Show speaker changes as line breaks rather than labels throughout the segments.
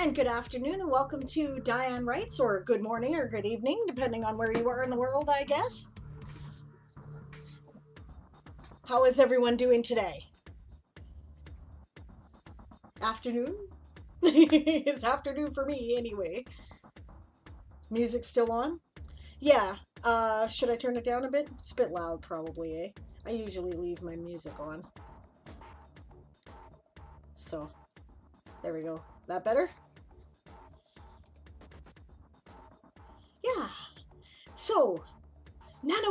And good afternoon, and welcome to Diane Writes, or good morning or good evening, depending on where you are in the world, I guess. How is everyone doing today? Afternoon? it's afternoon for me, anyway. Music still on? Yeah. Uh, should I turn it down a bit? It's a bit loud, probably, eh? I usually leave my music on. So, there we go. That better?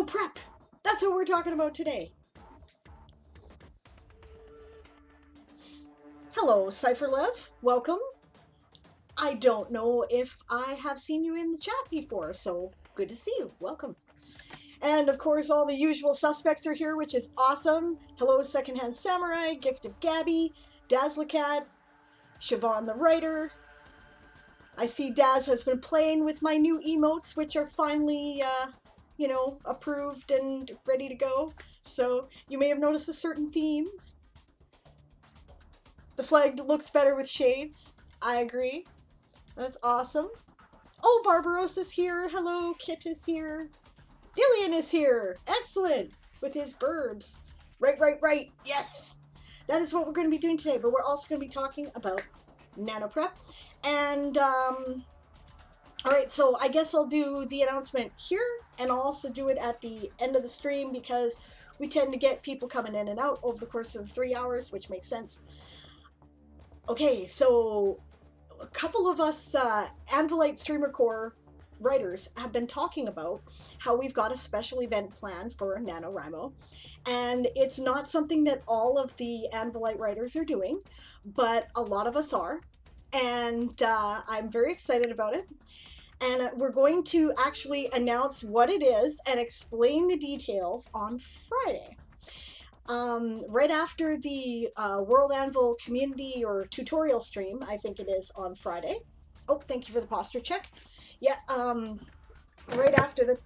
Prep. That's what we're talking about today. Hello, CypherLev. Welcome. I don't know if I have seen you in the chat before, so good to see you. Welcome. And of course, all the usual suspects are here, which is awesome. Hello, Secondhand Samurai, Gift of Gabby, Dazzlecat, Siobhan the Writer. I see Daz has been playing with my new emotes, which are finally, uh, you know, approved and ready to go. So you may have noticed a certain theme. The flag looks better with shades. I agree. That's awesome. Oh, Barbarossa's here. Hello, Kit is here. Dillian is here. Excellent. With his burbs. Right, right, right. Yes. That is what we're going to be doing today. But we're also going to be talking about nano prep. And, um, all right, so I guess I'll do the announcement here. And I'll also do it at the end of the stream because we tend to get people coming in and out over the course of three hours, which makes sense. Okay, so a couple of us uh, Anvilite Streamer Core writers have been talking about how we've got a special event planned for NaNoWriMo. And it's not something that all of the Anvilite writers are doing, but a lot of us are. And uh, I'm very excited about it. And we're going to actually announce what it is and explain the details on Friday. Um, right after the uh, World Anvil community or tutorial stream, I think it is on Friday. Oh, thank you for the posture check. Yeah, um, right after the...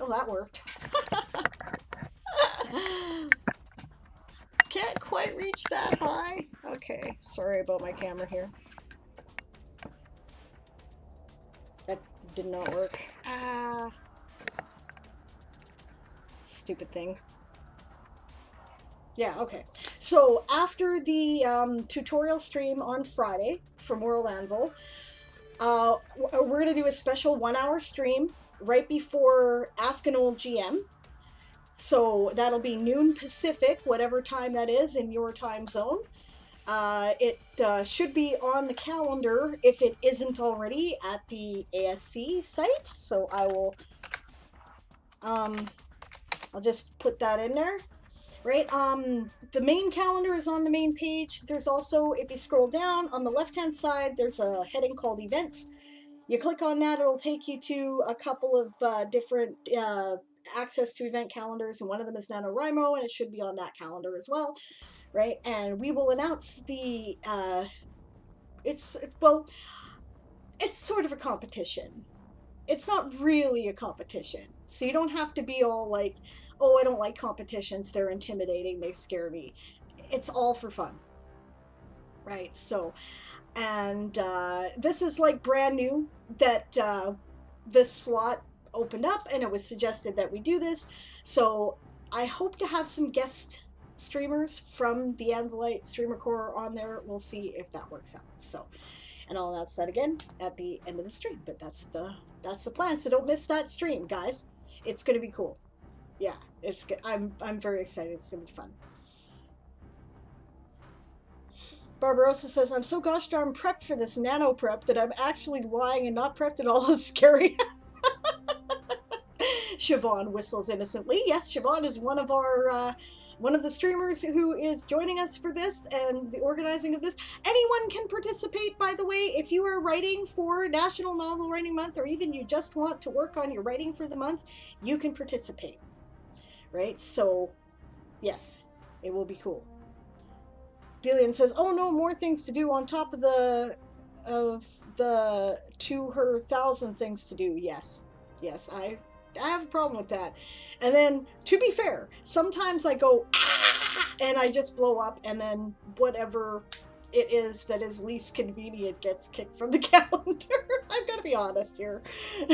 Oh, that worked. Can't quite reach that high. Okay, sorry about my camera here. Did not work. Ah. Stupid thing. Yeah, okay. So after the um, tutorial stream on Friday from World Anvil, uh, we're going to do a special one hour stream right before Ask an Old GM. So that'll be noon Pacific, whatever time that is in your time zone. Uh, it uh, should be on the calendar if it isn't already at the ASC site. So I will, um, I'll just put that in there right? Um, the main calendar is on the main page. There's also, if you scroll down on the left-hand side, there's a heading called Events. You click on that, it'll take you to a couple of uh, different uh, access to event calendars, and one of them is NaNoWriMo, and it should be on that calendar as well, right? And we will announce the, uh, it's, well, it's sort of a competition. It's not really a competition. So you don't have to be all like, oh, I don't like competitions. They're intimidating. They scare me. It's all for fun. Right. So, and uh, this is like brand new that uh, this slot opened up and it was suggested that we do this. So I hope to have some guest streamers from the Anvilite Streamer Core on there. We'll see if that works out. So, and I'll announce that again at the end of the stream. But that's the that's the plan. So don't miss that stream, guys. It's going to be cool yeah, it's good. I'm I'm very excited. It's gonna be fun. Barbarossa says, I'm so gosh darn prepped for this nano prep that I'm actually lying and not prepped at all is scary. Siobhan whistles innocently. Yes, Siobhan is one of our uh, one of the streamers who is joining us for this and the organizing of this. Anyone can participate, by the way. If you are writing for National Novel Writing Month or even you just want to work on your writing for the month, you can participate right? So, yes, it will be cool. Dillian says, "Oh no, more things to do on top of the of the to her thousand things to do." Yes, yes, I I have a problem with that. And then, to be fair, sometimes I go ah, and I just blow up, and then whatever it is that is least convenient gets kicked from the calendar. I've got to be honest here.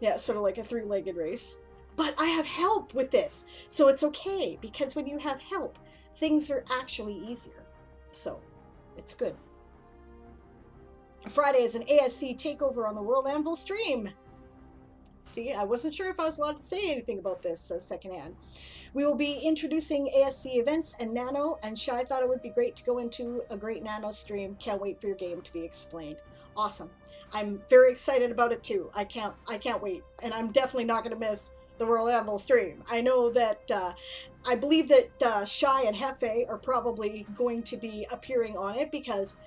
yeah, sort of like a three legged race. But I have help with this, so it's okay because when you have help, things are actually easier. So it's good. Friday is an ASC takeover on the World Anvil stream. See, I wasn't sure if I was allowed to say anything about this uh, secondhand. We will be introducing ASC events and Nano, and Shy thought it would be great to go into a great Nano stream. Can't wait for your game to be explained. Awesome. I'm very excited about it too. I can't I can't wait. And I'm definitely not going to miss the World Anvil stream. I know that uh, I believe that uh, Shy and Hefe are probably going to be appearing on it because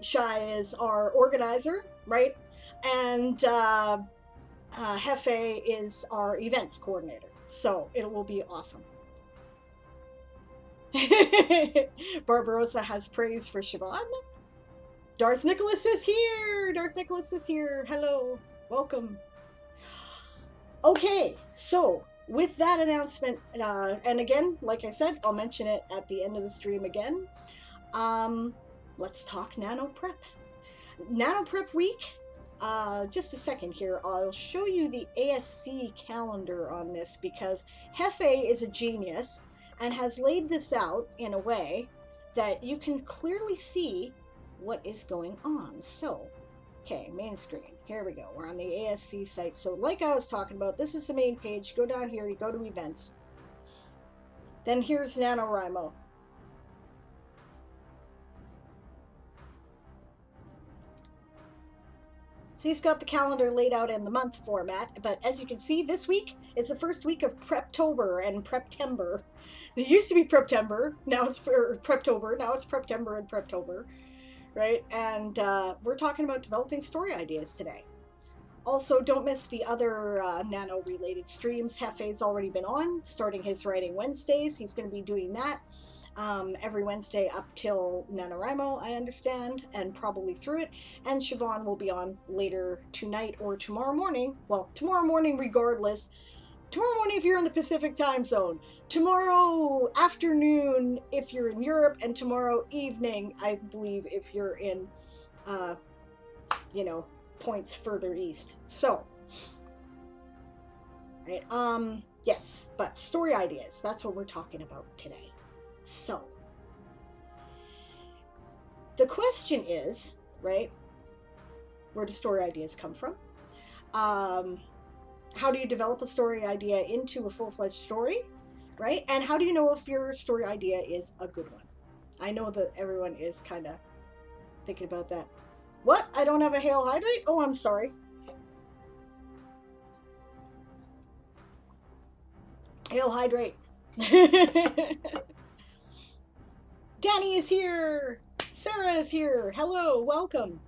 Shy is our organizer, right? And uh, uh, Hefe is our events coordinator. So it will be awesome. Barbarossa has praise for Siobhan. Darth Nicholas is here! Darth Nicholas is here. Hello. Welcome. Okay, so with that announcement, uh, and again, like I said, I'll mention it at the end of the stream again. Um, let's talk Nano Prep. Nano Prep Week uh, just a second here. I'll show you the ASC calendar on this because Hefe is a genius and has laid this out in a way that you can clearly see what is going on. So, okay, main screen. Here we go. We're on the ASC site. So, like I was talking about, this is the main page. Go down here, you go to events. Then here's NaNoWriMo. So he's got the calendar laid out in the month format, but as you can see, this week is the first week of Preptober and Preptember. It used to be Preptember, now it's Preptober, now it's Preptember and Preptober, right? And uh, we're talking about developing story ideas today. Also, don't miss the other uh, nano related streams. Hefe's already been on, starting his writing Wednesdays. He's going to be doing that um, every Wednesday up till NaNoWriMo, I understand, and probably through it. And Siobhan will be on later tonight or tomorrow morning. Well, tomorrow morning, regardless. Tomorrow morning, if you're in the Pacific time zone. Tomorrow afternoon, if you're in Europe. And tomorrow evening, I believe, if you're in, uh, you know, points further east. So, right, um, yes, but story ideas. That's what we're talking about today. So, the question is, right, where do story ideas come from? Um, how do you develop a story idea into a full fledged story, right? And how do you know if your story idea is a good one? I know that everyone is kind of thinking about that. What? I don't have a hail hydrate? Oh, I'm sorry. Hail hydrate. Danny is here! Sarah is here! Hello, welcome!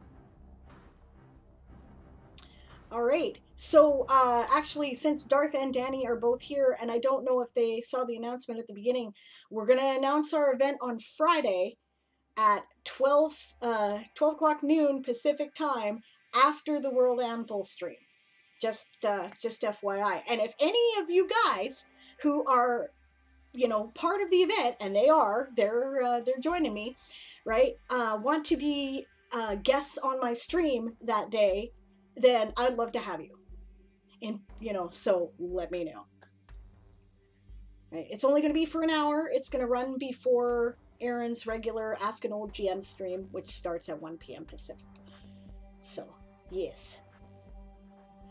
Alright, so uh, actually, since Darth and Danny are both here, and I don't know if they saw the announcement at the beginning, we're going to announce our event on Friday at 12, uh, 12 o'clock noon Pacific time after the World Anvil stream. Just, uh, just FYI. And if any of you guys who are you know part of the event and they are they're uh, they're joining me right uh, want to be uh, guests on my stream that day then i'd love to have you. And you know so let me know. Right it's only going to be for an hour it's going to run before aaron's regular ask an old gm stream which starts at 1 p.m pacific. So yes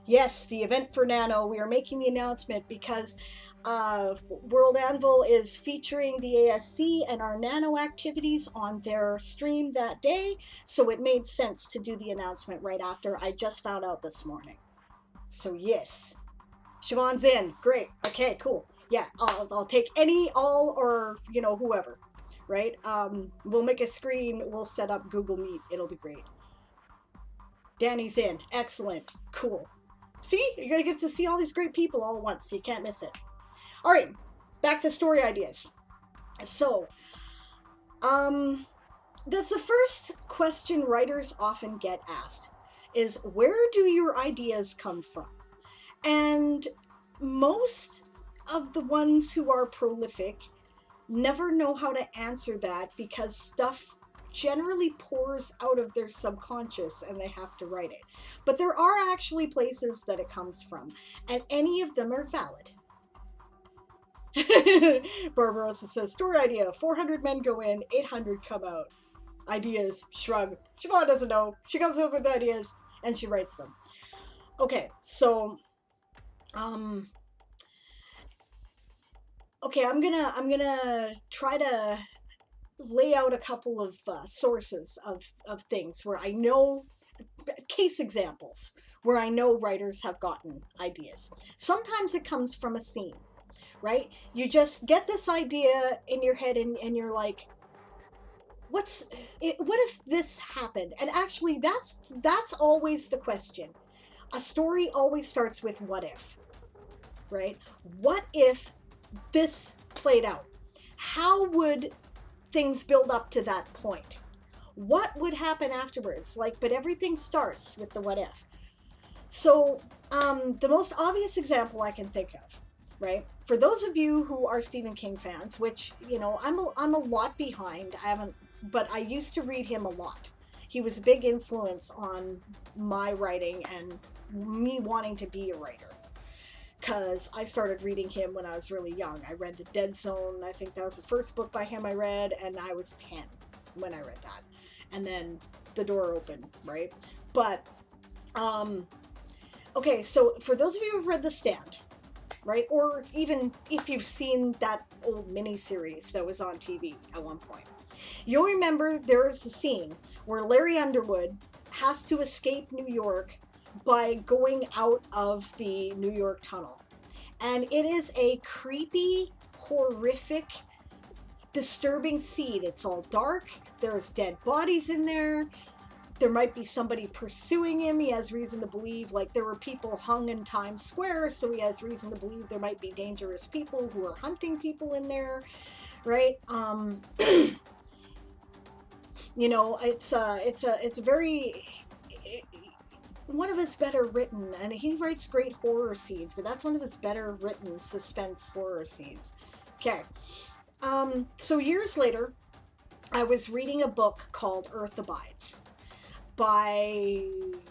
yes the event for nano we are making the announcement because uh, World Anvil is featuring the ASC and our nano activities on their stream that day, so it made sense to do the announcement right after. I just found out this morning. So, yes. Siobhan's in. Great. Okay, cool. Yeah, I'll, I'll take any, all, or, you know, whoever, right? Um, we'll make a screen. We'll set up Google Meet. It'll be great. Danny's in. Excellent. Cool. See? You're going to get to see all these great people all at once, so you can't miss it. All right, back to story ideas. So, um, that's the first question writers often get asked is where do your ideas come from? And most of the ones who are prolific never know how to answer that because stuff generally pours out of their subconscious and they have to write it. But there are actually places that it comes from, and any of them are valid. Barbarossa says, story idea 400 men go in, 800 come out. Ideas, shrug. Siobhan doesn't know. She comes up with ideas and she writes them. Okay, so, um, okay, I'm gonna, I'm gonna try to lay out a couple of uh, sources of, of things where I know case examples where I know writers have gotten ideas. Sometimes it comes from a scene, right? You just get this idea in your head and, and you're like, what's it, what if this happened? And actually that's that's always the question. A story always starts with what if. Right? What if this played out? How would things build up to that point. What would happen afterwards? Like, but everything starts with the what if. So, um, the most obvious example I can think of, right? For those of you who are Stephen King fans, which you know, I'm a, I'm a lot behind. I haven't, but I used to read him a lot. He was a big influence on my writing and me wanting to be a writer because I started reading him when I was really young. I read The Dead Zone. I think that was the first book by him I read, and I was 10 when I read that. And then the door opened, right? But, um, okay, so for those of you who've read The Stand, right, or even if you've seen that old miniseries that was on TV at one point, you'll remember there is a scene where Larry Underwood has to escape New York by going out of the New York tunnel. And it is a creepy, horrific, disturbing scene. It's all dark, there's dead bodies in there. There might be somebody pursuing him. He has reason to believe, like, there were people hung in Times Square, so he has reason to believe there might be dangerous people who are hunting people in there, right? Um, you know, it's a, it's a, it's a very one of his better written, and he writes great horror scenes, but that's one of his better written suspense horror scenes. Okay. Um, so years later, I was reading a book called Earth Abides by,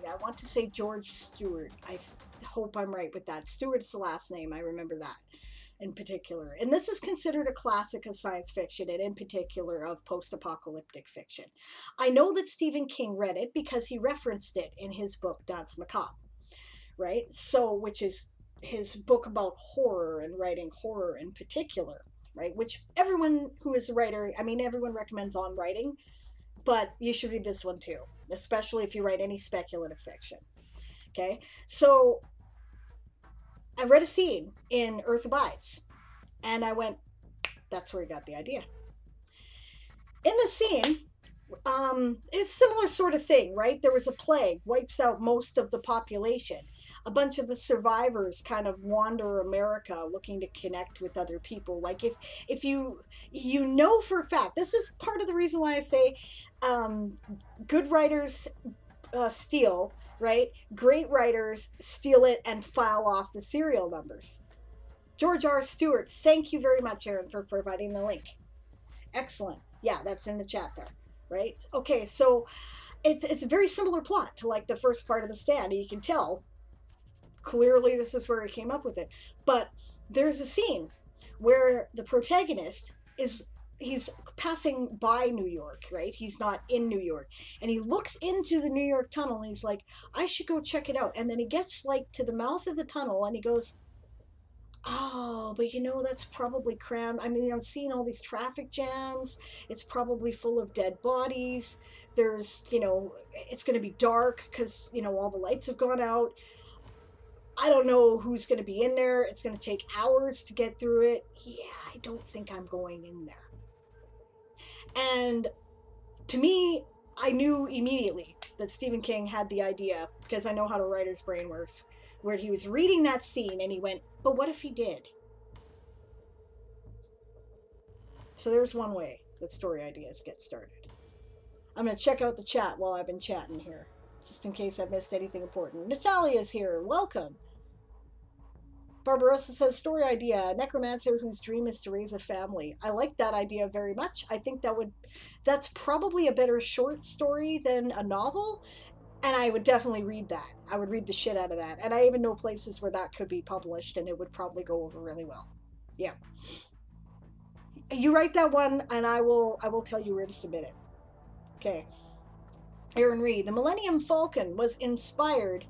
I want to say George Stewart. I hope I'm right with that. Stewart's the last name, I remember that in particular. And this is considered a classic of science fiction and in particular of post-apocalyptic fiction. I know that Stephen King read it because he referenced it in his book Danse Macabre, right? So, which is his book about horror and writing horror in particular, right? Which everyone who is a writer, I mean, everyone recommends on writing, but you should read this one too, especially if you write any speculative fiction. Okay, so I read a scene in Earth Abides, and I went, that's where he got the idea. In the scene, um, it's similar sort of thing, right? There was a plague, wipes out most of the population. A bunch of the survivors kind of wander America looking to connect with other people. Like if if you you know for a fact, this is part of the reason why I say um, good writers uh, steal right? Great writers steal it and file off the serial numbers. George R. Stewart, thank you very much, Aaron, for providing the link. Excellent. Yeah, that's in the chat there, right? Okay, so it's it's a very similar plot to like the first part of the stand. You can tell clearly this is where he came up with it. But there's a scene where the protagonist is he's passing by New York, right? He's not in New York. And he looks into the New York tunnel and he's like, I should go check it out. And then he gets like to the mouth of the tunnel and he goes, Oh, but you know, that's probably crammed. I mean, I'm seeing all these traffic jams. It's probably full of dead bodies. There's, you know, it's going to be dark because, you know, all the lights have gone out. I don't know who's going to be in there. It's going to take hours to get through it. Yeah, I don't think I'm going in there. And to me, I knew immediately that Stephen King had the idea because I know how a writer's brain works, where he was reading that scene and he went, but what if he did? So there's one way that story ideas get started. I'm going to check out the chat while I've been chatting here, just in case I've missed anything important. Natalia's here. Welcome. Barbarossa says, story idea, necromancer whose dream is to raise a family. I like that idea very much. I think that would, that's probably a better short story than a novel. And I would definitely read that. I would read the shit out of that. And I even know places where that could be published and it would probably go over really well. Yeah. You write that one and I will I will tell you where to submit it. Okay. Aaron Reed, the Millennium Falcon was inspired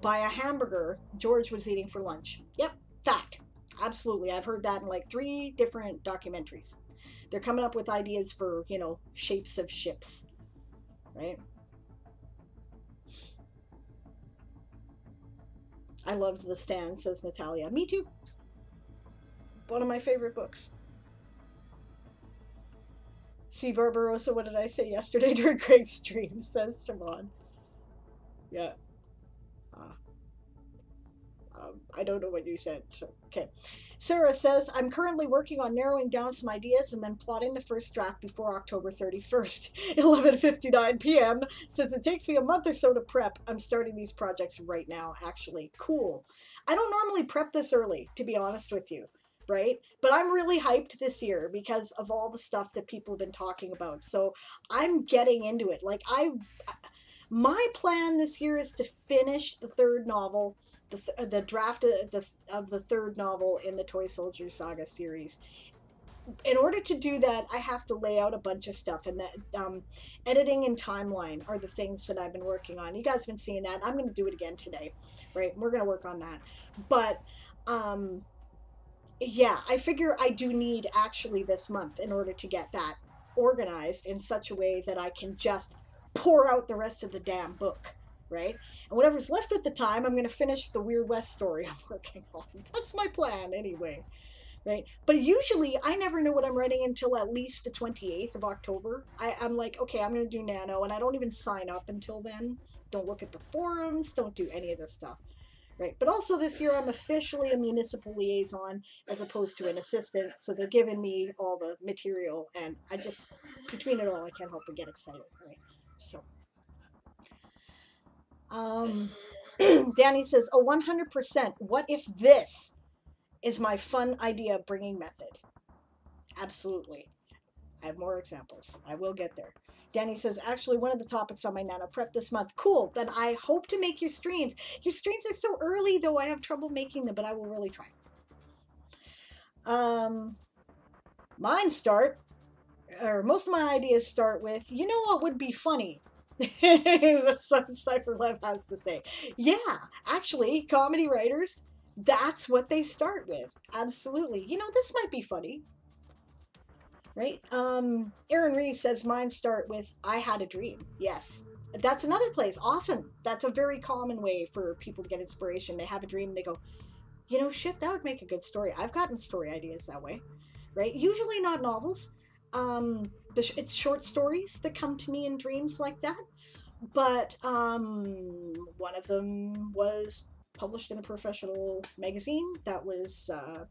by a hamburger George was eating for lunch. Yep, fact. Absolutely. I've heard that in like three different documentaries. They're coming up with ideas for, you know, shapes of ships. Right? I loved The Stand, says Natalia. Me too. One of my favorite books. See Barbarossa, what did I say yesterday during Craig's stream, says Siobhan. Yeah. Um, I don't know what you said. So, okay. Sarah says, I'm currently working on narrowing down some ideas and then plotting the first draft before October 31st, 11.59 p.m. Since it takes me a month or so to prep, I'm starting these projects right now, actually. Cool. I don't normally prep this early, to be honest with you, right? But I'm really hyped this year because of all the stuff that people have been talking about. So I'm getting into it. Like, I... My plan this year is to finish the third novel the, uh, the draft of the, of the third novel in the Toy Soldier Saga series. In order to do that, I have to lay out a bunch of stuff, and that um, editing and timeline are the things that I've been working on. You guys have been seeing that. I'm going to do it again today, right? We're going to work on that. But um, yeah, I figure I do need actually this month in order to get that organized in such a way that I can just pour out the rest of the damn book right? And whatever's left at the time, I'm going to finish the Weird West story I'm working on. That's my plan anyway, right? But usually I never know what I'm writing until at least the 28th of October. I, I'm like, okay, I'm going to do Nano, and I don't even sign up until then. Don't look at the forums, don't do any of this stuff. Right. But also this year I'm officially a municipal liaison as opposed to an assistant, so they're giving me all the material and I just between it all I can't help but get excited, right? So um, Danny says, "Oh, 100%. What if this is my fun idea bringing method?" Absolutely. I have more examples. I will get there. Danny says, actually, one of the topics on my Nano Prep this month. Cool. Then I hope to make your streams. Your streams are so early, though I have trouble making them, but I will really try. Um, mine start, or most of my ideas start with, you know what would be funny? That's what Cypher Love has to say. Yeah, actually, comedy writers, that's what they start with. Absolutely. You know, this might be funny. Right? Um, Aaron Reese says mine start with I had a dream. Yes. That's another place. Often, that's a very common way for people to get inspiration. They have a dream, they go, you know, shit, that would make a good story. I've gotten story ideas that way. Right? Usually not novels. Um, the, it's short stories that come to me in dreams like that. But um, one of them was published in a professional magazine that was uh,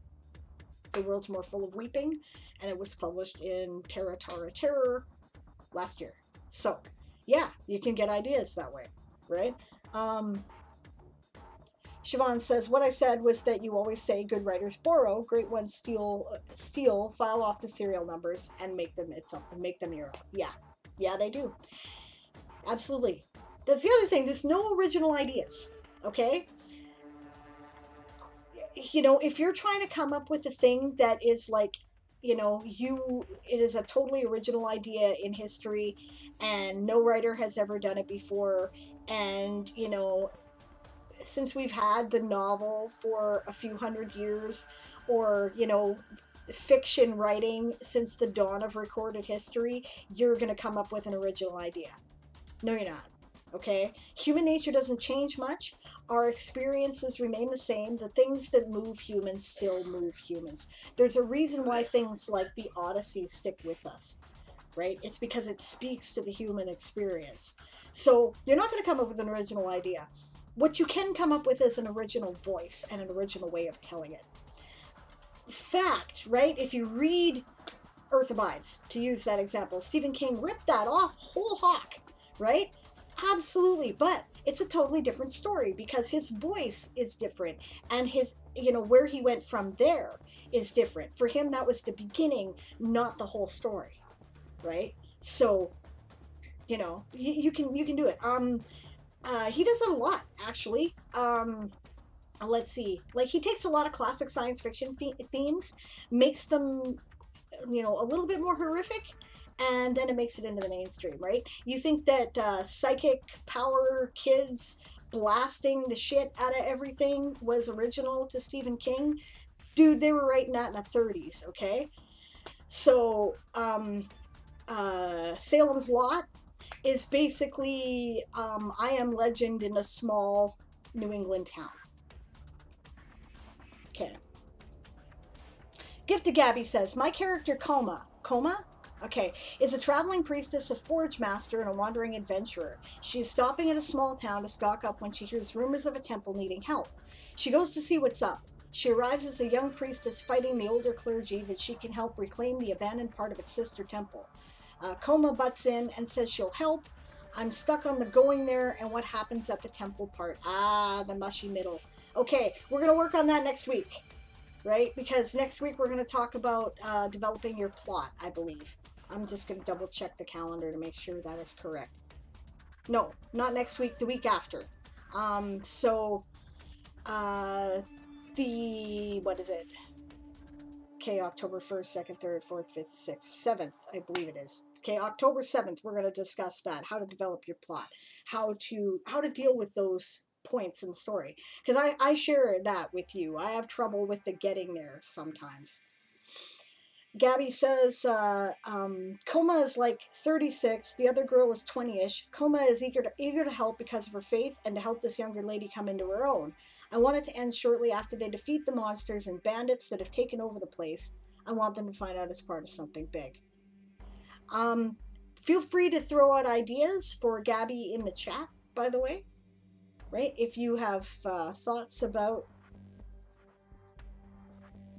The World's More Full of Weeping, and it was published in Terra Tara Terror last year. So, yeah, you can get ideas that way, right? Um, Siobhan says, "What I said was that you always say good writers borrow, great ones steal, steal, file off the serial numbers, and make them it's something, make them your own. Yeah, yeah, they do. Absolutely. That's the other thing. There's no original ideas. Okay. You know, if you're trying to come up with a thing that is like, you know, you it is a totally original idea in history, and no writer has ever done it before, and you know since we've had the novel for a few hundred years, or, you know, fiction writing since the dawn of recorded history, you're going to come up with an original idea. No, you're not. Okay? Human nature doesn't change much. Our experiences remain the same. The things that move humans still move humans. There's a reason why things like the Odyssey stick with us, right? It's because it speaks to the human experience. So you're not going to come up with an original idea what you can come up with is an original voice and an original way of telling it. Fact, right? If you read Earth Abides, to use that example, Stephen King ripped that off whole hawk, right? Absolutely. But it's a totally different story because his voice is different and his, you know, where he went from there is different. For him, that was the beginning, not the whole story, right? So, you know, you, you can you can do it. Um, uh, he does it a lot actually. Um, let's see, like he takes a lot of classic science fiction themes, makes them, you know, a little bit more horrific, and then it makes it into the mainstream, right? You think that uh, psychic power kids blasting the shit out of everything was original to Stephen King? Dude, they were writing that in the 30s, okay? So, um, uh, Salem's Lot is basically um, I Am Legend in a small New England town. Okay. Gift to Gabby says, My character Coma, Coma? Okay, is a traveling priestess, a forge master, and a wandering adventurer. She is stopping at a small town to stock up when she hears rumors of a temple needing help. She goes to see what's up. She arrives as a young priestess fighting the older clergy that she can help reclaim the abandoned part of its sister temple. Uh, Coma butts in and says she'll help. I'm stuck on the going there and what happens at the temple part. Ah, the mushy middle. Okay, we're going to work on that next week, right? Because next week we're going to talk about uh, developing your plot, I believe. I'm just going to double check the calendar to make sure that is correct. No, not next week, the week after. Um, so, uh, the, what is it? Okay, October 1st, 2nd, 3rd, 4th, 5th, 6th, 7th, I believe it is. Okay, October 7th, we're going to discuss that, how to develop your plot, how to how to deal with those points in story. Because I, I share that with you. I have trouble with the getting there sometimes. Gabby says uh, um, Coma is like 36. The other girl is 20-ish. Coma is eager to, eager to help because of her faith and to help this younger lady come into her own. I want it to end shortly after they defeat the monsters and bandits that have taken over the place. I want them to find out it's part of something big. Um, feel free to throw out ideas for Gabby in the chat, by the way. Right? If you have uh, thoughts about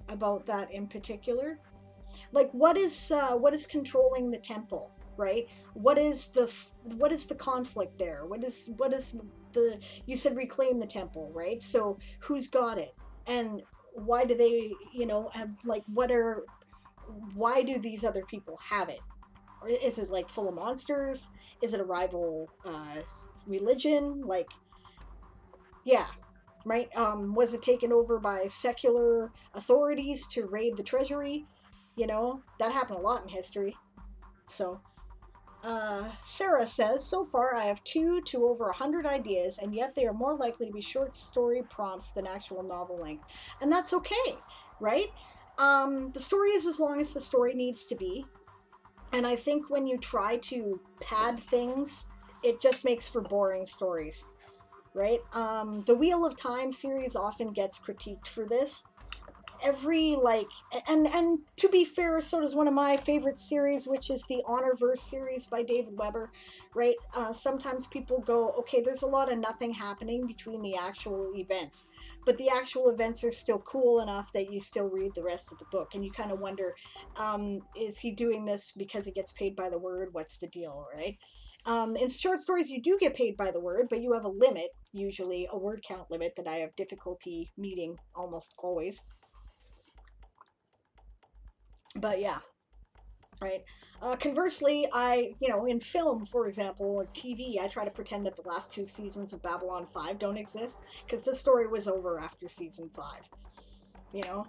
about that in particular. Like what is uh, what is controlling the temple, right? What is the what is the conflict there? What is what is the you said reclaim the temple, right? So who's got it? And why do they, you know, have like what are why do these other people have it? Or is it like full of monsters? Is it a rival uh, religion? Like, yeah, right? Um, was it taken over by secular authorities to raid the treasury? You know, that happened a lot in history. So, uh, Sarah says, so far I have two to over a hundred ideas, and yet they are more likely to be short story prompts than actual novel length. And that's okay, right? Um, the story is as long as the story needs to be. And I think when you try to pad things, it just makes for boring stories, right? Um, the Wheel of Time series often gets critiqued for this every like and and to be fair so does one of my favorite series which is the honorverse series by david weber right? Uh, sometimes people go okay there's a lot of nothing happening between the actual events but the actual events are still cool enough that you still read the rest of the book. And you kind of wonder um, is he doing this because he gets paid by the word? What's the deal right? Um, in short stories, you do get paid by the word, but you have a limit, usually a word count limit that I have difficulty meeting almost always. But yeah, right? Uh, conversely, I, you know, in film, for example, or TV, I try to pretend that the last two seasons of Babylon 5 don't exist because the story was over after season 5. You know?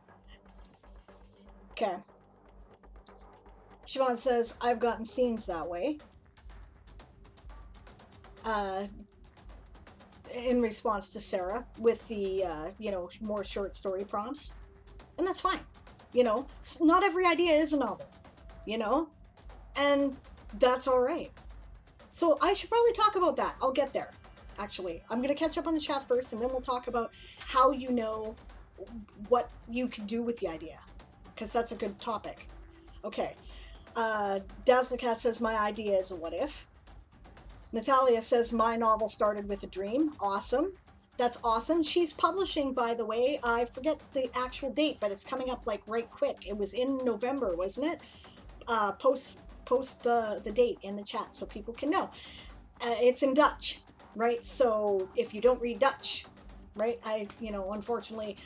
Okay. Siobhan says, I've gotten scenes that way. Uh, in response to Sarah with the, uh, you know, more short story prompts. And that's fine. You know, not every idea is a novel, you know? And that's all right. So I should probably talk about that. I'll get there, actually. I'm going to catch up on the chat first, and then we'll talk about how you know what you can do with the idea, because that's a good topic. Okay. Uh, Dazzlecat says, My idea is a what if. Natalia says, My novel started with a dream. Awesome that's awesome. She's publishing, by the way. I forget the actual date, but it's coming up like right quick. It was in November, wasn't it? Uh, post post the the date in the chat so people can know. Uh, it's in Dutch. right? So if you don't read Dutch, right? I, you know, unfortunately,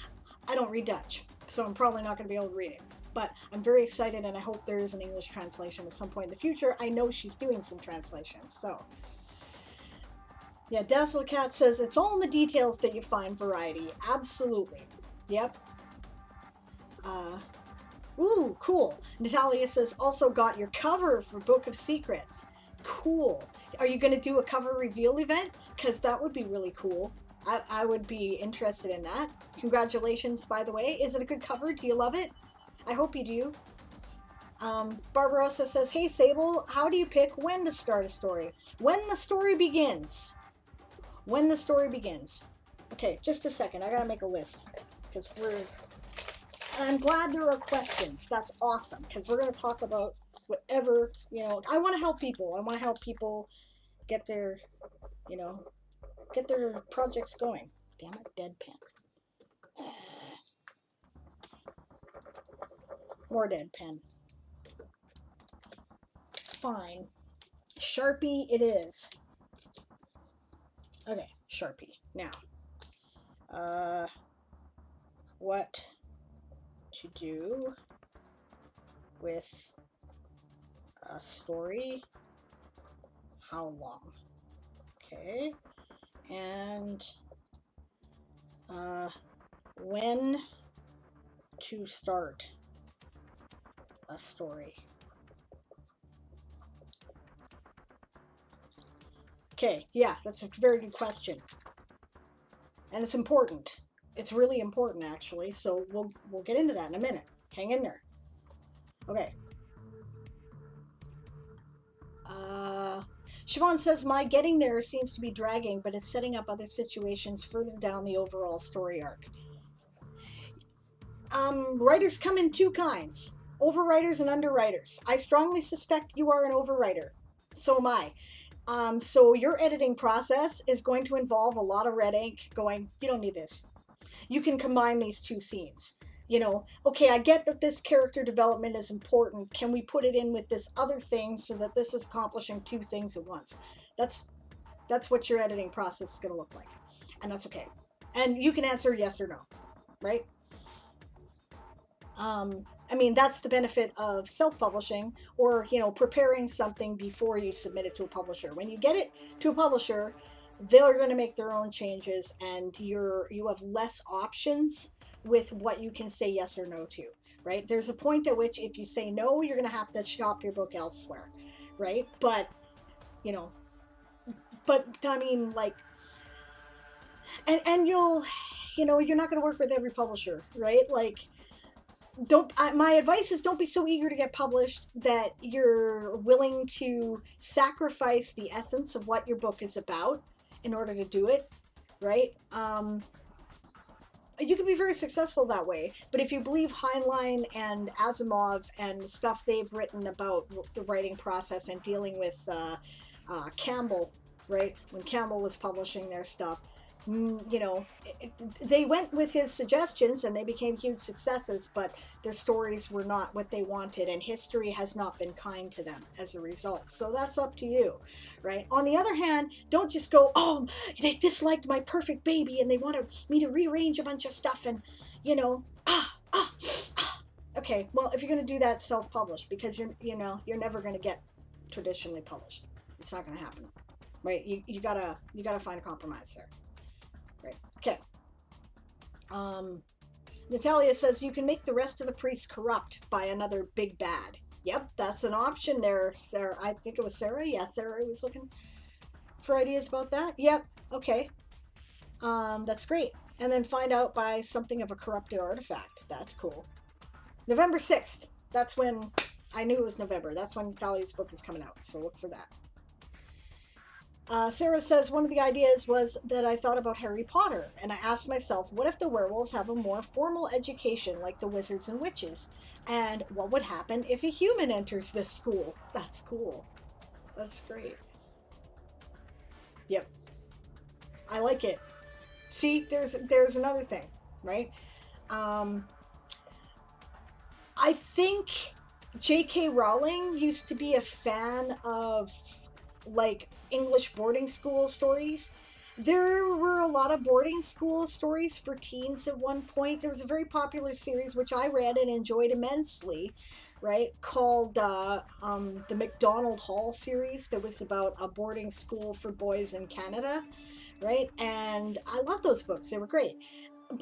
I don't read Dutch, so I'm probably not going to be able to read it. But I'm very excited, and I hope there is an English translation at some point in the future. I know she's doing some translations, so. Yeah, Dazzle Cat says it's all in the details that you find variety. Absolutely. Yep. Uh, ooh, cool. Natalia says also got your cover for Book of Secrets. Cool. Are you going to do a cover reveal event? Because that would be really cool. I, I would be interested in that. Congratulations, by the way. Is it a good cover? Do you love it? I hope you do. Um, Barbarossa says, Hey Sable, how do you pick when to start a story? When the story begins. When the story begins. Okay, just a second. I gotta make a list. Because we're. I'm glad there are questions. That's awesome. Because we're gonna talk about whatever, you know. I want to help people. I want to help people get their, you know, get their projects going. Damn it, dead pen. More dead pen. Fine. Sharpie it is. Okay, Sharpie. Now, uh, what to do with a story? How long? Okay and uh, when to start a story. Okay, yeah, that's a very good question. And it's important. It's really important actually, so we'll we'll get into that in a minute. Hang in there. Okay. Uh Siobhan says, My getting there seems to be dragging, but it's setting up other situations further down the overall story arc. Um, writers come in two kinds overwriters and underwriters. I strongly suspect you are an overwriter. So am I. Um, so your editing process is going to involve a lot of red ink going, you don't need this. You can combine these two scenes you know, okay, I get that this character development is important. Can we put it in with this other thing so that this is accomplishing two things at once? That's that's what your editing process is going to look like. And that's okay. And you can answer yes or no, right? Um, I mean, that's the benefit of self-publishing or, you know, preparing something before you submit it to a publisher. When you get it to a publisher, they're going to make their own changes and you're you have less options with what you can say yes or no to, right? There's a point at which if you say no, you're going to have to shop your book elsewhere, right? But, you know, but I mean, like, and, and you'll, you know, you're not going to work with every publisher, right? Like, don't my advice is don't be so eager to get published that you're willing to sacrifice the essence of what your book is about in order to do it right um you can be very successful that way. But if you believe Heinlein and Asimov and the stuff they've written about the writing process and dealing with uh, uh, Campbell, right? When Campbell was publishing their stuff, you know, they went with his suggestions and they became huge successes, but their stories were not what they wanted, and history has not been kind to them as a result. So that's up to you right? On the other hand, don't just go, oh, they disliked my perfect baby and they wanted me to rearrange a bunch of stuff and, you know, ah, ah, ah. Okay, well, if you're going to do that, self-publish because you're, you know, you're never going to get traditionally published. It's not going to happen, right? You, you gotta, you gotta find a compromise there? Okay. Um, Natalia says you can make the rest of the priests corrupt by another big bad. Yep, that's an option there, Sarah. I think it was Sarah. Yeah, Sarah was looking for ideas about that. Yep, okay. Um, that's great. And then find out by something of a corrupted artifact. That's cool. November 6th. That's when I knew it was November. That's when Thalia's book is coming out. So look for that. Uh, Sarah says one of the ideas was that I thought about Harry Potter, and I asked myself, what if the werewolves have a more formal education like the wizards and witches? And what would happen if a human enters this school? That's cool. That's great. Yep. I like it. See, there's there's another thing, right? Um, I think J.K. Rowling used to be a fan of like English boarding school stories. There were a lot of boarding school stories for teens at one point. There was a very popular series which I read and enjoyed immensely, right? Called uh, um, the Macdonald Hall series that was about a boarding school for boys in Canada, right? And I love those books, they were great.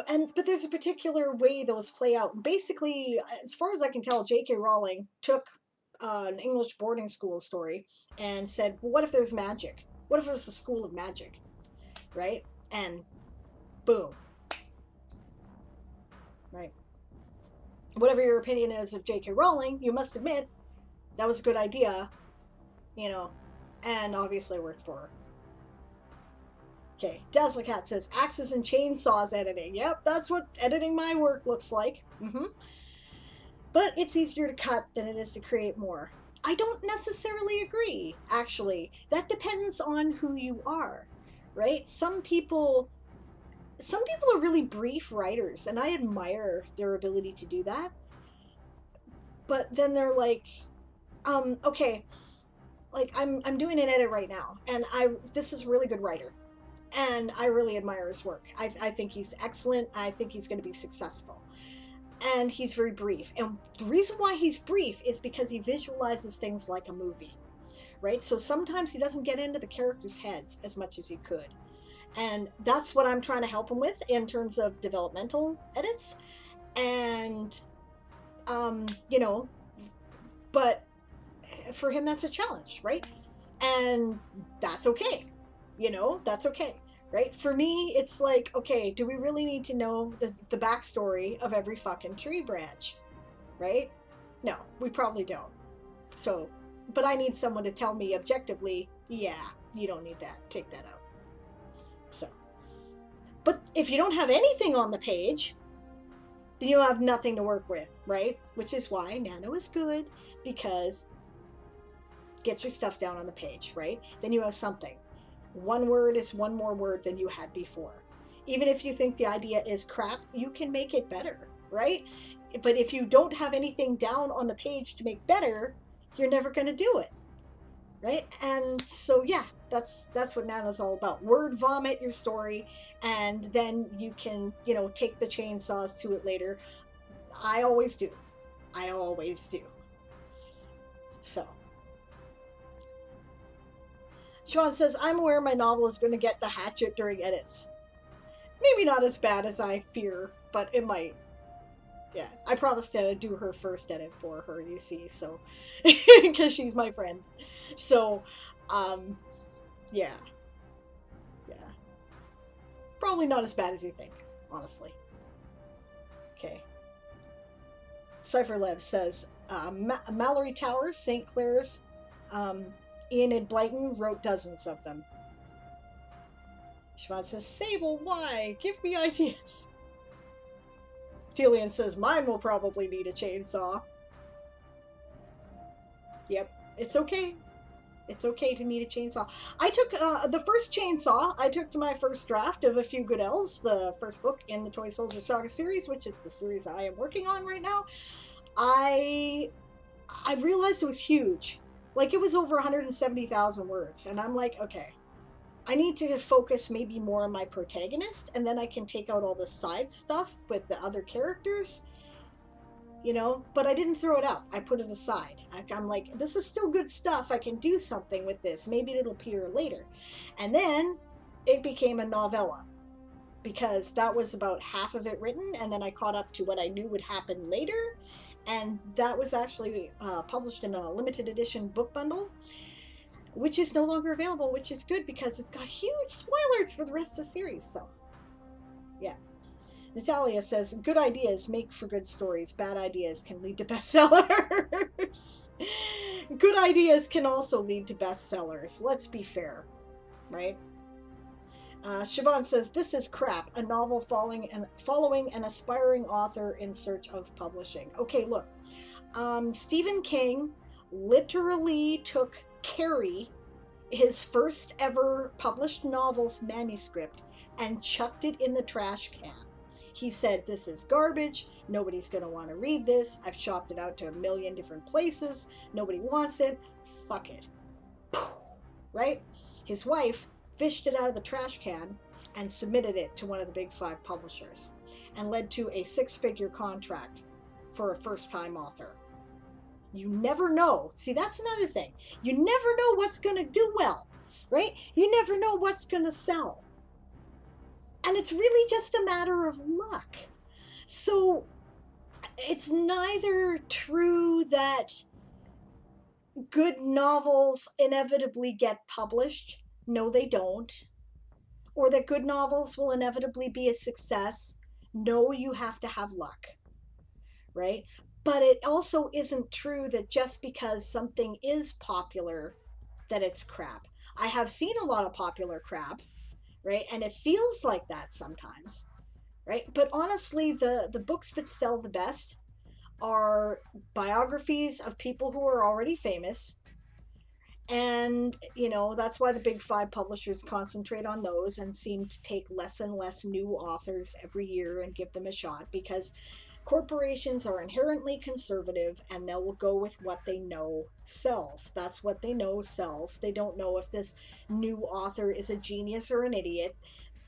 And but there's a particular way those play out. Basically, as far as I can tell, J.K. Rowling took uh, an English boarding school story and said, well, "What if there's magic? What if there's a school of magic?" right? And boom. Right. Whatever your opinion is of J.K. Rowling, you must admit that was a good idea, you know, and obviously worked for her. Okay, Dazzlecat says axes and chainsaws editing. Yep, that's what editing my work looks like. Mm-hmm. But it's easier to cut than it is to create more. I don't necessarily agree, actually. That depends on who you are right? Some people some people are really brief writers and I admire their ability to do that. But then they're like um okay, like I'm I'm doing an edit right now and I this is a really good writer. And I really admire his work. I, I think he's excellent. I think he's going to be successful. And he's very brief. And the reason why he's brief is because he visualizes things like a movie right? So sometimes he doesn't get into the characters' heads as much as he could. And that's what I'm trying to help him with in terms of developmental edits. And, um, you know, but for him, that's a challenge, right? And that's okay. You know, that's okay, right? For me, it's like, okay, do we really need to know the, the backstory of every fucking tree branch, right? No, we probably don't. So but I need someone to tell me objectively, yeah, you don't need that. Take that out. So, but if you don't have anything on the page, then you have nothing to work with, right? Which is why Nano is good because get your stuff down on the page, right? Then you have something. One word is one more word than you had before. Even if you think the idea is crap, you can make it better, right? But if you don't have anything down on the page to make better, you're never going to do it right? And so yeah that's that's what nano's all about. Word vomit your story and then you can you know take the chainsaws to it later. I always do. I always do. So Sean says, I'm aware my novel is going to get the hatchet during edits. Maybe not as bad as I fear, but it might yeah, I promised to do her first edit for her, you see, so, because she's my friend. So, um, yeah. Yeah. Probably not as bad as you think, honestly. Okay. Cypher Lev says, uh, Ma Malory Towers, St. Clare's, um, Enid Blyton wrote dozens of them. Siobhan says, Sable, why? Give me ideas. Telian says, mine will probably need a chainsaw. Yep, it's okay. It's okay to need a chainsaw. I took uh, the first chainsaw I took to my first draft of A Few Good Elves, the first book in the Toy Soldier Saga series, which is the series I am working on right now. I I realized it was huge. Like it was over 170,000 words, and I'm like, okay, I need to focus maybe more on my protagonist, and then I can take out all the side stuff with the other characters. You know, but I didn't throw it out. I put it aside. I, I'm like, this is still good stuff. I can do something with this. Maybe it'll appear later. And then it became a novella because that was about half of it written, and then I caught up to what I knew would happen later. And that was actually uh, published in a limited edition book bundle which is no longer available, which is good because it's got huge spoilers for the rest of the series. So, yeah. Natalia says, good ideas make for good stories. Bad ideas can lead to bestsellers. good ideas can also lead to bestsellers. Let's be fair, right? Uh, Siobhan says, this is crap. A novel following an, following an aspiring author in search of publishing. Okay, look. Um, Stephen King literally took Carrie his first ever published novel's manuscript and chucked it in the trash can. He said, This is garbage. Nobody's going to want to read this. I've shopped it out to a million different places. Nobody wants it. Fuck it. Right? His wife fished it out of the trash can and submitted it to one of the big five publishers and led to a six figure contract for a first time author. You never know. See, that's another thing. You never know what's going to do well, right? You never know what's going to sell. And it's really just a matter of luck. So it's neither true that good novels inevitably get published. No, they don't. Or that good novels will inevitably be a success. No, you have to have luck. Right? But it also isn't true that just because something is popular, that it's crap. I have seen a lot of popular crap, right? And it feels like that sometimes, right? But honestly, the the books that sell the best are biographies of people who are already famous. And, you know, that's why the big five publishers concentrate on those and seem to take less and less new authors every year and give them a shot because corporations are inherently conservative and they will go with what they know sells. That's what they know sells. They don't know if this new author is a genius or an idiot.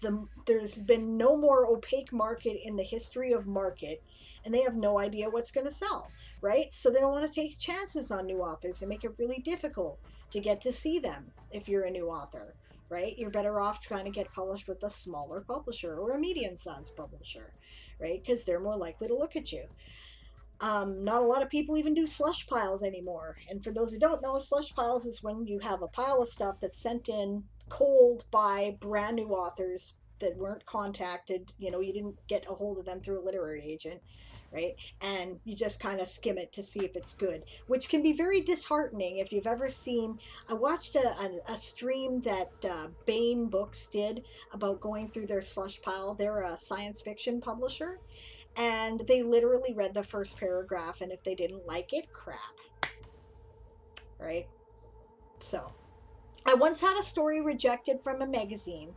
The, there's been no more opaque market in the history of market and they have no idea what's going to sell, right? So they don't want to take chances on new authors and make it really difficult to get to see them if you're a new author, right? You're better off trying to get published with a smaller publisher or a medium sized publisher, right? Because they're more likely to look at you. Um, not a lot of people even do slush piles anymore. And for those who don't know, slush piles is when you have a pile of stuff that's sent in cold by brand new authors that weren't contacted. You know, you didn't get a hold of them through a literary agent right? And you just kind of skim it to see if it's good, which can be very disheartening if you've ever seen. I watched a, a, a stream that uh, Baen Books did about going through their slush pile. They're a science fiction publisher, and they literally read the first paragraph, and if they didn't like it, crap. Right? So, I once had a story rejected from a magazine.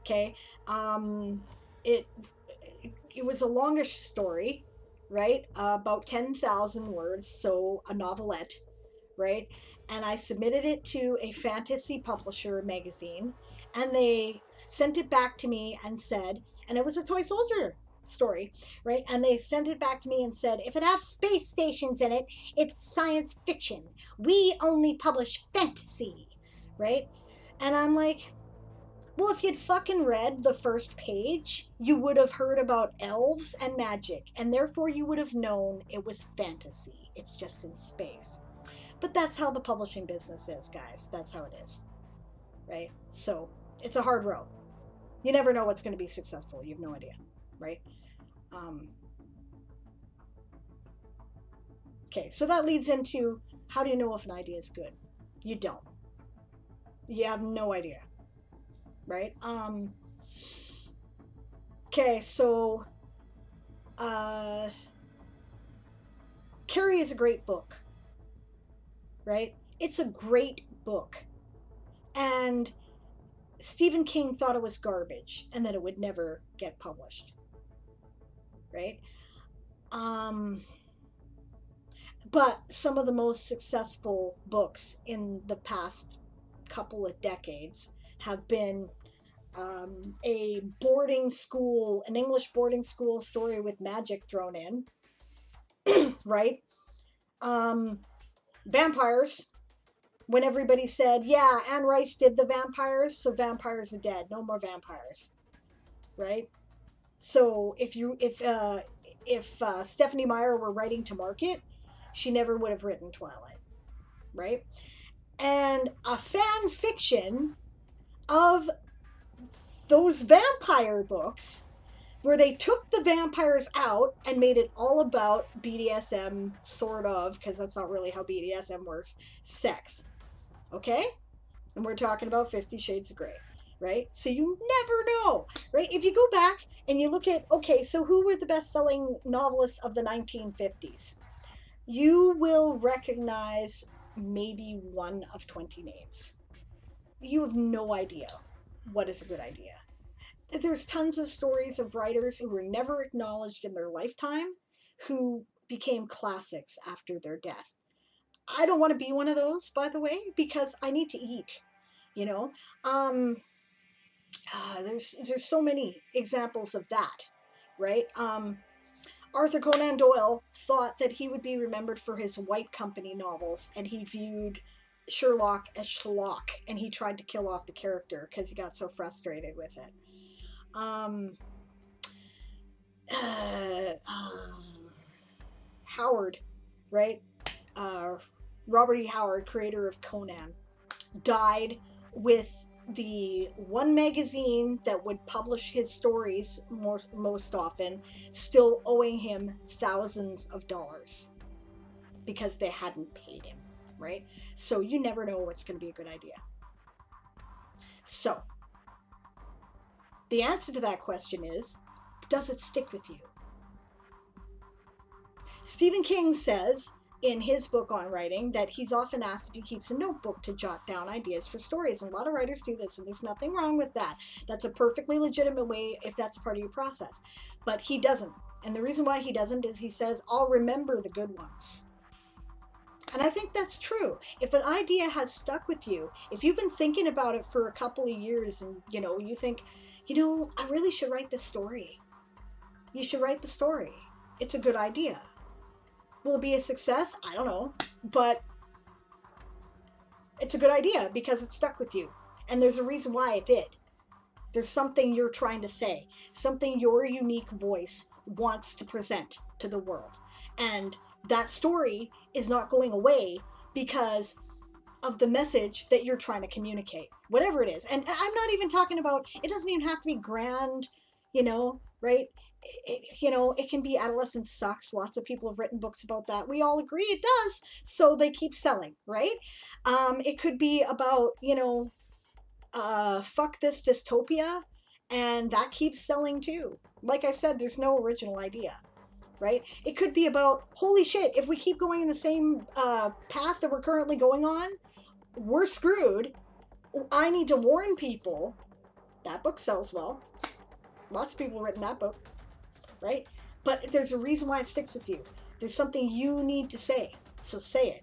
Okay. Um, it it was a longish story right? Uh, about 10,000 words, so a novelette, right? And I submitted it to a fantasy publisher magazine, and they sent it back to me and said, and it was a toy soldier story, right? And they sent it back to me and said, if it has space stations in it, it's science fiction. We only publish fantasy, right? And I'm like, well, if you'd fucking read the first page, you would have heard about elves and magic, and therefore you would have known it was fantasy. It's just in space. But that's how the publishing business is, guys. That's how it is. Right? So, it's a hard road. You never know what's going to be successful. You have no idea. Right? Um, okay, so that leads into how do you know if an idea is good? You don't. You have no idea right? Um Okay, so uh Carrie is a great book. Right? It's a great book. And Stephen King thought it was garbage and that it would never get published. Right? Um but some of the most successful books in the past couple of decades have been um, a boarding school, an English boarding school story with magic thrown in, right? Um, vampires. When everybody said, "Yeah, Anne Rice did the vampires," so vampires are dead. No more vampires, right? So if you if uh, if uh, Stephenie Meyer were writing to market, she never would have written Twilight, right? And a fan fiction of those vampire books where they took the vampires out and made it all about BDSM, sort of, because that's not really how BDSM works, sex. Okay? And we're talking about Fifty Shades of Grey, right? So you never know, right? If you go back and you look at, okay, so who were the best selling novelists of the 1950s? You will recognize maybe one of 20 names you have no idea what is a good idea. There's tons of stories of writers who were never acknowledged in their lifetime who became classics after their death. I don't want to be one of those, by the way, because I need to eat. you know um uh, there's there's so many examples of that right um arthur conan doyle thought that he would be remembered for his white company novels and he viewed sherlock as schlock and he tried to kill off the character because he got so frustrated with it. Um uh, uh, howard right? Uh, robert e. Howard creator of conan died with the one magazine that would publish his stories more, most often still owing him thousands of dollars because they hadn't paid him, right? So you never know what's going to be a good idea. So, the answer to that question is does it stick with you? Stephen King says in his book on writing that he's often asked if he keeps a notebook to jot down ideas for stories. And a lot of writers do this, and there's nothing wrong with that. That's a perfectly legitimate way if that's part of your process. But he doesn't. And the reason why he doesn't is he says, I'll remember the good ones. And I think that's true. If an idea has stuck with you, if you've been thinking about it for a couple of years and, you know, you think, you know, I really should write this story. You should write the story. It's a good idea Will it be a success? I don't know. But it's a good idea because it stuck with you. And there's a reason why it did. There's something you're trying to say, something your unique voice wants to present to the world. And that story is not going away because of the message that you're trying to communicate, whatever it is. And I'm not even talking about, it doesn't even have to be grand, you know, right? it, you know, it can be adolescence sucks. Lots of people have written books about that. We all agree it does. So they keep selling, right? Um, it could be about, you know, uh, fuck this dystopia, and that keeps selling too. Like I said, there's no original idea, right? It could be about, holy shit, if we keep going in the same uh, path that we're currently going on, we're screwed. I need to warn people. That book sells well. Lots of people written that book right? But there's a reason why it sticks with you. There's something you need to say, so say it.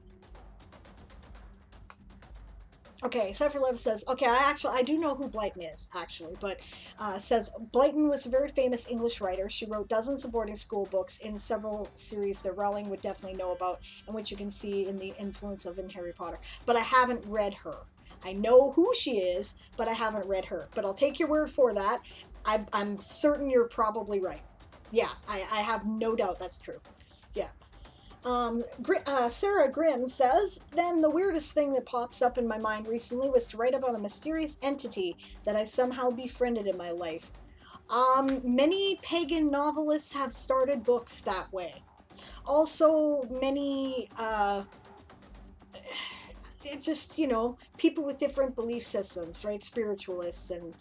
Okay, Love says, okay, I actually, I do know who Blyton is, actually, but uh, says, Blyton was a very famous English writer. She wrote dozens of boarding school books in several series that Rowling would definitely know about, and which you can see in the influence of in Harry Potter. But I haven't read her. I know who she is, but I haven't read her. But I'll take your word for that. I, I'm certain you're probably right. Yeah, I, I have no doubt that's true. Um, uh, Sarah Grimm says, Then the weirdest thing that pops up in my mind recently was to write about a mysterious entity that I somehow befriended in my life. Um, many pagan novelists have started books that way. Also, many, uh, just, you know, people with different belief systems, right? Spiritualists and,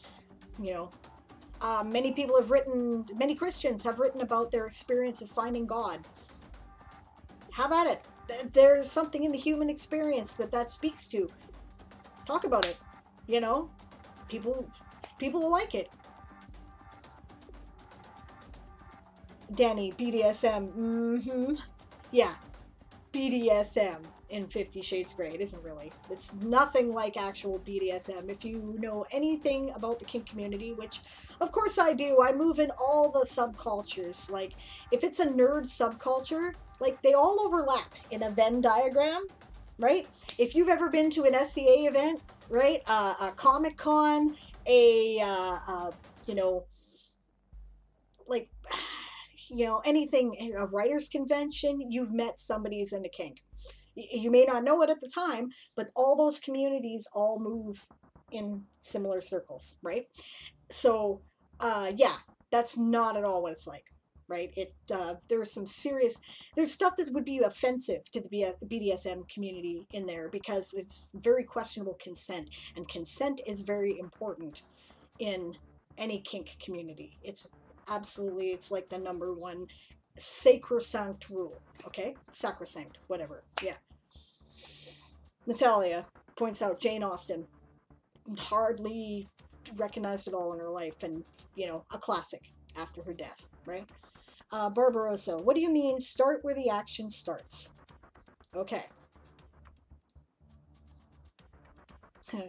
you know, um, many people have written, many Christians have written about their experience of finding God. Have at it. There's something in the human experience that that speaks to. Talk about it. You know, people people will like it. Danny, BDSM. Mm-hmm. Yeah. BDSM in Fifty Shades Grey. It isn't really. It's nothing like actual BDSM. If you know anything about the kink community, which of course I do, I move in all the subcultures. Like, if it's a nerd subculture, like they all overlap in a Venn diagram, right? If you've ever been to an SCA event, right, uh, a Comic Con, a, uh, uh, you know, like, you know, anything, a writer's convention, you've met somebody's who's into kink you may not know it at the time, but all those communities all move in similar circles, right? So, uh, yeah, that's not at all what it's like, right? It uh, there's some serious there's stuff that would be offensive to the BDSM community in there because it's very questionable consent, and consent is very important in any kink community. It's absolutely it's like the number one sacrosanct rule. Okay, sacrosanct, whatever. Yeah. Natalia points out Jane Austen, hardly recognized at all in her life, and you know, a classic after her death, right? Uh, Barbarossa, what do you mean? Start where the action starts. Okay.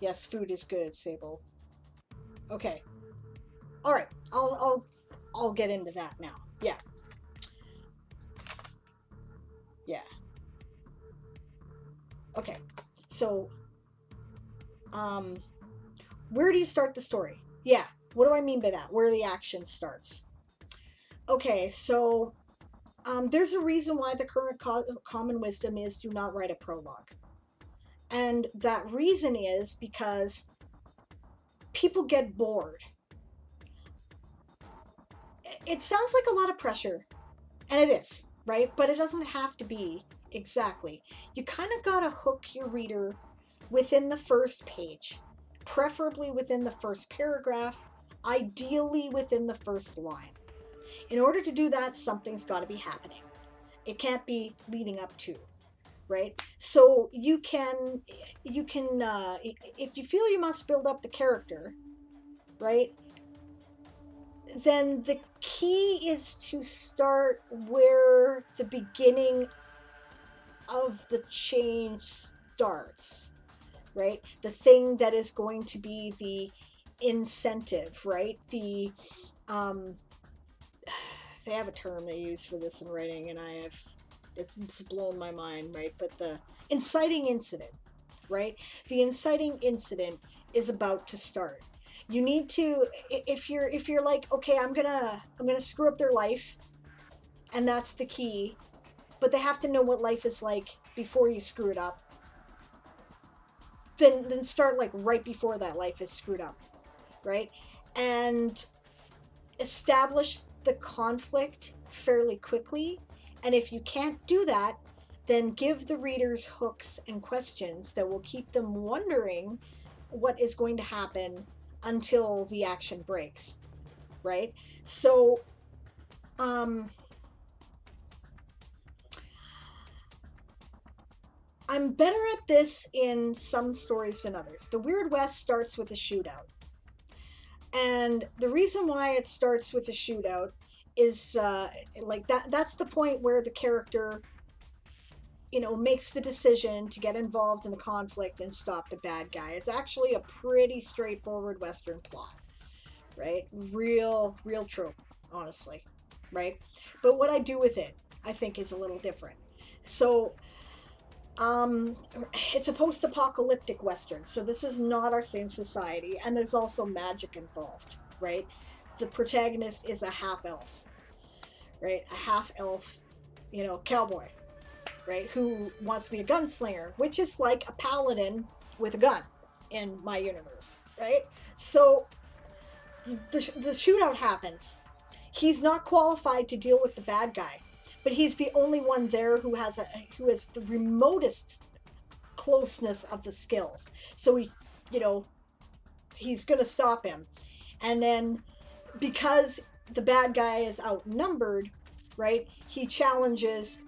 Yes, food is good, Sable. Okay. All right. I'll I'll I'll get into that now. Yeah. Yeah. Okay. So um where do you start the story? Yeah. What do I mean by that? Where the action starts. Okay, so um, there's a reason why the current co- common wisdom is do not write a prologue. And that reason is because people get bored. It sounds like a lot of pressure, and it is, right? But it doesn't have to be exactly. You kind of got to hook your reader within the first page, preferably within the first paragraph, ideally within the first line. In order to do that, something's got to be happening. It can't be leading up to, right? So you can, you can, uh, if you feel you must build up the character, right? Then the key is to start where the beginning of the change starts, right? The thing that is going to be the incentive, right? The um, they have a term they use for this in writing, and I have it's blown my mind, right? But the inciting incident, right? The inciting incident is about to start. You need to if you're if you're like, okay, I'm gonna I'm gonna screw up their life, and that's the key, but they have to know what life is like before you screw it up. Then then start like right before that life is screwed up, right? And establish the conflict fairly quickly. And if you can't do that, then give the readers hooks and questions that will keep them wondering what is going to happen until the action breaks. Right? So, um, I'm better at this in some stories than others. The Wyrd West starts with a shootout. And the reason why it starts with a shootout is uh, like that that's the point where the character you know makes the decision to get involved in the conflict and stop the bad guy. It's actually a pretty straightforward western plot. Right? Real real trope, honestly. Right? But what I do with it, I think is a little different. So um, it's a post-apocalyptic western, so this is not our same society, and there's also magic involved, right? The protagonist is a half elf, right? A half elf, you know, cowboy, right? Who wants to be a gunslinger, which is like a paladin with a gun in my universe, right? So the, the shootout happens. He's not qualified to deal with the bad guy but he's the only one there who has a who has the remotest closeness of the skills. So he, you know, he's gonna stop him, and then because the bad guy is outnumbered, right? He challenges.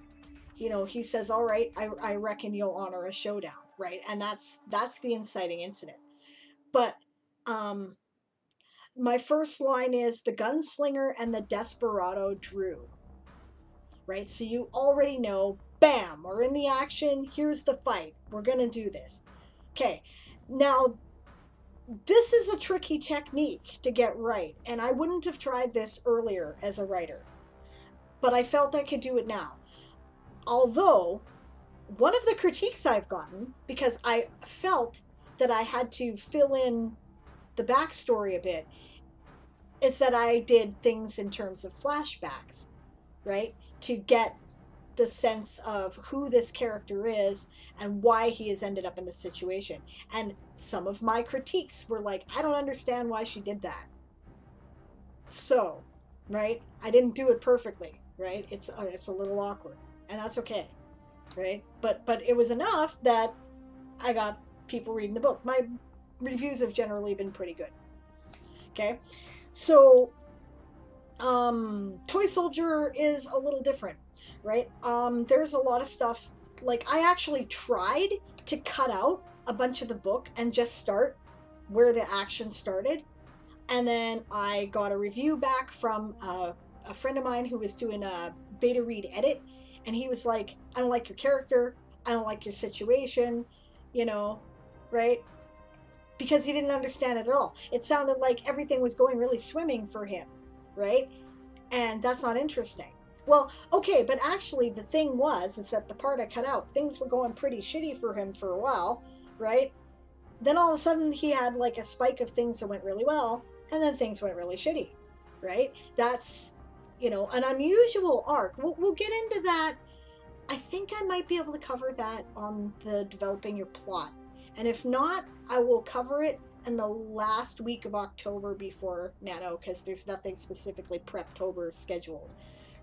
You know, he says, "All right, I, I reckon you'll honor a showdown." Right, and that's that's the inciting incident. But um, my first line is the gunslinger and the desperado drew right? So you already know, bam, we're in the action. Here's the fight. We're to do this. Okay. Now, this is a tricky technique to get right, and I wouldn't have tried this earlier as a writer, but I felt I could do it now. Although, one of the critiques I've gotten, because I felt that I had to fill in the backstory a bit, is that I did things in terms of flashbacks, right? To get the sense of who this character is and why he has ended up in this situation. And some of my critiques were like, I don't understand why she did that. So, right? I didn't do it perfectly, right? It's uh, it's a little awkward, and that's okay, right? But but it was enough that I got people reading the book. My reviews have generally been pretty good. Okay, so um, Toy Soldier is a little different, right? Um, there's a lot of stuff. Like, I actually tried to cut out a bunch of the book and just start where the action started. And then I got a review back from uh, a friend of mine who was doing a beta read edit. And he was like, I don't like your character. I don't like your situation, you know, right? because he didn't understand it at all. It sounded like everything was going really swimming for him, right? And that's not interesting. Well, okay, but actually the thing was is that the part I cut out, things were going pretty shitty for him for a while, right? Then all of a sudden he had like a spike of things that went really well, and then things went really shitty, right? That's you know an unusual arc. We'll we'll get into that. I think I might be able to cover that on the developing your plot, and if not, I will cover it in the last week of October before Nano because there's nothing specifically Preptober scheduled,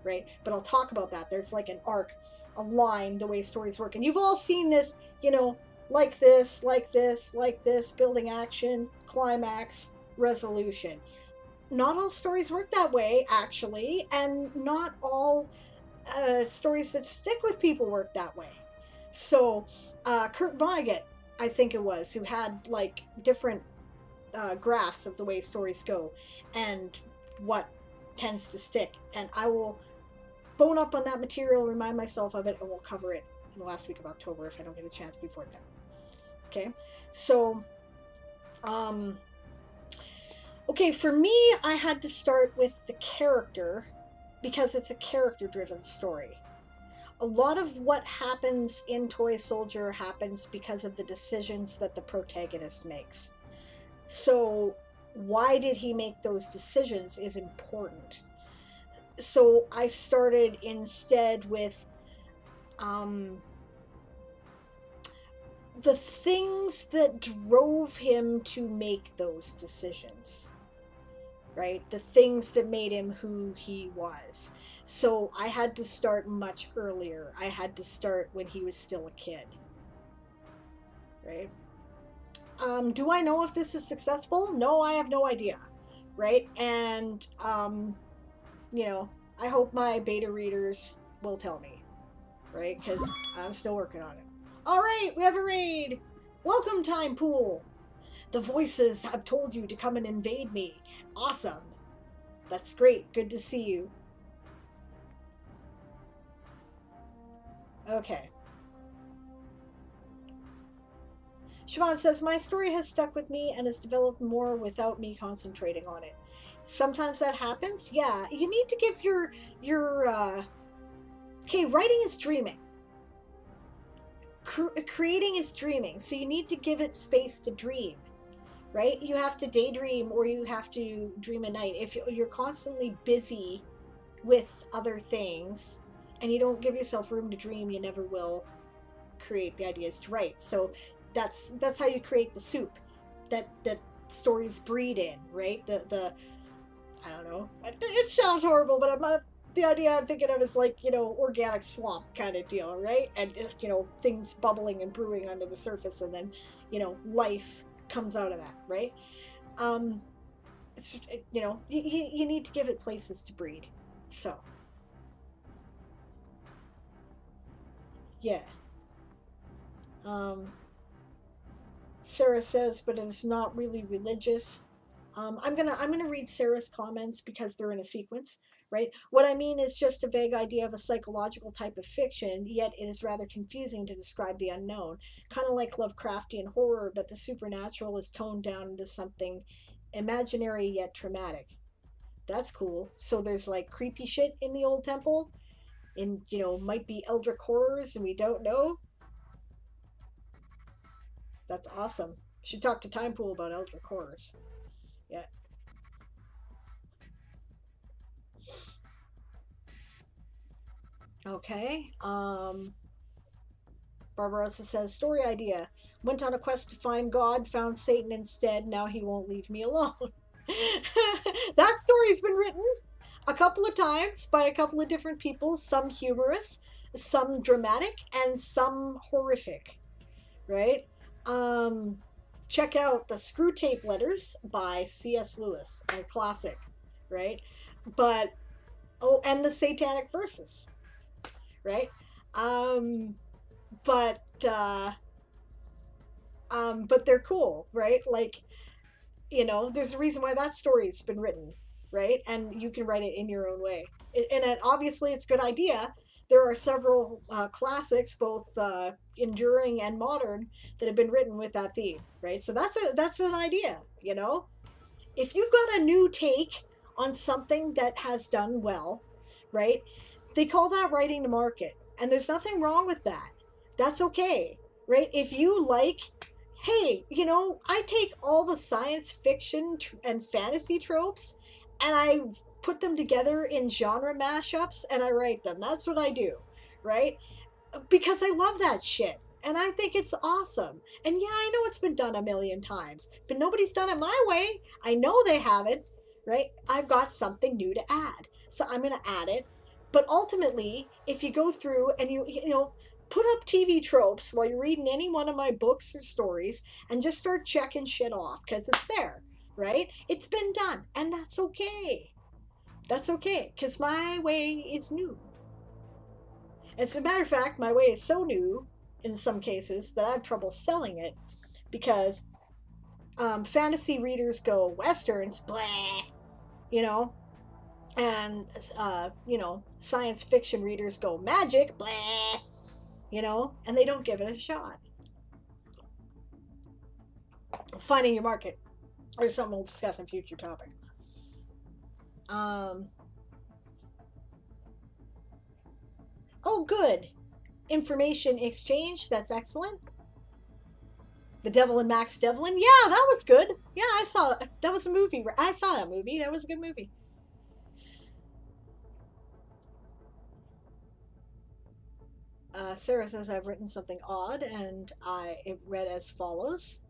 right? But I'll talk about that. There's like an arc, a line, the way stories work, and you've all seen this, you know, like this, like this, like this, building action, climax, resolution. Not all stories work that way, actually, and not all uh, stories that stick with people work that way. So, uh, Kurt Vonnegut, I think it was, who had like different uh, graphs of the way stories go and what tends to stick. And I will bone up on that material, remind myself of it, and we'll cover it in the last week of October if I don't get a chance before then. Okay, so, um, okay, for me, I had to start with the character because it's a character driven story. A lot of what happens in Toy Soldier happens because of the decisions that the protagonist makes. So, why did he make those decisions is important. So, I started instead with um, the things that drove him to make those decisions right? The things that made him who he was. So i had to start much earlier. I had to start when he was still a kid right um, do i know if this is successful no i have no idea right and um, you know i hope my beta readers will tell me right because i'm still working on it Alright, we have a raid! Welcome, Time Pool! The voices have told you to come and invade me. Awesome. That's great. Good to see you. Okay. Siobhan says, My story has stuck with me and has developed more without me concentrating on it. Sometimes that happens. Yeah, you need to give your, your, uh... Okay, writing is dreaming cr- creating is dreaming, so you need to give it space to dream, right? You have to daydream or you have to dream at night. If you're constantly busy with other things and you don't give yourself room to dream, you never will create the ideas to write. So that's that's how you create the soup that that stories breed in, right? The the I don't know. It sounds horrible, but I'm the idea I'm thinking of is like, you know, organic swamp kind of deal, right? And, you know, things bubbling and brewing under the surface and then, you know, life comes out of that, right? Um, it's, you know, you, you need to give it places to breed. So, yeah. Um, Sarah says, but it's not really religious. Um, I'm gonna I'm gonna read Sarah's comments because they're in a sequence right? What I mean is just a vague idea of a psychological type of fiction, yet it is rather confusing to describe the unknown. Kind of like Lovecraftian horror, but the supernatural is toned down into something imaginary yet traumatic. That's cool. So there's like creepy shit in the old temple, and you know, might be Eldritch horrors, and we don't know. That's awesome. Should talk to Time Pool about Eldritch Cores. Yeah. Okay. Um, Barbarossa says, story idea. Went on a quest to find God, found Satan instead. Now he won't leave me alone. that story's been written a couple of times by a couple of different people, some humorous, some dramatic, and some horrific. Right? Um, check out the Screwtape Letters by C.S. Lewis, a classic, right? But oh, and the Satanic Verses right? Um, but uh, um, but they're cool, right? Like, you know, there's a reason why that story's been written, right? And you can write it in your own way. And it, obviously, it's a good idea. There are several uh, classics, both uh, enduring and modern that have been written with that theme, right? So that's a that's an idea, you know. If you've got a new take on something that has done well, right? They call that writing to market, and there's nothing wrong with that. That's okay, right? If you like hey, you know, I take all the science fiction tr- and fantasy tropes and I put them together in genre mashups and I write them. That's what I do, right? Because I love that shit. And I think it's awesome. And yeah, I know it's been done a million times, but nobody's done it my way. I know they haven't, right? I've got something new to add. So I'm going to add it. But ultimately, if you go through and you, you know, put up TV tropes while you're reading any one of my books or stories and just start checking shit off because it's there, right? It's been done, and that's okay. That's okay because my way is new. As a matter of fact, my way is so new in some cases that I have trouble selling it because um, fantasy readers go westerns, blah, you know, and uh, you know, science fiction readers go magic, blah you know, and they don't give it a shot. Finding your market, or something we'll discuss in future topic. Um. Oh, good. Information exchange. That's excellent. The Devil and Max Devlin. Yeah, that was good. Yeah, I saw that was a movie. I saw that movie. That was a good movie. Uh, Sarah says I've written something odd, and I it read as follows.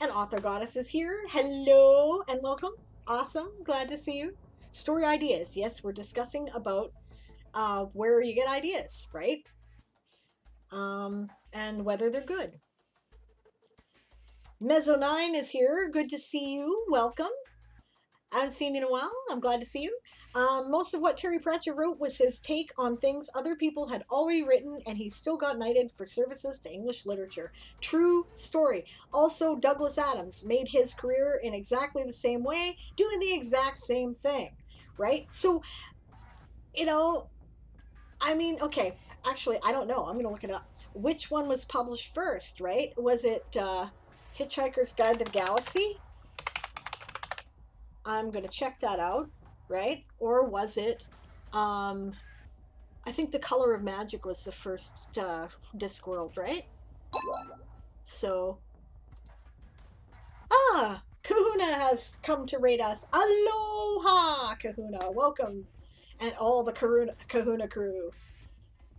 An author goddess is here. Hello and welcome. Awesome. Glad to see you. Story ideas. Yes, we're discussing about uh, where you get ideas, right? Um, and whether they're good. Mezzo9 is here. Good to see you. Welcome. I haven't seen you in a while. I'm glad to see you. Um, most of what Terry Pratchett wrote was his take on things other people had already written, and he still got knighted for services to English literature. True story. Also, Douglas Adams made his career in exactly the same way, doing the exact same thing, right? So, you know, I mean, okay, actually, I don't know. I'm going to look it up. Which one was published first, right? Was it uh, Hitchhiker's Guide to the Galaxy? I'm going to check that out right? Or was it, um, I think The Color of Magic was the first uh, Discworld, right? So, ah, Kahuna has come to raid us. Aloha, Kahuna. Welcome. And all the Kahuna, Kahuna crew.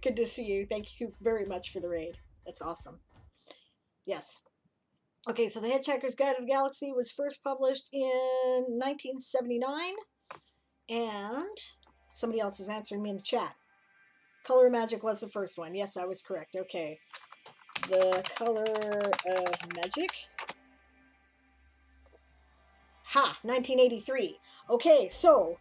Good to see you. Thank you very much for the raid. That's awesome. Yes. Okay, so The Hitchhiker's Guide to the Galaxy was first published in 1979. And somebody else is answering me in the chat. Color Magic was the first one. Yes, I was correct. Okay. The Color of Magic. Ha! 1983. Okay, so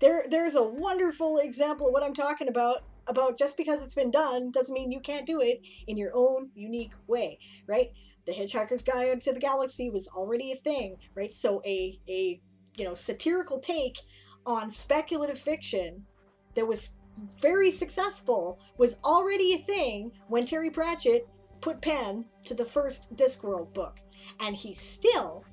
there there's a wonderful example of what I'm talking about about just because it's been done doesn't mean you can't do it in your own unique way, right? The Hitchhiker's Guide to the Galaxy was already a thing, right? So a a you know satirical take on speculative fiction that was very successful was already a thing when Terry Pratchett put pen to the first Discworld book. And he still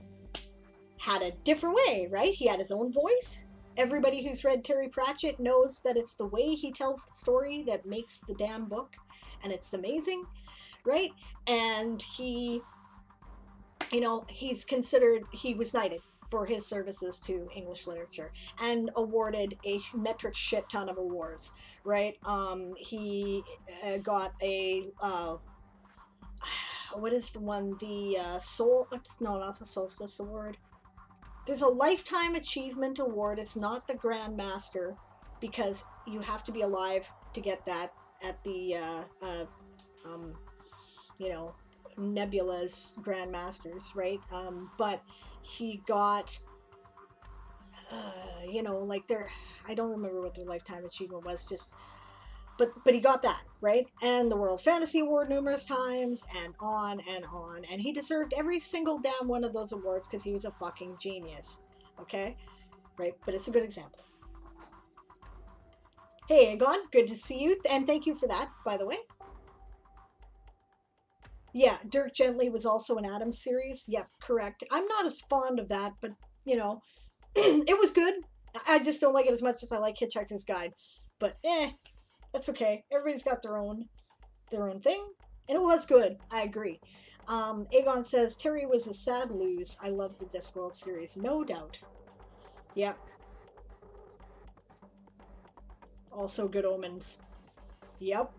had a different way, right? He had his own voice. Everybody who's read Terry Pratchett knows that it's the way he tells the story that makes the damn book. And it's amazing, right? And he, you know, he's considered, he was knighted for his services to English literature and awarded a metric shit ton of awards, right? Um, he uh, got a, uh, what is the one? The uh, Soul, no, not the Solstice Award. There's a Lifetime Achievement Award. It's not the grandmaster because you have to be alive to get that at the, uh, uh, um, you know, Nebula's Grandmasters, right? Um, but he got uh, you know like their i don't remember what their lifetime achievement was just but but he got that right and the world fantasy award numerous times and on and on and he deserved every single damn one of those awards because he was a fucking genius okay right but it's a good example hey Aegon, good to see you and thank you for that by the way Yeah, Dirk Gently was also an Adams series. Yep, correct. I'm not as fond of that, but you know, it was good. I just don't like it as much as I like Hitchhiker's Guide. But eh, that's okay. Everybody's got their own their own thing, and it was good. I agree. Um, Aegon says Terry was a sad lose. I love the Discworld series, no doubt. Yep. Also good omens. Yep.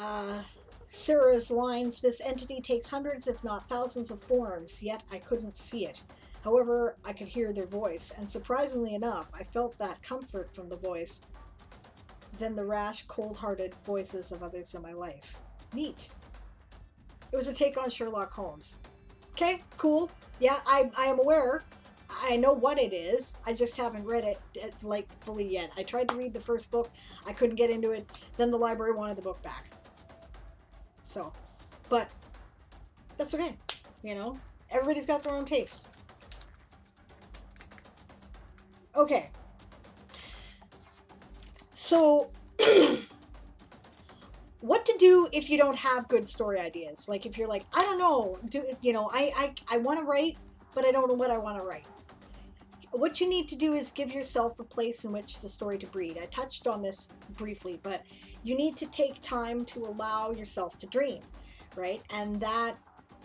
Uh, Sarah's lines This entity takes hundreds, if not thousands, of forms, yet I couldn't see it. However, I could hear their voice, and surprisingly enough, I felt that comfort from the voice than the rash, cold hearted voices of others in my life. Neat. It was a take on Sherlock Holmes. Okay, cool. Yeah, I, I am aware. I know what it is. I just haven't read it uh, like fully yet. I tried to read the first book. I couldn't get into it. Then the library wanted the book back. So, but that's okay. You know, everybody's got their own taste. Okay. So, what to do if you don't have good story ideas? Like if you're like, I don't know, do you know, I I, I want to write, but I don't know what I want to write. What you need to do is give yourself a place in which the story to breed. I touched on this briefly, but you need to take time to allow yourself to dream, right? And that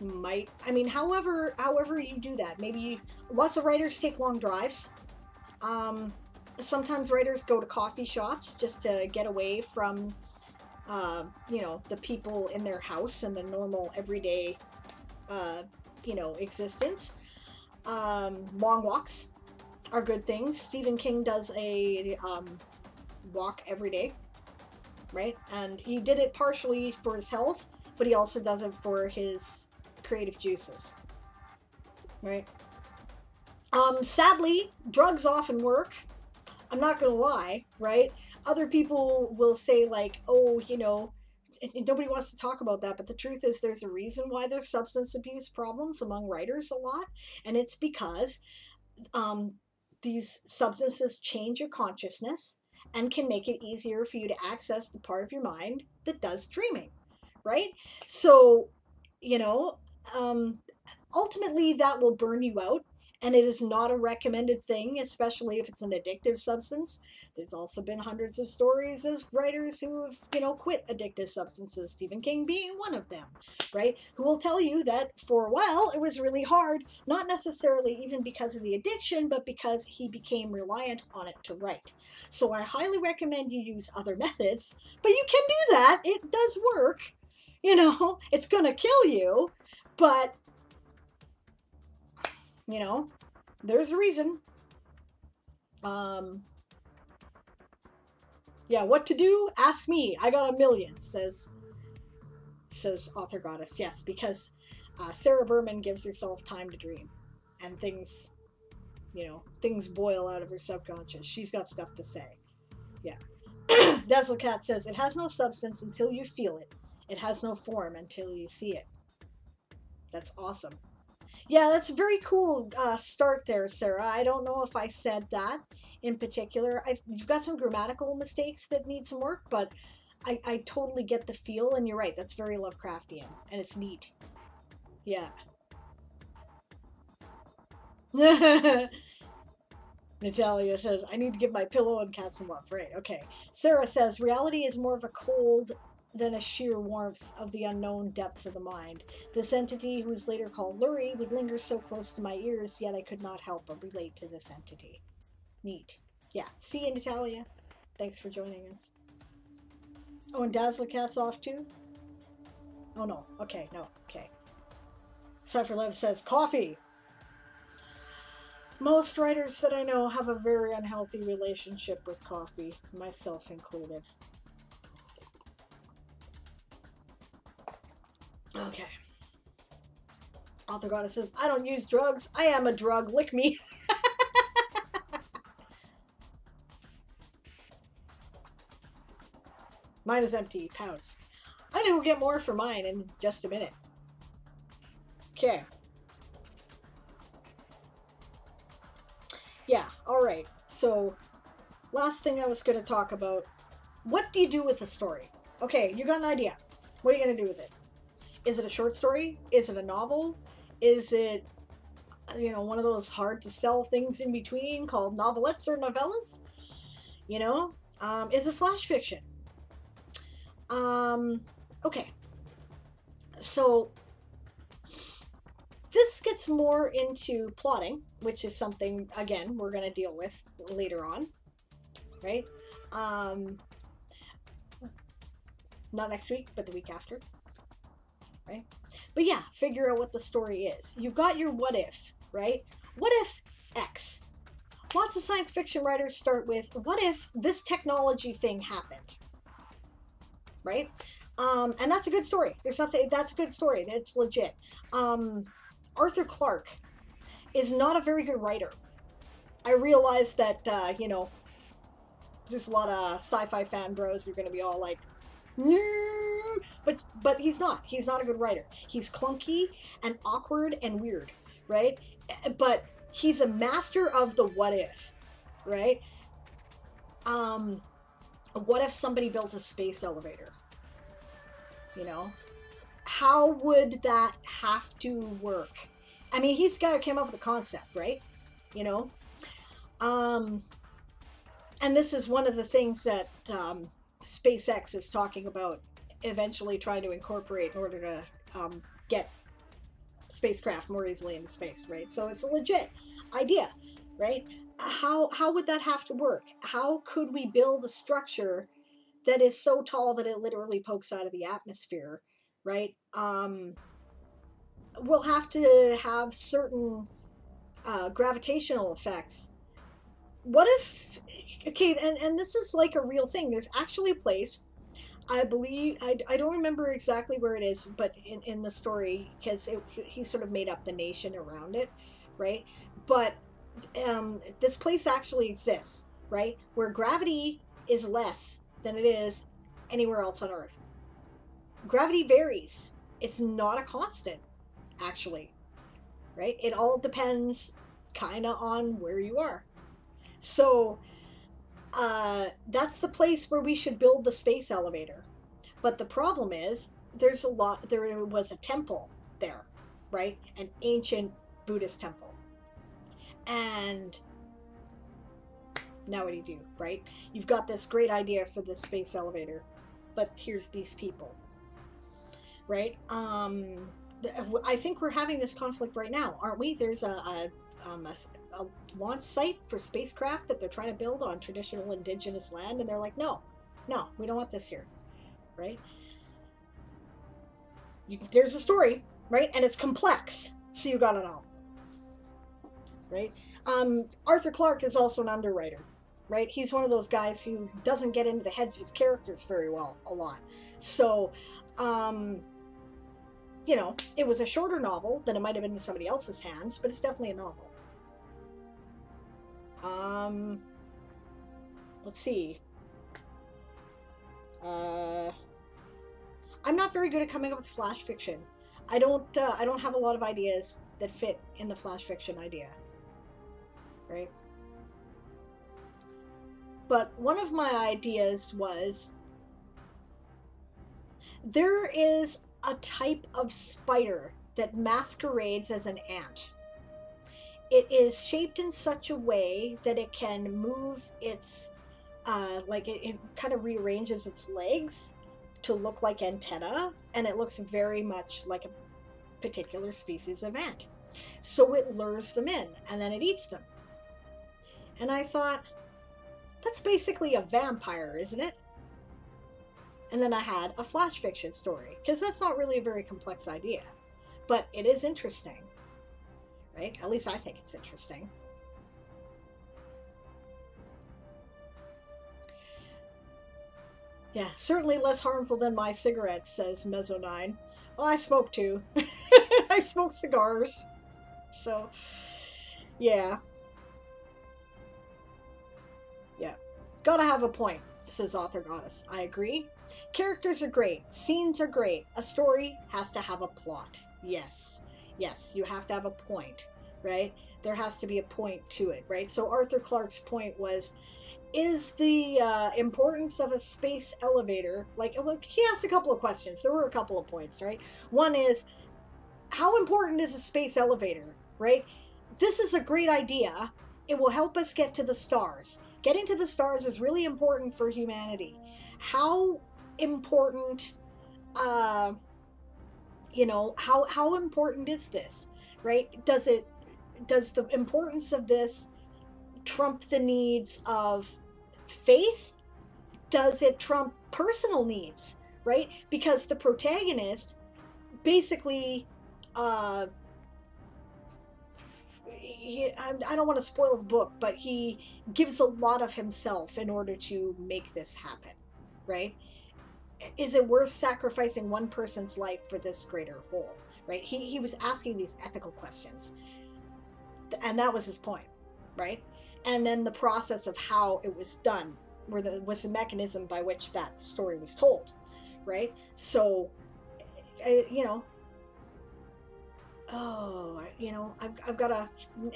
might, I mean, however, however you do that, maybe lots of writers take long drives. Um, sometimes writers go to coffee shops just to get away from, uh, you know, the people in their house and the normal everyday, uh, you know, existence. Um, long walks are good things. Stephen King does a um, walk every day, right? And he did it partially for his health, but he also does it for his creative juices, right? Um, sadly, drugs often work. I'm not gonna lie, right? Other people will say like, oh, you know, nobody wants to talk about that, but the truth is there's a reason why there's substance abuse problems among writers a lot, and it's because um, these substances change your consciousness and can make it easier for you to access the part of your mind that does dreaming, right? So, you know, um, ultimately that will burn you out and it is not a recommended thing, especially if it's an addictive substance. There's also been hundreds of stories of writers who have, you know, quit addictive substances, Stephen King being one of them, right? Who will tell you that for a while it was really hard, not necessarily even because of the addiction, but because he became reliant on it to write. So I highly recommend you use other methods, but you can do that. It does work. You know, it's going to kill you, but you know, there's a reason. Um, yeah, what to do? Ask me. I got a million, says says author goddess. Yes, because uh, Sarah Berman gives herself time to dream, and things, you know, things boil out of her subconscious. She's got stuff to say. Yeah. Dazzlecat says it has no substance until you feel it. It has no form until you see it. That's awesome. Yeah, that's a very cool uh, start there, Sarah. I don't know if I said that in particular. i you've got some grammatical mistakes that need some work, but I, I totally get the feel, and you're right. That's very Lovecraftian, and it's neat. Yeah. Natalia says, I need to give my pillow and cat some love. Right, okay. Sarah says, reality is more of a cold than a sheer warmth of the unknown depths of the mind. This entity, who was later called Lurie, would linger so close to my ears, yet I could not help but relate to this entity. Neat. Yeah. See you, Natalia. Thanks for joining us. Oh, and Dazzle Cat's off too? Oh, no. Okay, no. Okay. Cypher Lev says, coffee! Most writers that I know have a very unhealthy relationship with coffee, myself included. Okay. Author Goddess says, I don't use drugs. I am a drug. Lick me. mine is empty. Pouts. I know we'll get more for mine in just a minute. Okay. Yeah, alright. So, last thing I was going to talk about. What do you do with a story? Okay, you got an idea What are you going to do with it? Is it a short story? Is it a novel? Is it, you know, one of those hard to sell things in between called novelettes or novellas? You know, um, is it flash fiction? Um, okay. So this gets more into plotting, which is something again we're going to deal with later on, right? Um, not next week, but the week after, right? But yeah, figure out what the story is. You've got your what if, right? What if X? Lots of science fiction writers start with what if this technology thing happened, right? Um, and that's a good story. There's nothing. That's a good story. It's legit. Um, Arthur Clarke is not a very good writer. I realize that uh, you know there's a lot of sci-fi fan bros who are going to be all like, no, but but he's not. He's not a good writer. He's clunky and awkward and weird, right? But he's a master of the what if, right? Um, what if somebody built a space elevator? You know, how would that have to work? I mean, he's the guy who came up with the concept, right? You know, um, and this is one of the things that um, SpaceX is talking about eventually trying to incorporate in order to um, get spacecraft more easily into space, right? So it's a legit idea, right? How how would that have to work? How could we build a structure that is so tall that it literally pokes out of the atmosphere, right? Um, we'll have to have certain uh, gravitational effects. What if okay, and, and this is like a real thing. There's actually a place, I believe, I, I don't remember exactly where it is, but in, in the story, because he sort of made up the nation around it, right? But um, this place actually exists, right? Where gravity is less than it is anywhere else on Earth. Gravity varies. It's not a constant, actually, right? It all depends kind of on where you are. So uh, that's the place where we should build the space elevator. But the problem is, there's a lot, there was a temple there, right? An ancient Buddhist temple. And now what do you do, right? You've got this great idea for this space elevator, but here's these people, right? Um, I think we're having this conflict right now, aren't we? There's a, a um, a, a, launch site for spacecraft that they're trying to build on traditional indigenous land, and they're like, no, no, we don't want this here, right? You, there's a story, right, and it's complex, so you gotta know, right? Um, Arthur Clarke is also an underwriter, right? He's one of those guys who doesn't get into the heads of his characters very well a lot, so. Um, you know, it was a shorter novel than it might have been in somebody else's hands, but it's definitely a novel. Um, let's see. Uh, I'm not very good at coming up with flash fiction. I don't. Uh, I don't have a lot of ideas that fit in the flash fiction idea. Right. But one of my ideas was there is a type of spider that masquerades as an ant. It is shaped in such a way that it can move its, uh, like it, it kind of rearranges its legs to look like antenna, and it looks very much like a particular species of ant. So it lures them in, and then it eats them. And I thought, that's basically a vampire, isn't it? And then I had a flash fiction story, because that's not really a very complex idea. But it is interesting right? At least I think it's interesting. Yeah, certainly less harmful than my cigarettes, says Mezzo9. Well, I smoke too. I smoke cigars. So, yeah. Yeah. Gotta have a point, says Author Goddess. I agree. Characters are great. Scenes are great. A story has to have a plot. Yes yes, you have to have a point, right? There has to be a point to it, right? So Arthur Clarke's point was is the uh, importance of a space elevator like he asked a couple of questions. There were a couple of points right? One is how important is a space elevator right? This is a great idea. It will help us get to the stars. Getting to the stars is really important for humanity. How important uh you know how how important is this right? Does it does the importance of this trump the needs of faith? Does it trump personal needs right? Because the protagonist basically uh he, I, I don't want to spoil the book but he gives a lot of himself in order to make this happen right is it worth sacrificing one person's life for this greater whole right? He, he was asking these ethical questions. And that was his point right? And then the process of how it was done were the was the mechanism by which that story was told right? So I, you know oh you know I've, I've got to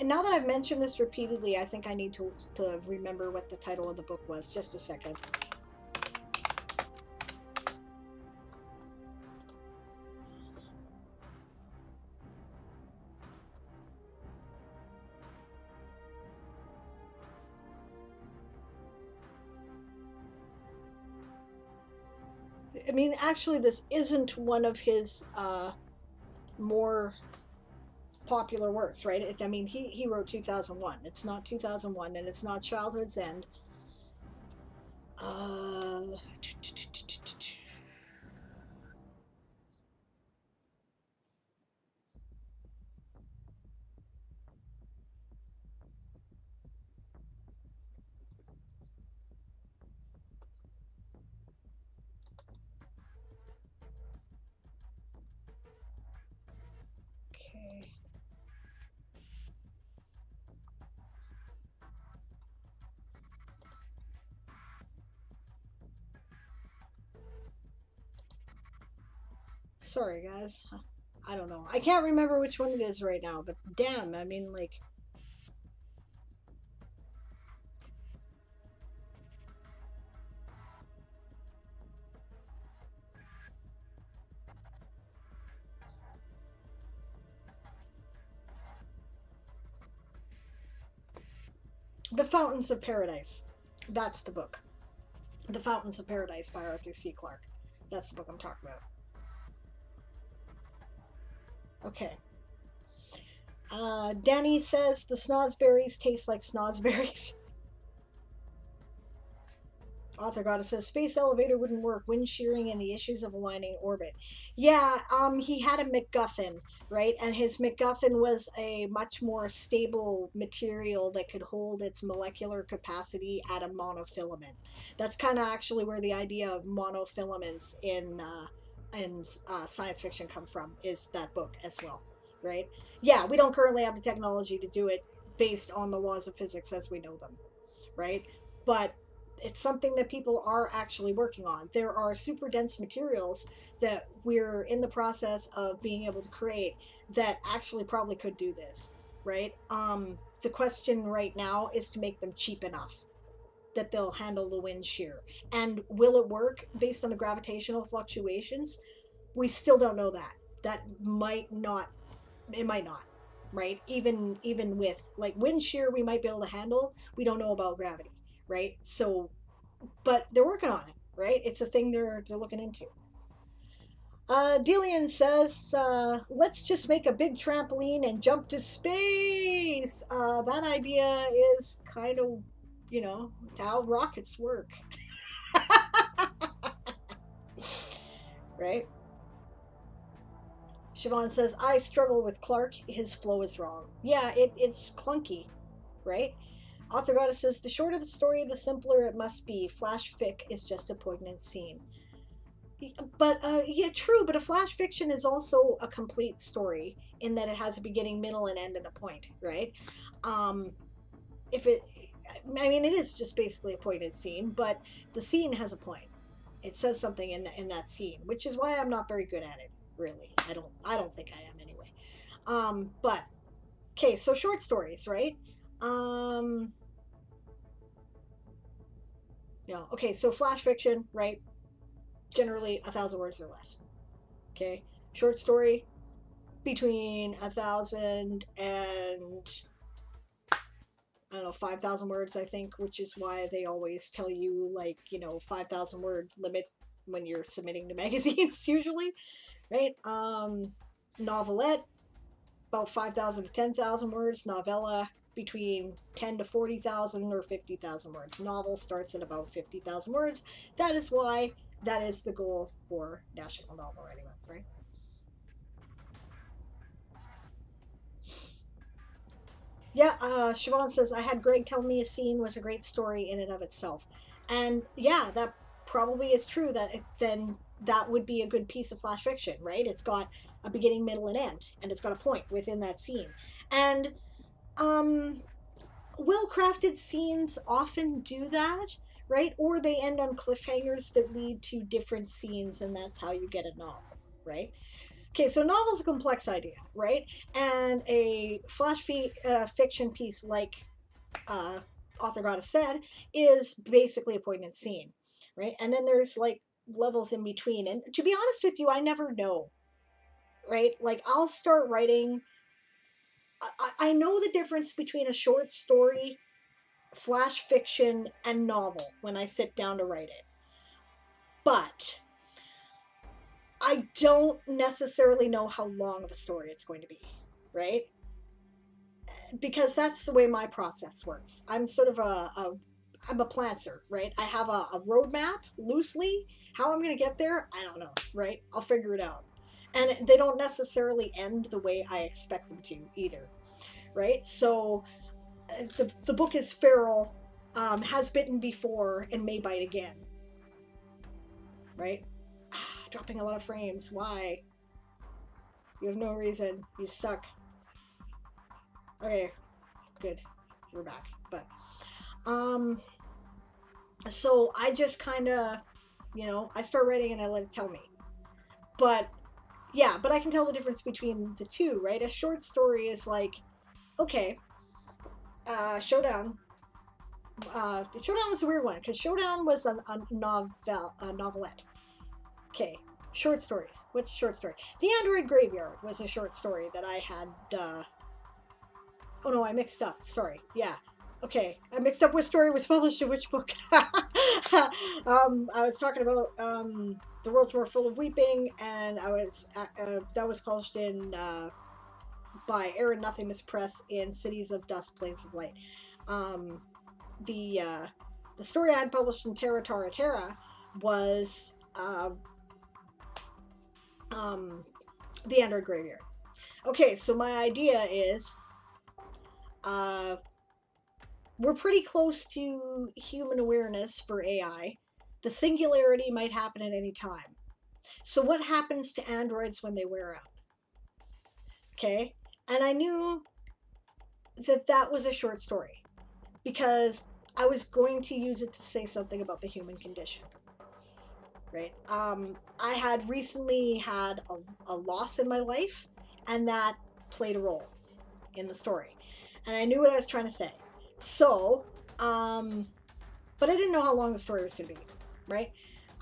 now that i've mentioned this repeatedly i think i need to to remember what the title of the book was just a second I mean, actually, this isn't one of his uh, more popular works, right? It, I mean, he, he wrote 2001. It's not 2001, and it's not Childhood's End. Uh, Sorry, guys. I don't know. I can't remember which one it is right now, but damn, I mean, like... The Fountains of Paradise. That's the book. The Fountains of Paradise by Arthur C. Clarke. That's the book I'm talking about. Okay. Uh, Danny says the snozberries taste like snozberries. Author Goddess says space elevator wouldn't work. Wind shearing and the issues of aligning orbit. Yeah, um, he had a MacGuffin, right? And his MacGuffin was a much more stable material that could hold its molecular capacity at a monofilament. That's kind of actually where the idea of monofilaments in uh, in uh, science fiction come from. Is that book as well, right? Yeah, we don't currently have the technology to do it based on the laws of physics as we know them, right? But it's something that people are actually working on. There are super dense materials that we're in the process of being able to create that actually probably could do this, right? Um, the question right now is to make them cheap enough that they'll handle the wind shear. And will it work based on the gravitational fluctuations? We still don't know that. That might not it might not, right? Even even with like wind shear we might be able to handle. We don't know about gravity right? So, but they're working on it, right? It's a thing they're they're looking into. Uh, Delian says, uh, let's just make a big trampoline and jump to space. Uh, that idea is kind of, you know, how rockets work. right? Siobhan says, I struggle with Clarke. His flow is wrong. Yeah, it, it's clunky, right? Author Goddess says, the shorter the story, the simpler it must be. Flash fic is just a poignant scene. But, uh, yeah, true, but a flash fiction is also a complete story in that it has a beginning, middle, and end and a point, right? Um, if it, I mean, it is just basically a pointed scene, but the scene has a point. It says something in, the, in that scene, which is why I'm not very good at it, really. I don't, I don't think I am anyway. Um, but, okay, so short stories, right? Um, know, okay, so flash fiction, right? Generally a thousand words or less. Okay, short story between a thousand and I don't know, 5,000 words, I think, which is why they always tell you, like, you know, 5,000 word limit when you're submitting to magazines, usually, right? Um, novelette, about 5,000 to 10,000 words. Novella, between 10 to 40,000 or 50,000 words. Novel starts at about 50,000 words. That is why that is the goal for National Novel Writing Month, right? Yeah, uh, Siobhan says, I had Greg tell me a scene was a great story in and of itself. And yeah, that probably is true that it, then that would be a good piece of flash fiction, right? It's got a beginning, middle, and end, and it's got a point within that scene. And um, well crafted scenes often do that, right? Or they end on cliffhangers that lead to different scenes, and that's how you get a novel, right? Okay, so novel's a complex idea, right? And a flash uh, fiction piece like uh, Author Goddess said is basically a poignant scene, right? And then there's like levels in between. And to be honest with you, I never know, right? Like I'll start writing. I, I know the difference between a short story, flash fiction, and novel when I sit down to write it. But I don't necessarily know how long of a story it's going to be, right? Because that's the way my process works. I'm sort of a, a I'm a planter, right? I have a, a roadmap loosely. How I'm going to get there, I don't know, right? I'll figure it out. And they don't necessarily end the way I expect them to either, right? So uh, the, the book is feral, um, has bitten before, and may bite again, right? Dropping a lot of frames. Why? You have no reason. You suck. Okay, good. We're back. But, um, so I just kind of, you know, I start writing and I let it tell me. But, yeah, but I can tell the difference between the two, right? A short story is like, okay, uh, Showdown. Uh, Showdown was a weird one because Showdown was a, a novel, a novelette. Okay, short stories. What's short story? The Android Graveyard was a short story that I had. Uh... Oh no, I mixed up. Sorry. Yeah. Okay, I mixed up which story was published in which book. um, I was talking about um, the world's more full of weeping, and I was uh, uh, that was published in uh, by Aaron Nothingness Press in Cities of Dust, Plains of Light. Um, the uh, the story I had published in Terra Tara Terra was uh, um, the Android Graveyard. Okay, so my idea is uh, we're pretty close to human awareness for AI. The singularity might happen at any time. So, what happens to androids when they wear out? Okay, and I knew that that was a short story because I was going to use it to say something about the human condition right? Um, I had recently had a, a loss in my life, and that played a role in the story. And I knew what I was trying to say. So, um, but I didn't know how long the story was going to be, right?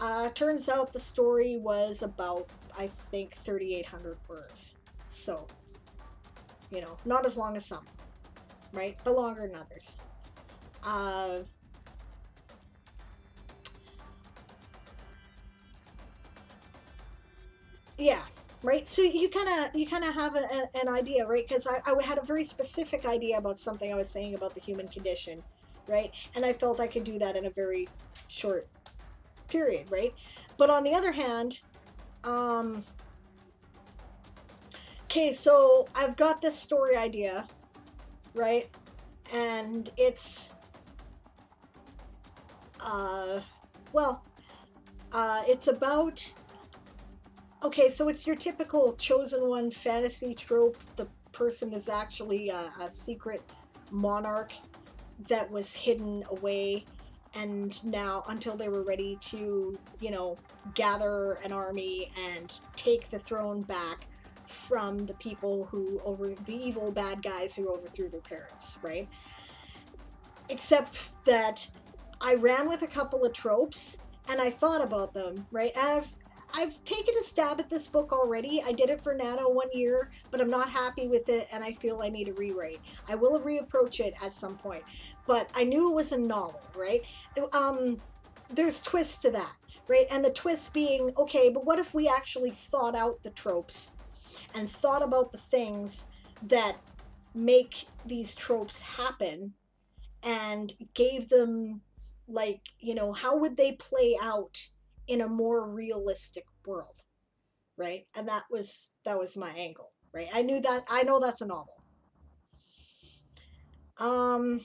Uh, turns out the story was about, I think, 3,800 words. So, you know, not as long as some, right? But longer than others. Uh, yeah right? So you kind of you kind of have a, an idea right? Because I, I had a very specific idea about something i was saying about the human condition right? And i felt i could do that in a very short period right? But on the other hand um okay so i've got this story idea right? And it's uh well uh it's about okay, so it's your typical chosen one fantasy trope. The person is actually a, a secret monarch that was hidden away and now until they were ready to you know gather an army and take the throne back from the people who over the evil bad guys who overthrew their parents right except that I ran with a couple of tropes and I thought about them, right? I've I've taken a stab at this book already. I did it for Nano one year, but I'm not happy with it and I feel I need a rewrite. I will reapproach it at some point. But I knew it was a novel, right? Um there's twists to that, right? And the twist being, okay, but what if we actually thought out the tropes and thought about the things that make these tropes happen and gave them like you know how would they play out in a more realistic world right? And that was that was my angle right? I knew that i know that's a novel. Um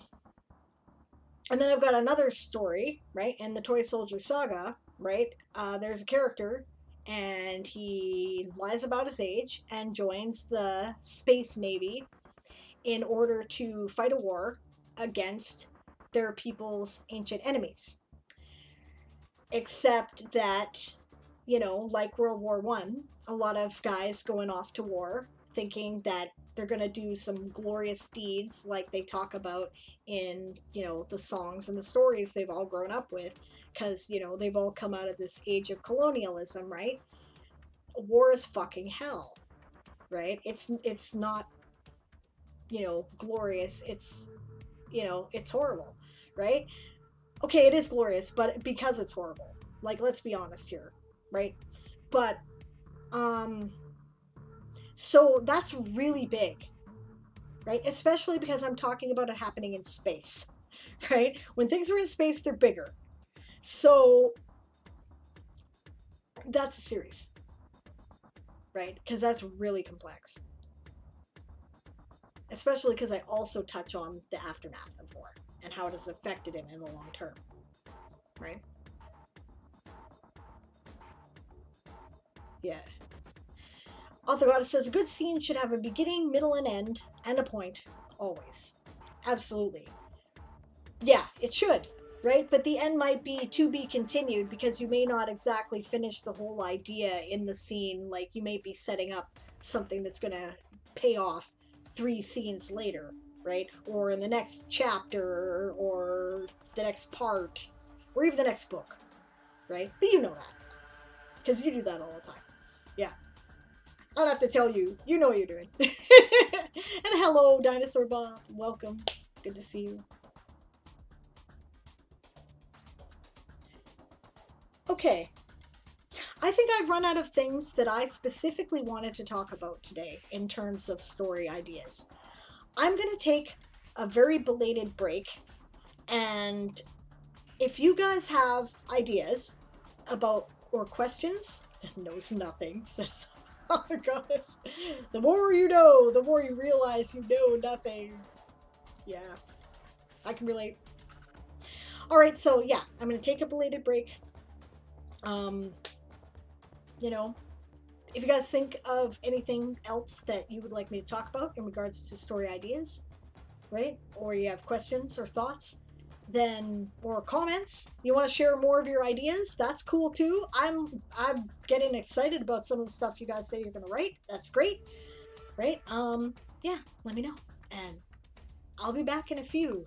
and then i've got another story right? In the toy soldier saga right? Uh, there's a character and he lies about his age and joins the space navy in order to fight a war against their people's ancient enemies. Except that, you know, like World War One, a lot of guys going off to war thinking that they're going to do some glorious deeds like they talk about in, you know, the songs and the stories they've all grown up with because, you know, they've all come out of this age of colonialism, right? War is fucking hell, right? It's it's not you know, glorious. It's you know, it's horrible, right? Okay, it is glorious, but because it's horrible. Like, let's be honest here, right? But, um, so that's really big, right? Especially because I'm talking about it happening in space, right? When things are in space, they're bigger. So, that's a series, right? Because that's really complex especially because I also touch on the aftermath of war and how it has affected him in the long term. Right? Yeah. Author says a good scene should have a beginning, middle, and end, and a point, always. Absolutely. Yeah, it should, right? But the end might be to be continued because you may not exactly finish the whole idea in the scene. Like, you may be setting up something that's going to pay off three scenes later, right? Or in the next chapter, or the next part, or even the next book, right? But you know that. Because you do that all the time. Yeah. I don't have to tell you. You know what you're doing. and hello, Dinosaur Bob. Welcome. Good to see you. Okay, I think I've run out of things that I specifically wanted to talk about today in terms of story ideas. I'm going to take a very belated break, and if you guys have ideas about or questions, knows nothing, says Oh gosh. The more you know, the more you realize you know nothing. Yeah. I can relate. Alright, so yeah, I'm gonna take a belated break. Um you know, if you guys think of anything else that you would like me to talk about in regards to story ideas, right? Or you have questions or thoughts, then or comments, you want to share more of your ideas, that's cool too. I'm I'm getting excited about some of the stuff you guys say you're to write. That's great. Right? Um yeah, let me know. And I'll be back in a few.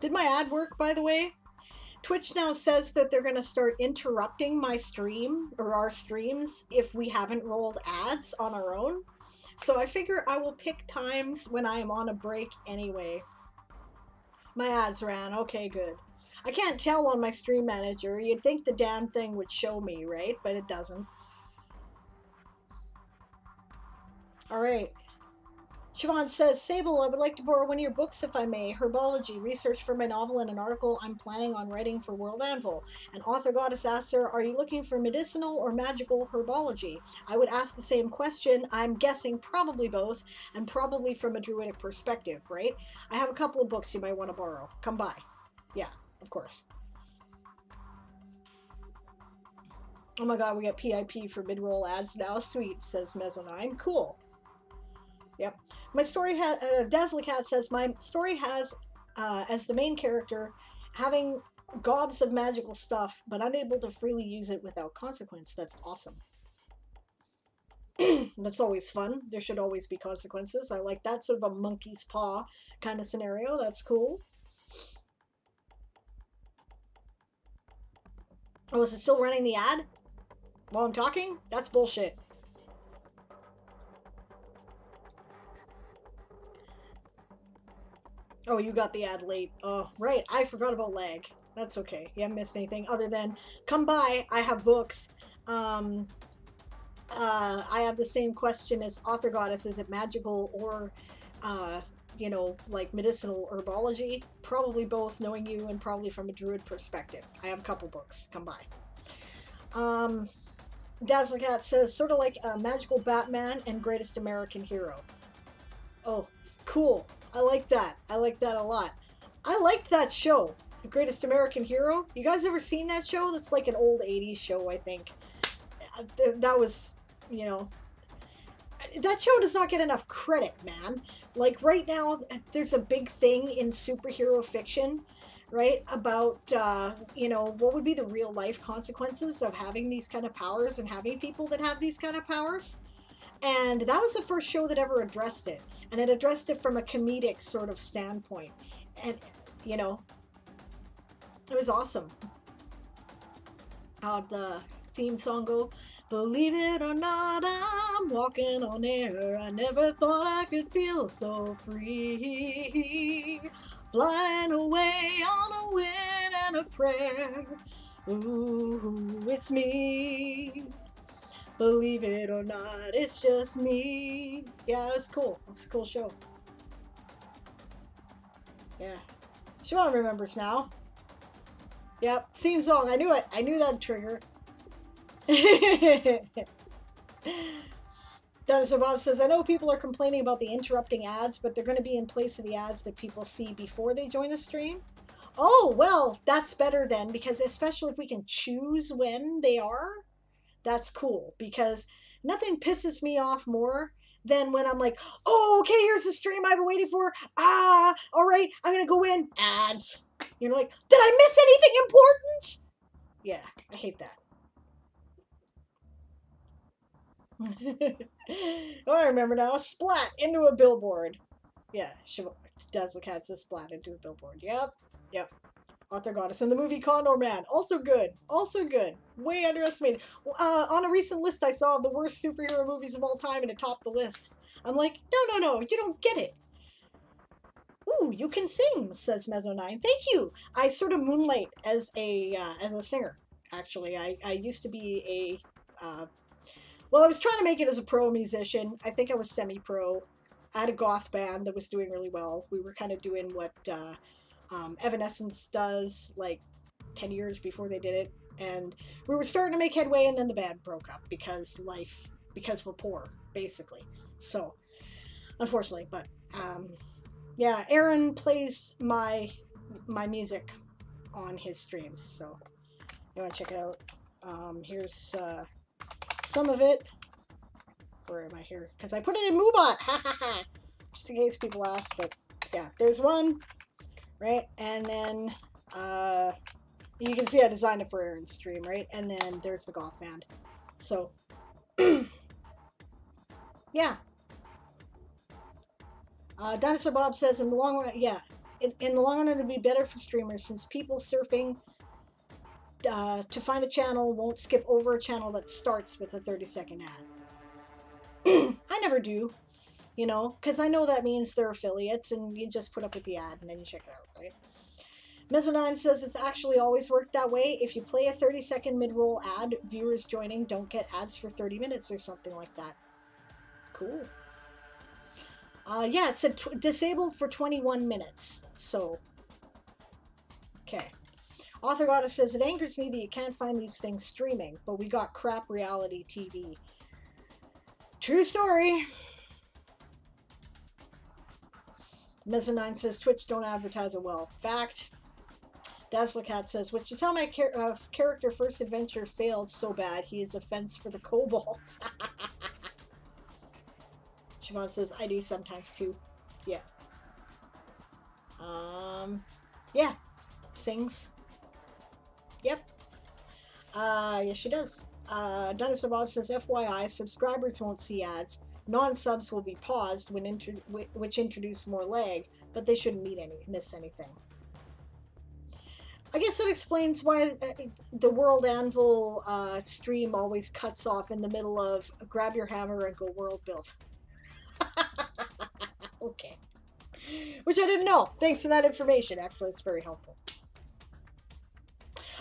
Did my ad work, by the way? Twitch now says that they're going to start interrupting my stream or our streams if we haven't rolled ads on our own. So I figure I will pick times when I am on a break anyway. My ads ran. Okay, good. I can't tell on my stream manager. You'd think the damn thing would show me, right? But it doesn't. All right. Siobhan says, Sable, I would like to borrow one of your books if I may. Herbology, research for my novel and an article I'm planning on writing for World Anvil. An author goddess asks her, Are you looking for medicinal or magical herbology? I would ask the same question. I'm guessing probably both, and probably from a druidic perspective, right? I have a couple of books you might want to borrow. Come by. Yeah, of course. Oh my god, we got PIP for mid-roll ads now. Sweet, says Mezzanine. Cool. Yep. My story has, uh, Dazzlecat says, my story has, uh, as the main character, having gobs of magical stuff, but unable to freely use it without consequence. That's awesome. That's always fun. There should always be consequences. I like that sort of a monkey's paw kind of scenario. That's cool. Oh, is it still running the ad? While I'm talking? That's bullshit. Oh, you got the ad late. Oh, right. I forgot about lag. That's okay. You haven't missed anything other than come by. I have books. Um, uh, I have the same question as Author Goddess. Is it magical or, uh, you know, like medicinal herbology? Probably both, knowing you, and probably from a druid perspective. I have a couple books. Come by. Um, Dazzlecat says, sort of like a magical Batman and greatest American hero. Oh, cool. I like that. I like that a lot. I liked that show, The Greatest American Hero. You guys ever seen that show? That's like an old 80s show, I think. Uh, that was, you know, that show does not get enough credit, man. Like right now, there's a big thing in superhero fiction, right? About, uh, you know, what would be the real life consequences of having these kind of powers and having people that have these kind of powers. And that was the first show that ever addressed it and it addressed it from a comedic sort of standpoint. And, you know, it was awesome. How'd the theme song go? Believe it or not, I'm walking on air. I never thought I could feel so free. Flying away on a wind and a prayer. Ooh, it's me. Believe it or not, it's just me. Yeah, it was cool. It's a cool show. Yeah. Siobhan remembers now. Yep, theme song. I knew it. I knew that trigger. Dinosaur Bob says, I know people are complaining about the interrupting ads, but they're going to be in place of the ads that people see before they join a stream. Oh, well, that's better then, because especially if we can choose when they are, that's cool because nothing pisses me off more than when I'm like, oh, okay, here's the stream I've been waiting for. Ah, all right, I'm gonna go in. Ads. You're like, did I miss anything important? Yeah, I hate that. oh, I remember now. Splat into a billboard. Yeah, Dazzle Cat says splat into a billboard. Yep, yep. Author Goddess and the movie Condorman. Also good. Also good. Way underestimated. Uh, on a recent list I saw of the worst superhero movies of all time and it topped the list. I'm like, no, no, no, you don't get it. Ooh, you can sing, says Mezzo9. Thank you. I sort of moonlight as a uh, as a singer. Actually, I, I used to be a uh, well, I was trying to make it as a pro musician. I think I was semi-pro. I had a goth band that was doing really well. We were kind of doing what uh, um, Evanescence does like 10 years before they did it. And we were starting to make headway, and then the band broke up because life, because we're poor, basically. So, unfortunately, but um, yeah, Aaron plays my my music on his streams, so you want to check it out. Um, here's uh, some of it. Where am I here? Because I put it in Moobot, ha ha ha! Just in case people ask, but yeah, there's one right? And then uh, you can see I designed it for Aaron's stream, right? And then there's the goth band. So, yeah. Uh, Dinosaur Bob says in the long run, yeah, in, in the long run, it'll be better for streamers since people surfing uh, to find a channel won't skip over a channel that starts with a 30 second ad. I never do, you know, because I know that means they're affiliates and you just put up with the ad and then you check it out, right? Mezzanine says it's actually always worked that way. If you play a 30 second mid roll ad, viewers joining don't get ads for 30 minutes or something like that. Cool. Uh, yeah, it said disabled for 21 minutes. So, okay. Author Goddess says, It angers me that you can't find these things streaming, but we got crap reality TV. True story. Mezzanine says, Twitch don't advertise it well. Fact. Dazzlecat says, which is how my char uh, character first adventure failed so bad, he is a fence for the kobolds. Siobhan says, I do sometimes too. Yeah. Um, yeah. Sings. Yep. Uh, yes, she does. Uh, Dinosaur Bob says, FYI, subscribers won't see ads. Non-subs will be paused when inter which introduce more lag, but they shouldn't meet any miss anything. I guess that explains why uh, the World Anvil uh, stream always cuts off in the middle of grab your hammer and go world build. okay. Which I didn't know. Thanks for that information. Actually, it's very helpful.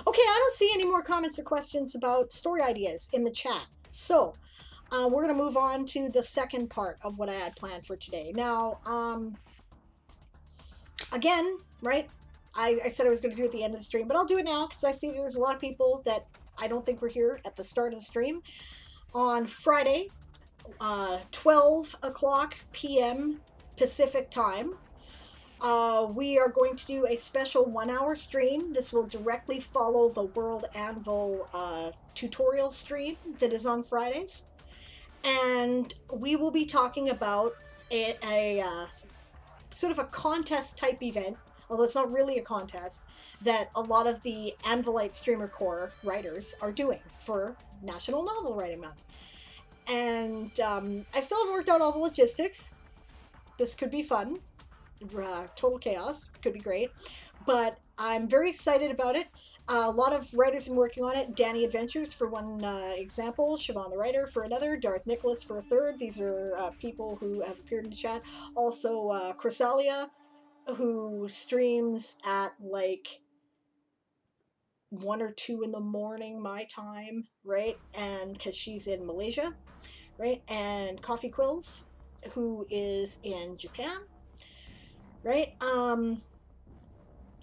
Okay, I don't see any more comments or questions about story ideas in the chat. So, uh, we're going to move on to the second part of what I had planned for today. Now, um, again, right, I, I said I was going to do it at the end of the stream, but I'll do it now because I see there's a lot of people that I don't think were here at the start of the stream. On Friday, uh, 12 o'clock p.m. Pacific time, uh, we are going to do a special one hour stream. This will directly follow the World Anvil uh, tutorial stream that is on Fridays. And we will be talking about a, a uh, sort of a contest type event, although it's not really a contest, that a lot of the Anvilite Streamer Core writers are doing for National Novel Writing Month. And um, I still haven't worked out all the logistics. This could be fun uh, total chaos. Could be great. But I'm very excited about it. A lot of writers been working on it. Danny Adventures for one uh, example, Siobhan the writer for another, Darth Nicholas for a third. These are uh, people who have appeared in the chat. Also, uh, Chrysalia, who streams at like one or two in the morning my time, right? And because she's in Malaysia, right? And Coffee Quills, who is in Japan right? Um,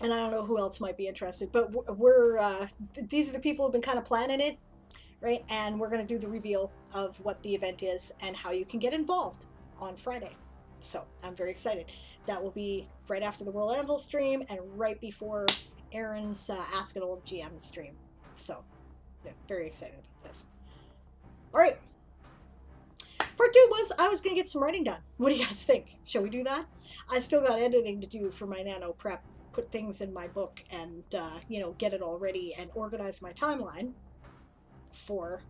and I don't know who else might be interested, but we're uh, these are the people who've been kind of planning it, right? And we're going to do the reveal of what the event is and how you can get involved on Friday. So I'm very excited. That will be right after the World Anvil stream and right before Aaron's uh, Ask an Old GM stream. So, yeah, very excited about this. All right. Part two was I was going to get some writing done. What do you guys think? Shall we do that? I still got editing to do for my nano prep, put things in my book and, uh, you know, get it all ready and organize my timeline for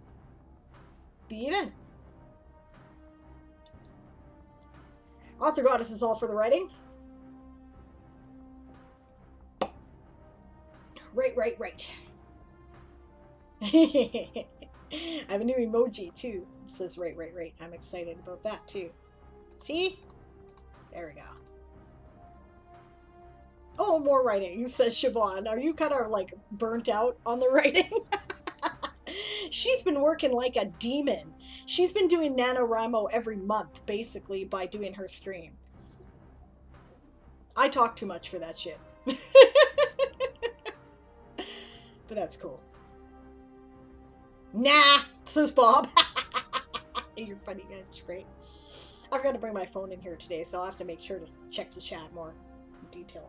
the event. Author Goddess is all for the writing. Right, right, right. I have a new emoji too says right, right, right. I'm excited about that too. See? There we go. Oh, more writing, says Siobhan. Are you kind of like burnt out on the writing? She's been working like a demon. She's been doing NaNoWriMo every month, basically, by doing her stream. I talk too much for that shit. but that's cool. Nah, says Bob. You're funny, it's great. I've got to bring my phone in here today, so I'll have to make sure to check the chat more in detail.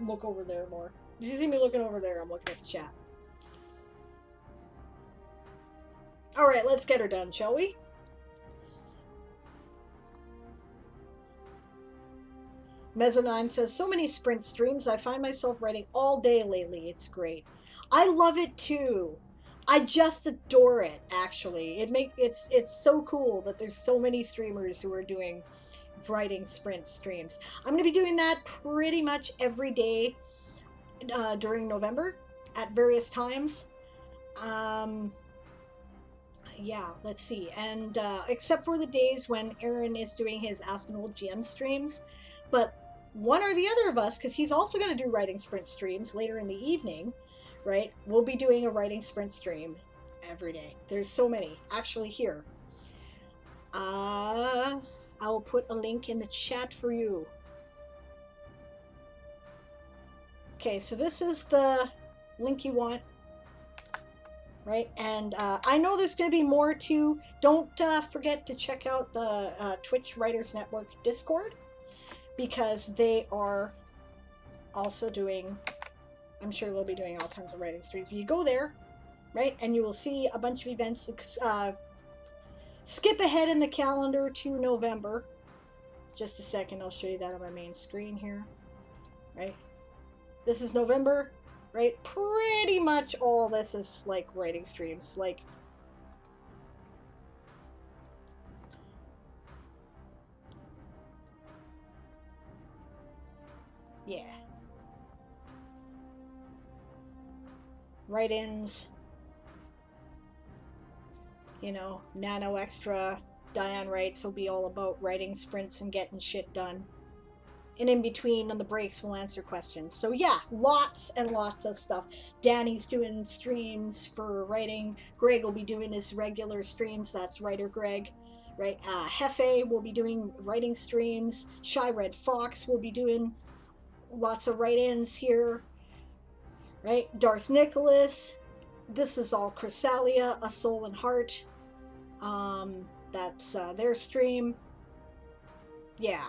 Look over there more. If you see me looking over there, I'm looking at the chat. Alright, let's get her done, shall we? Mezzanine says, so many sprint streams, I find myself writing all day lately. It's great. I love it too. I just adore it. Actually, it make it's it's so cool that there's so many streamers who are doing writing sprint streams. I'm going to be doing that pretty much every day uh, during November at various times. Um, yeah, let's see. And uh, except for the days when Aaron is doing his Ask an Old GM streams, but one or the other of us, because he's also going to do writing sprint streams later in the evening, right? We'll be doing a writing sprint stream every day. There's so many actually here. Uh, I will put a link in the chat for you. Okay, so this is the link you want right? And uh, I know there's going to be more too. Don't uh, forget to check out the uh, Twitch Writers Network Discord because they are also doing. I'm sure they'll be doing all kinds of writing streams. You go there, right, and you will see a bunch of events. Skip ahead in the calendar to November. Just a second, I'll show you that on my main screen here. Right, this is November right? Pretty much all this is like writing streams. Like, yeah. Write-ins. You know, Nano Extra, Diane Writes will be all about writing sprints and getting shit done. And in between on the breaks we'll answer questions. So yeah lots and lots of stuff. Danny's doing streams for writing. Greg will be doing his regular streams. That's writer greg right? Uh hefe will be doing writing streams. Shy red fox will be doing lots of write-ins here right? Darth nicholas. This is all chrysalia a soul and heart um that's uh, their stream yeah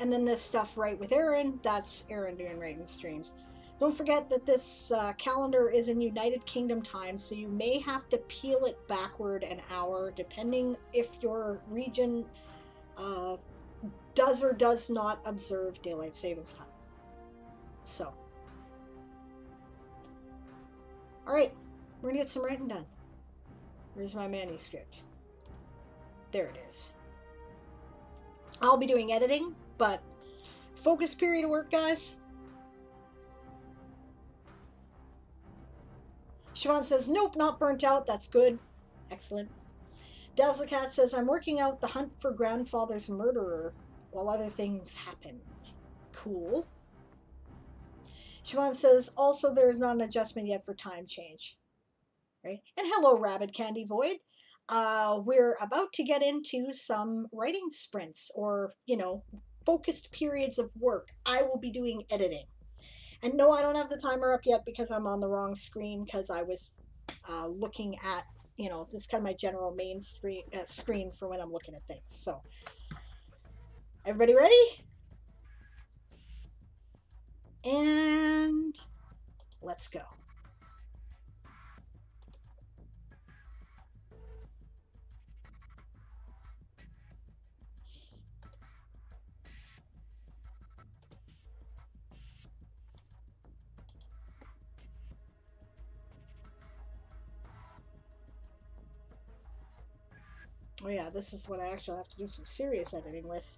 and then this stuff right with Aaron, that's Aaron doing writing streams. Don't forget that this uh, calendar is in United Kingdom time, so you may have to peel it backward an hour, depending if your region uh, does or does not observe daylight savings time. So, all right, we're gonna get some writing done. Where's my manuscript? There it is. I'll be doing editing but focus period of work, guys. Siobhan says, nope, not burnt out. That's good. Excellent. Dazzlecat says, I'm working out the hunt for grandfather's murderer while other things happen. Cool. Siobhan says, also there is not an adjustment yet for time change. Right? And hello, Rabid Candy Void. Uh, we're about to get into some writing sprints or, you know, focused periods of work, I will be doing editing. And no, I don't have the timer up yet because I'm on the wrong screen because I was uh, looking at, you know, this is kind of my general main screen, uh, screen for when I'm looking at things. So, everybody ready? And let's go. Oh yeah, this is what I actually have to do some serious editing with.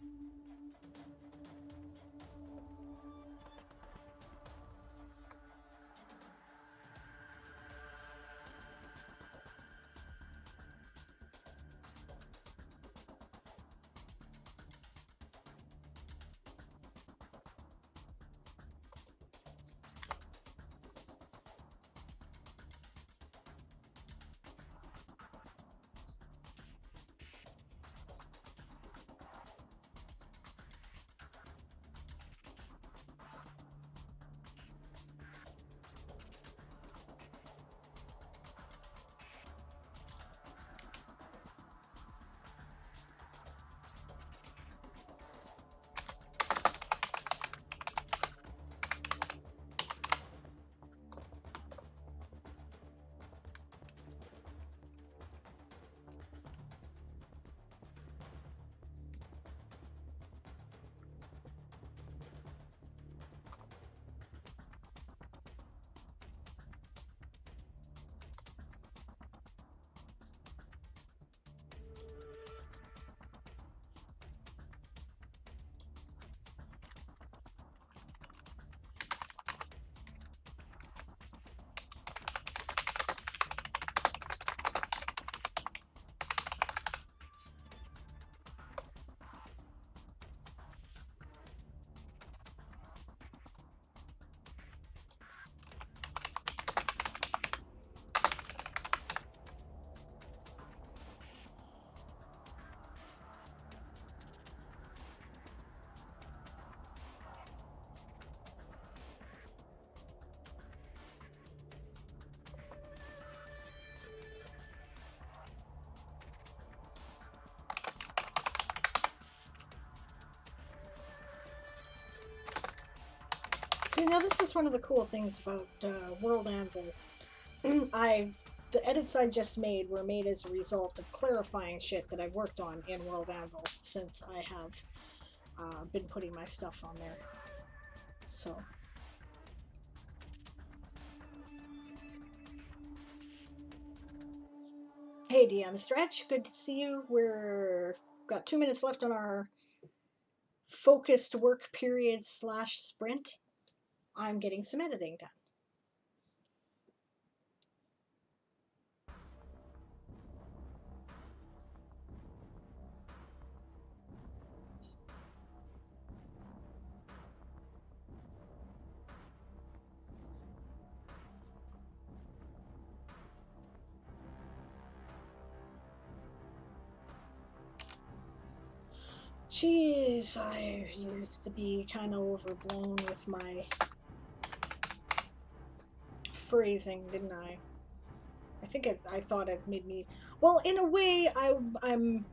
Thank you. See, now this is one of the cool things about uh, World Anvil. I the edits I just made were made as a result of clarifying shit that I've worked on in World Anvil since I have uh, been putting my stuff on there. So. Hey DM Stretch, good to see you. We're got two minutes left on our focused work period slash sprint. I'm getting some editing done. Jeez, I used to be kind of overblown with my phrasing, didn't I? I think it, I thought it made me... Well, in a way, I, I'm...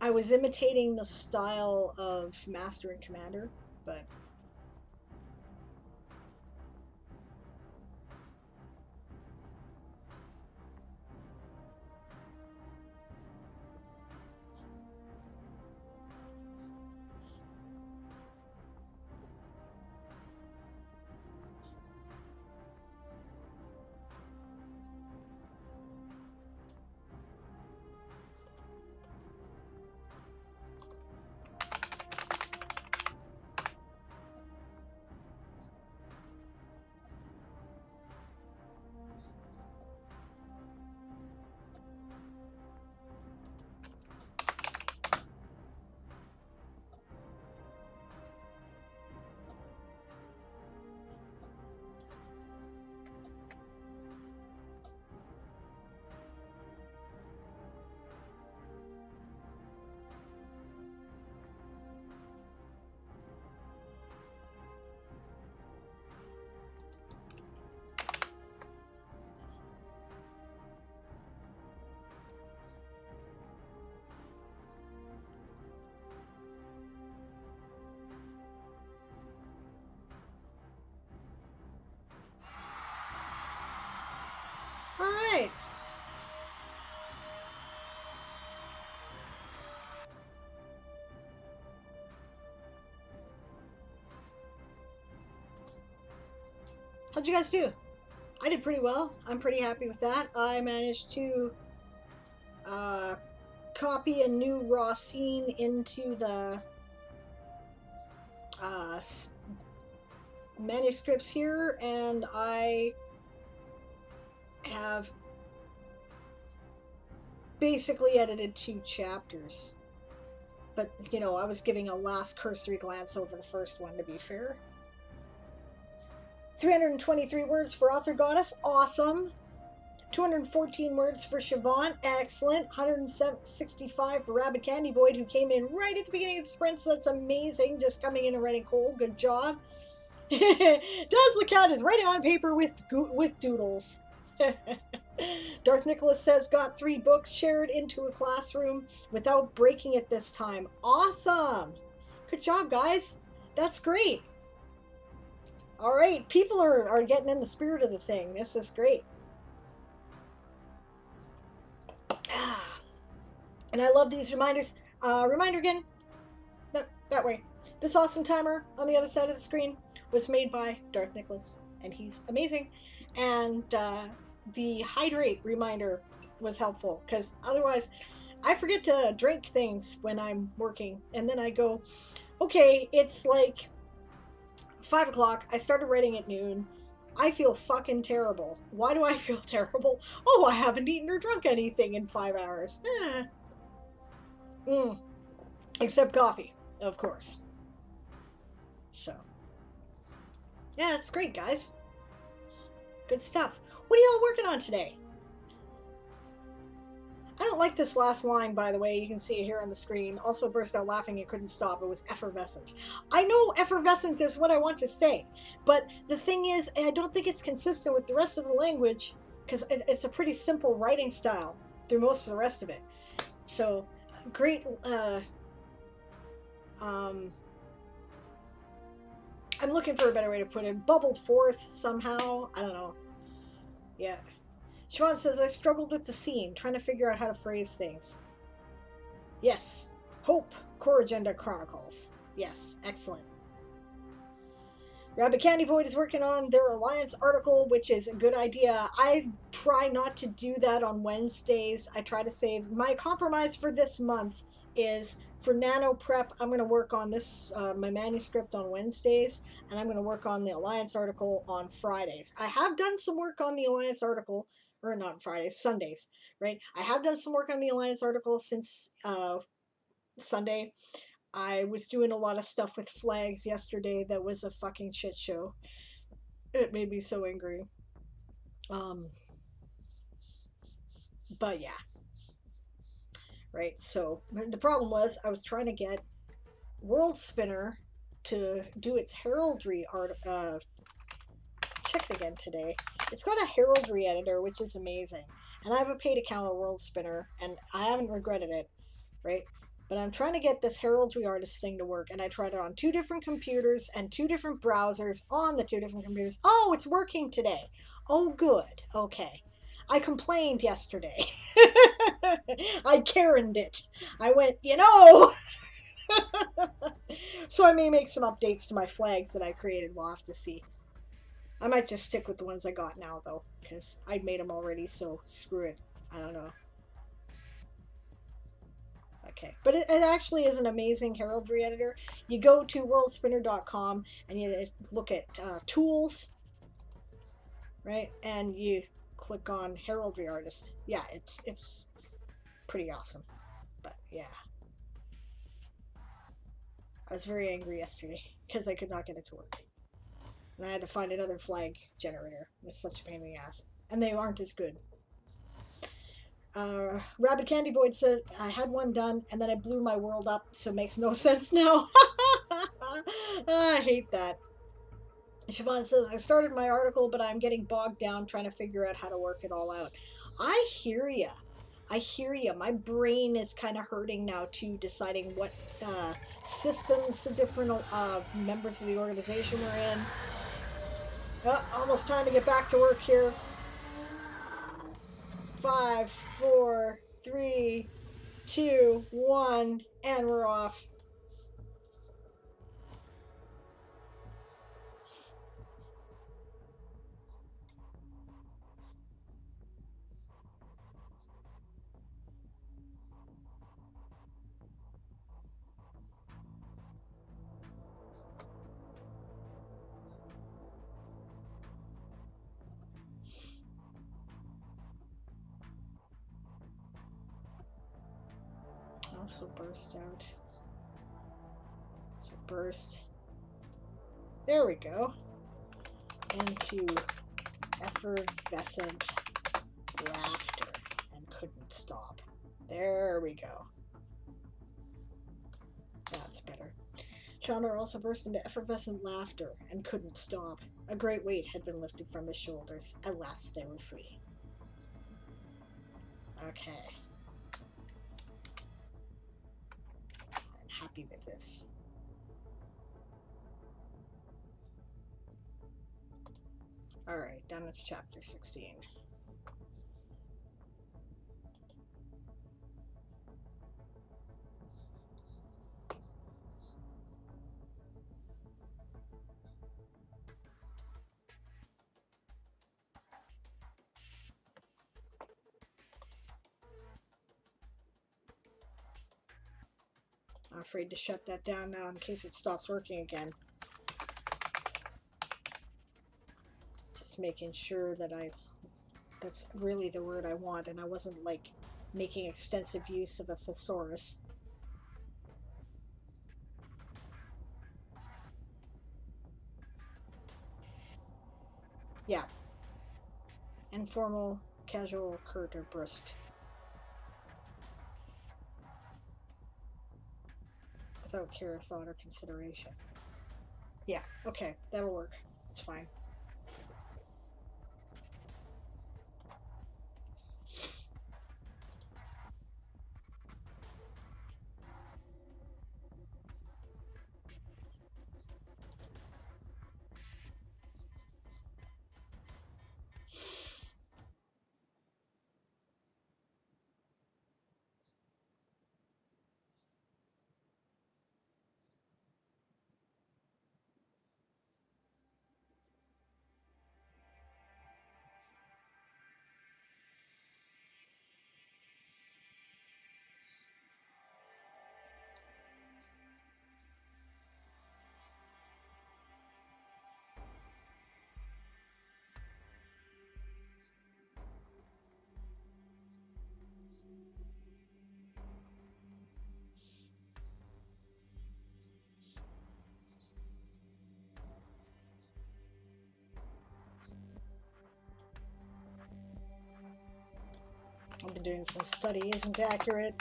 I was imitating the style of Master and Commander, but How'd you guys do? I did pretty well. I'm pretty happy with that. I managed to uh, copy a new raw scene into the uh, manuscripts here, and I have basically edited two chapters. But, you know, I was giving a last cursory glance over the first one, to be fair. 323 words for Author Goddess, awesome. 214 words for Siobhan, excellent. 165 for Rabbit Candy Void, who came in right at the beginning of the sprint, so that's amazing. Just coming in and writing cold, good job. Does the cat is writing on paper with with doodles. Darth Nicholas says, got three books shared into a classroom without breaking it this time. Awesome! Good job, guys. That's great. All right, people are, are getting in the spirit of the thing. This is great. Ah. And I love these reminders. Uh, reminder again, no, that way. This awesome timer on the other side of the screen was made by Darth Nicholas, and he's amazing. And uh, the hydrate reminder was helpful because otherwise I forget to drink things when I'm working. And then I go, okay, it's like five o'clock. I started writing at noon. I feel fucking terrible. Why do I feel terrible? Oh, I haven't eaten or drunk anything in five hours. Eh. Mm. Except coffee, of course. So, yeah, it's great, guys. Good stuff. What are y'all working on today? I don't like this last line, by the way. You can see it here on the screen. Also burst out laughing and couldn't stop. It was effervescent. I know effervescent is what I want to say, but the thing is, I don't think it's consistent with the rest of the language because it, it's a pretty simple writing style through most of the rest of it. So, great, uh, um, I'm looking for a better way to put it. Bubbled forth somehow. I don't know. Yeah. Siobhan says, I struggled with the scene, trying to figure out how to phrase things. Yes. Hope. Core Agenda Chronicles. Yes. Excellent. Rabbit Candy Void is working on their Alliance article, which is a good idea. I try not to do that on Wednesdays. I try to save. My compromise for this month is for Nano Prep, I'm going to work on this, uh, my manuscript on Wednesdays, and I'm going to work on the Alliance article on Fridays. I have done some work on the Alliance article, or not Fridays, Sundays, right? I have done some work on the Alliance article since uh, Sunday. I was doing a lot of stuff with flags yesterday that was a fucking shit show. It made me so angry. Um, but yeah. Right, so the problem was I was trying to get World Spinner to do its heraldry art. Uh, checked again today. It's got a heraldry editor, which is amazing. And I have a paid account of World Spinner, and I haven't regretted it, right? But I'm trying to get this heraldry artist thing to work, and I tried it on two different computers and two different browsers on the two different computers. Oh, it's working today. Oh, good. Okay. I complained yesterday. I Karened it. I went, you know. so I may make some updates to my flags that I created. We'll have to see. I might just stick with the ones I got now, though, because I made them already, so screw it. I don't know. Okay, but it, it, actually is an amazing heraldry editor. You go to worldspinner.com and you look at uh, tools, right? And you click on heraldry artist. Yeah, it's it's pretty awesome. But yeah. I was very angry yesterday because I could not get it to work. And I had to find another flag generator. It was such a pain in the ass. And they aren't as good. Uh, Rabbit Candy Void said, I had one done, and then I blew my world up, so it makes no sense now. I hate that. Siobhan says, I started my article, but I'm getting bogged down trying to figure out how to work it all out. I hear ya. I hear ya. My brain is kind of hurting now, too, deciding what uh, systems the different uh, members of the organization are in. Uh, almost time to get back to work here five, four, three, two, one, and we're off. Also burst out. So burst. There we go. Into effervescent laughter and couldn't stop. There we go. That's better. Chandra also burst into effervescent laughter and couldn't stop. A great weight had been lifted from his shoulders. At last they were free. Okay. Happy with this. Alright, down to chapter 16. Afraid to shut that down now in case it stops working again. Just making sure that I, that's really the word I want and I wasn't like making extensive use of a thesaurus. Yeah. Informal, casual, curt, or brusque. Without care, thought, or consideration. Yeah, okay, that'll work. It's fine. Been doing some study isn't accurate.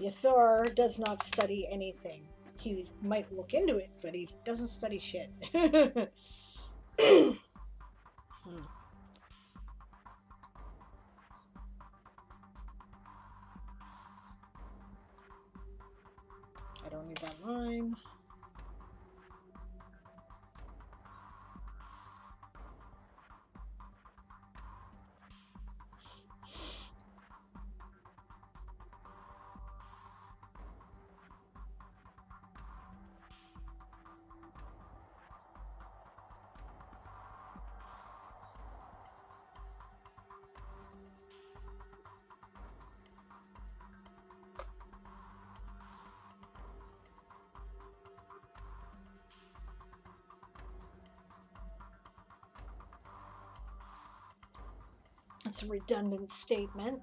Yathar does not study anything. He might look into it, but he doesn't study shit. That's a redundant statement.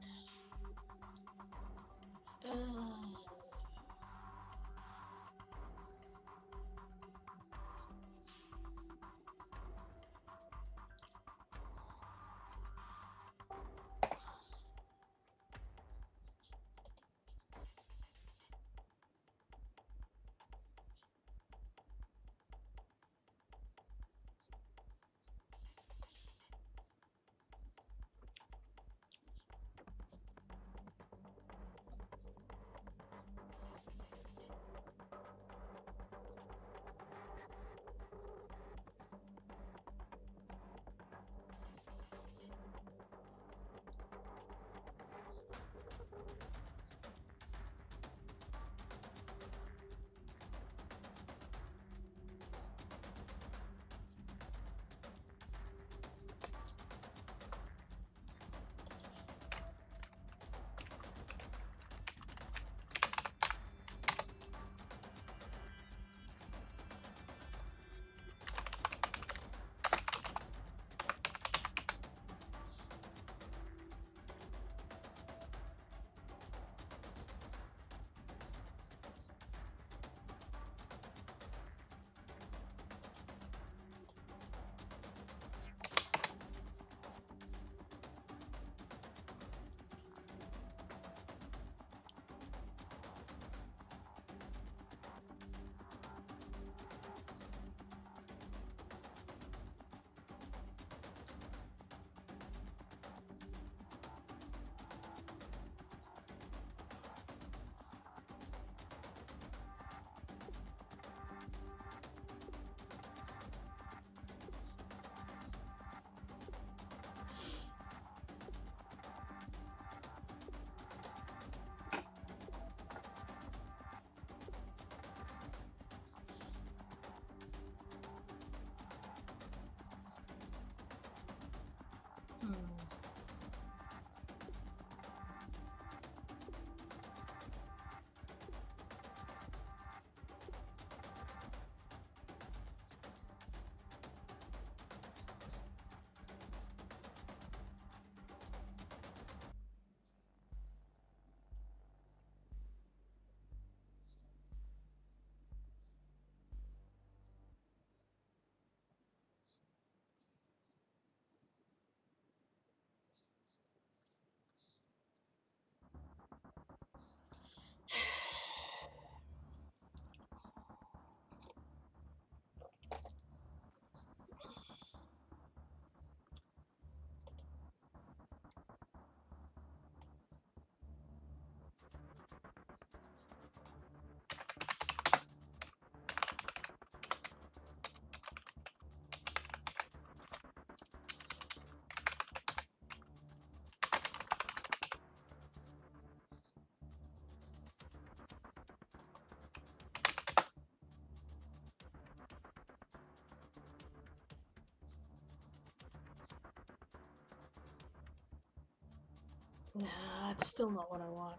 Nah, it's still not what I want.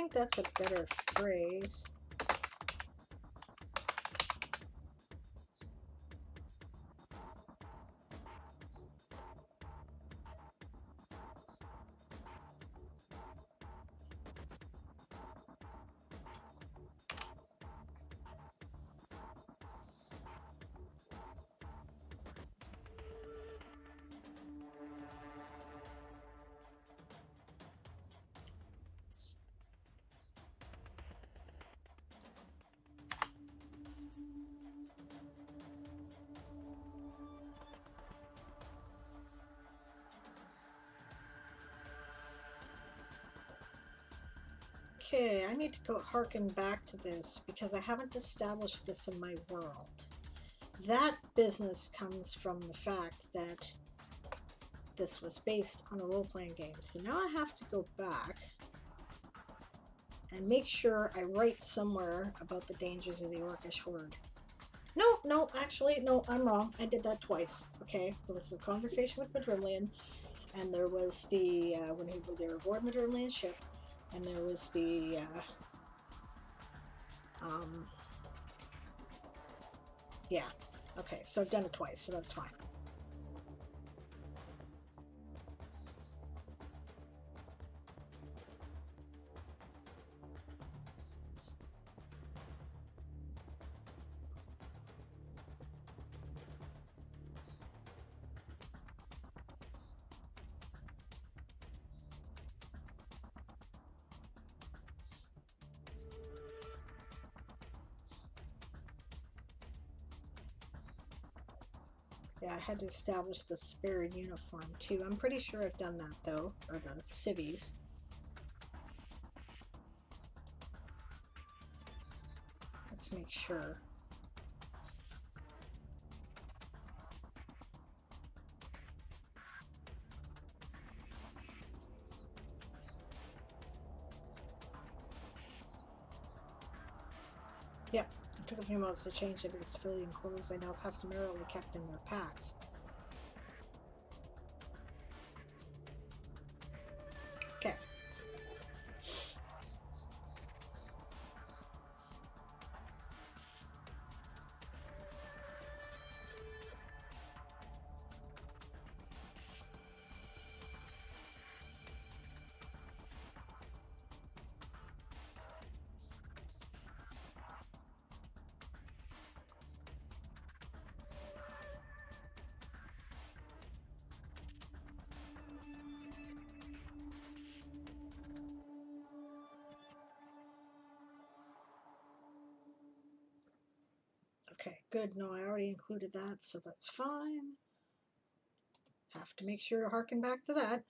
Think that's a better phrase. Go harken back to this because I haven't established this in my world. That business comes from the fact that this was based on a role-playing game. So now I have to go back and make sure I write somewhere about the dangers of the Orcish Horde. No, no, actually, no, I'm wrong. I did that twice. Okay, there was a conversation with Madrimlian, and there was the, uh, when he, they were aboard Madrimlian's ship, and there was the uh, um yeah okay so I've done it twice so that's fine had to establish the spare uniform too. I'm pretty sure I've done that though, or the civvies. Let's make sure. Yep, took a few months to change it to civilian clothes they now customarily kept in their packs. Good. No, I already included that, so that's fine. Have to make sure to harken back to that.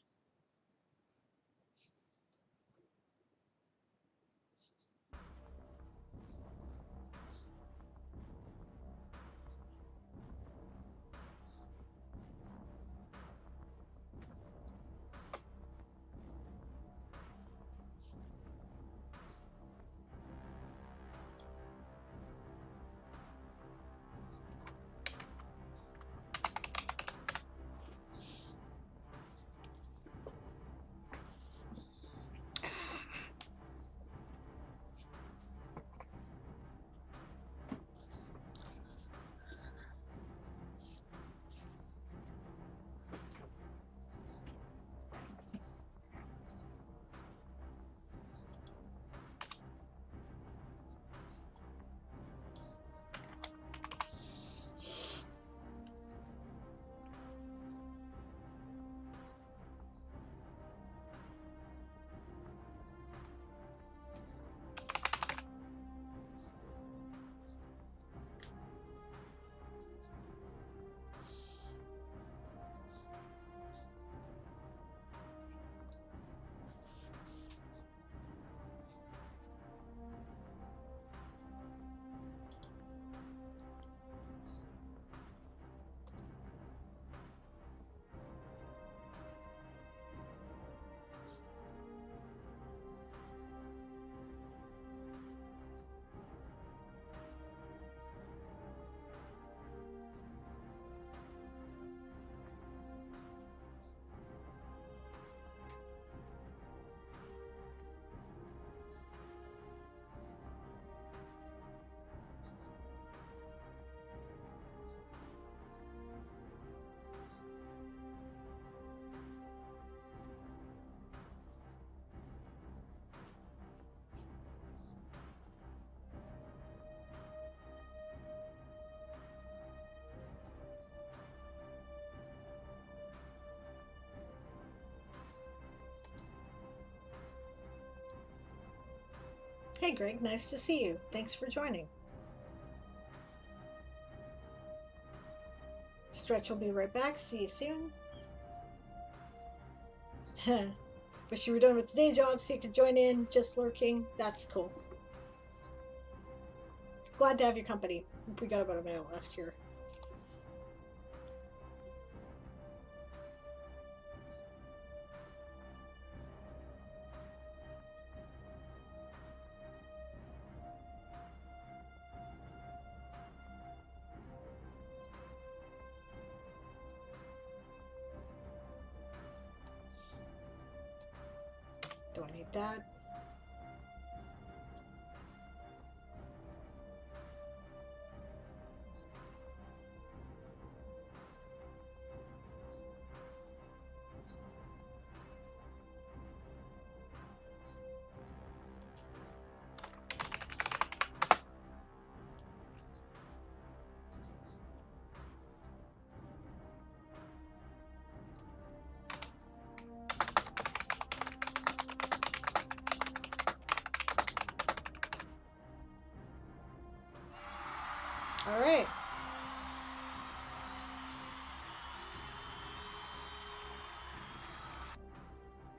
Hey, Greg, nice to see you. Thanks for joining. Stretch will be right back. See you soon. Wish you were done with the day job so you could join in, just lurking. That's cool. Glad to have your company. We got about a minute left here.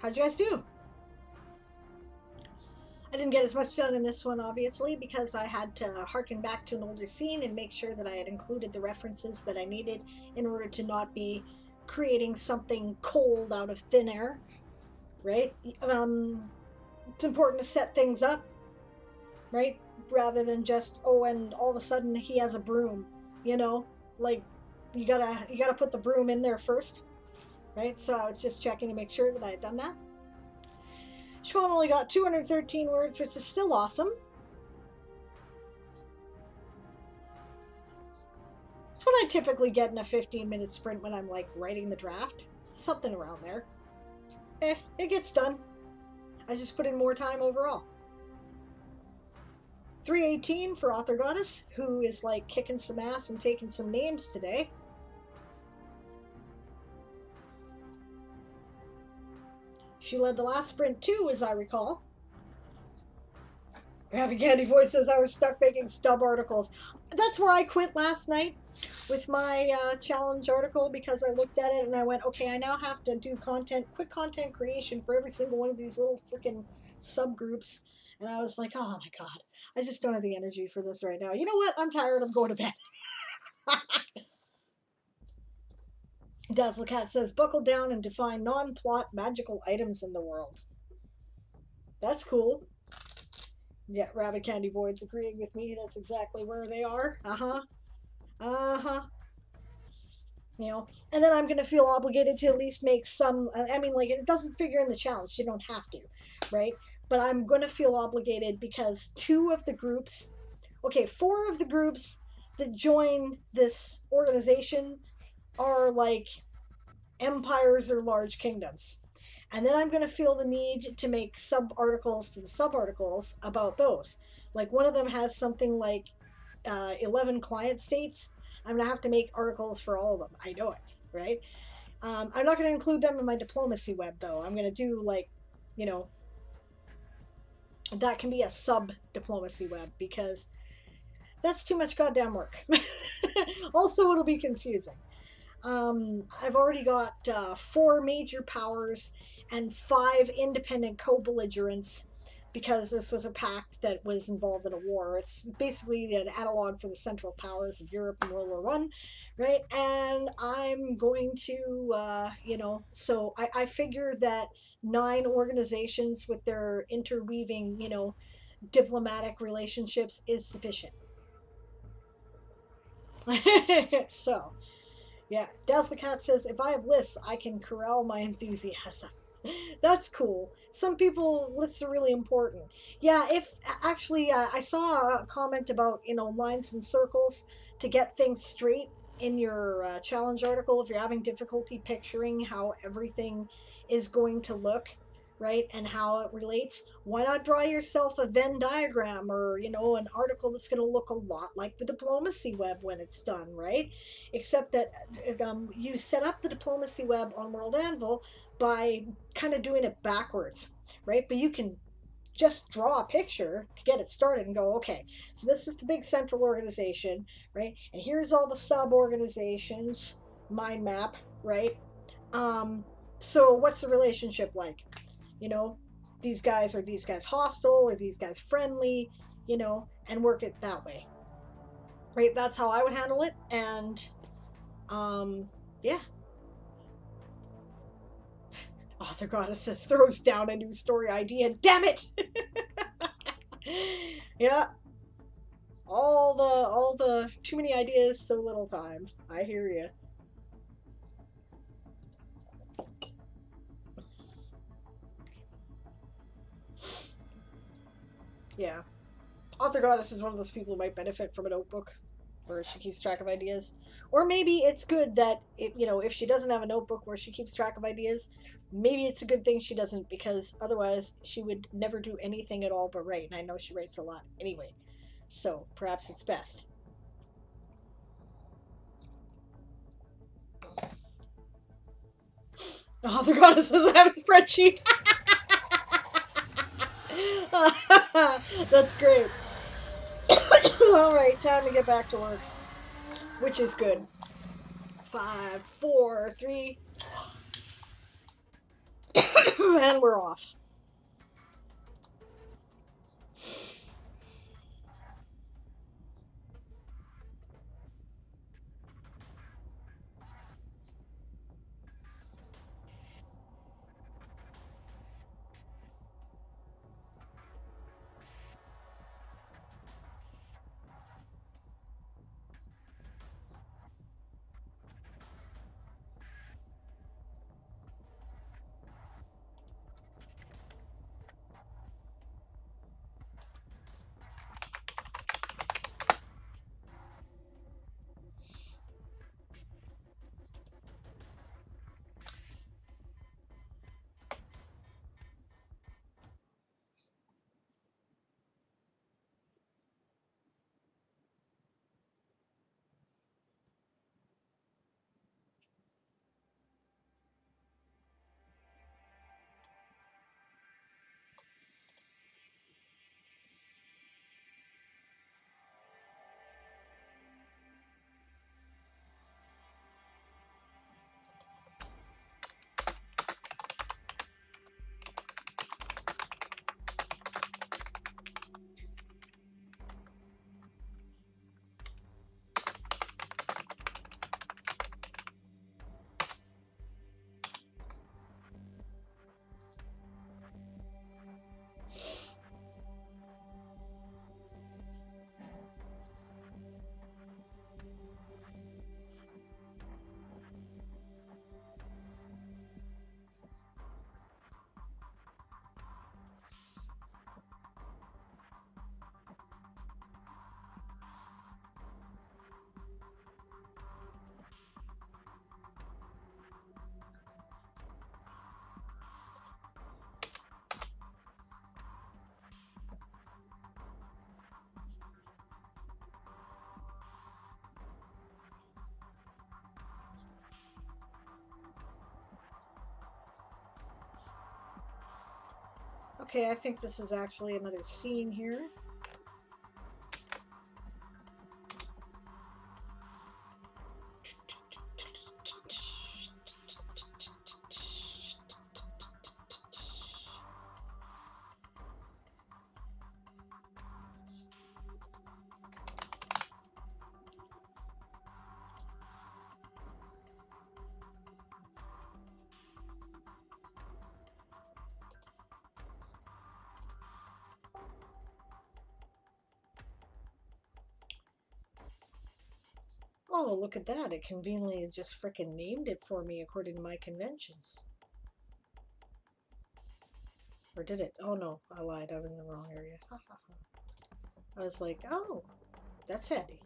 How'd you guys do? I didn't get as much done in this one, obviously, because I had to harken back to an older scene and make sure that I had included the references that I needed in order to not be creating something cold out of thin air, right? Um, it's important to set things up, right? Rather than just, oh, and all of a sudden he has a broom, you know? Like, you gotta, you gotta put the broom in there first, right? So I was just checking to make sure that I had done that. Siobhan only got 213 words, which is still awesome. It's what I typically get in a 15 minute sprint when I'm like writing the draft. Something around there. Eh, it gets done. I just put in more time overall. 318 for Author Goddess, who is like kicking some ass and taking some names today. She led the last sprint too, as I recall. Happy Candy Void says I was stuck making stub articles. That's where I quit last night with my uh, challenge article because I looked at it and I went, okay, I now have to do content, quick content creation for every single one of these little freaking subgroups. And I was like, oh my god, I just don't have the energy for this right now. You know what? I'm tired. I'm going to bed. Dazzle Cat says, buckle down and define non plot magical items in the world. That's cool. Yeah, Rabbit Candy Void's agreeing with me. That's exactly where they are. Uh huh. Uh huh. You know, and then I'm going to feel obligated to at least make some. I mean, like, it doesn't figure in the challenge. You don't have to, right? But I'm going to feel obligated because two of the groups, okay, four of the groups that join this organization are like empires or large kingdoms. And then I'm going to feel the need to make sub articles to the sub articles about those. Like one of them has something like uh, 11 client states. I'm going to have to make articles for all of them. I know it, right? Um, I'm not going to include them in my diplomacy web, though. I'm going to do like, you know, that can be a sub diplomacy web because that's too much goddamn work. also, it'll be confusing. Um, I've already got uh, four major powers and five independent co-belligerents because this was a pact that was involved in a war. It's basically an analog for the Central Powers of Europe in World War One, right? And I'm going to, uh, you know, so I, I figure that nine organizations with their interweaving, you know, diplomatic relationships is sufficient. so, yeah, Dazzle Cat says, if I have lists, I can corral my enthusiasm. That's cool. Some people lists are really important. Yeah, if actually, uh, I saw a comment about you know lines and circles to get things straight in your uh, challenge article. If you're having difficulty picturing how everything is going to look, right, and how it relates, why not draw yourself a Venn diagram or, you know, an article that's going to look a lot like the diplomacy web when it's done, right? Except that um, you set up the diplomacy web on World Anvil by kind of doing it backwards, right? But you can just draw a picture to get it started and go, okay, so this is the big central organization, right? And here's all the sub organizations, mind map, right? Um, so what's the relationship like? You know, these guys are these guys hostile or these guys friendly, you know, and work it that way. Right? That's how I would handle it. And um, yeah. Author Goddess says throws down a new story idea. Damn it! yeah. All the all the too many ideas, so little time. I hear you. Yeah. Author Goddess is one of those people who might benefit from a notebook where she keeps track of ideas. Or maybe it's good that, it, you know, if she doesn't have a notebook where she keeps track of ideas, maybe it's a good thing she doesn't because otherwise she would never do anything at all but write. And I know she writes a lot anyway. So perhaps it's best. Author Goddess doesn't have a spreadsheet. That's great. Alright, time to get back to work. Which is good. Five, four, three. and we're off. Okay, I think this is actually another scene here. Oh, look at that. It conveniently just frickin' named it for me according to my conventions. Or did it? Oh no, I lied. I'm in the wrong area. I was like, oh, that's handy.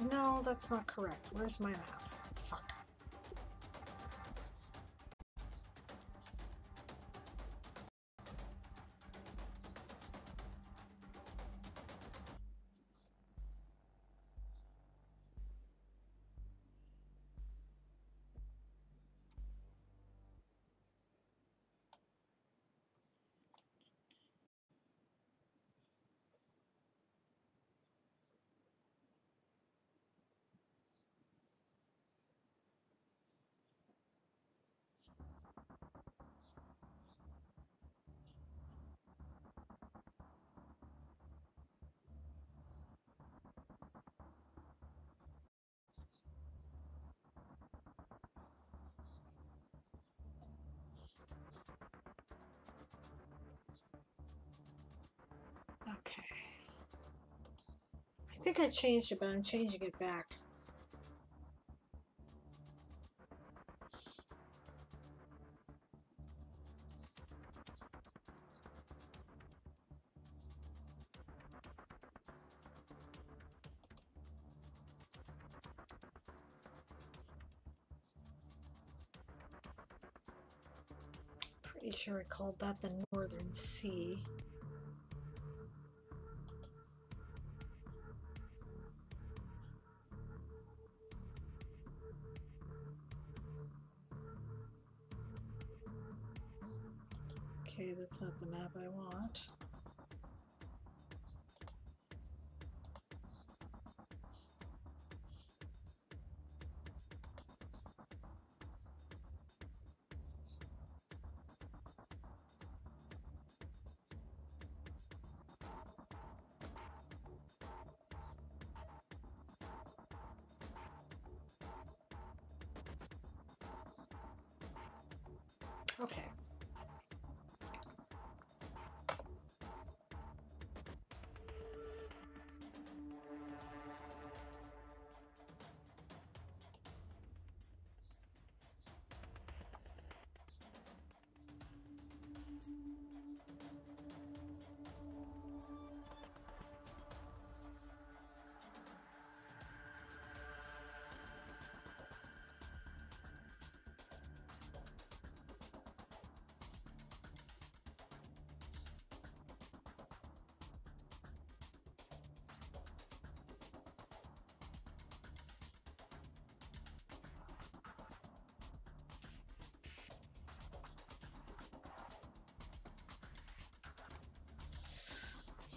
No, that's not correct. Where's my map? I changed it, but I'm changing it back. Pretty sure I called that the Northern Sea.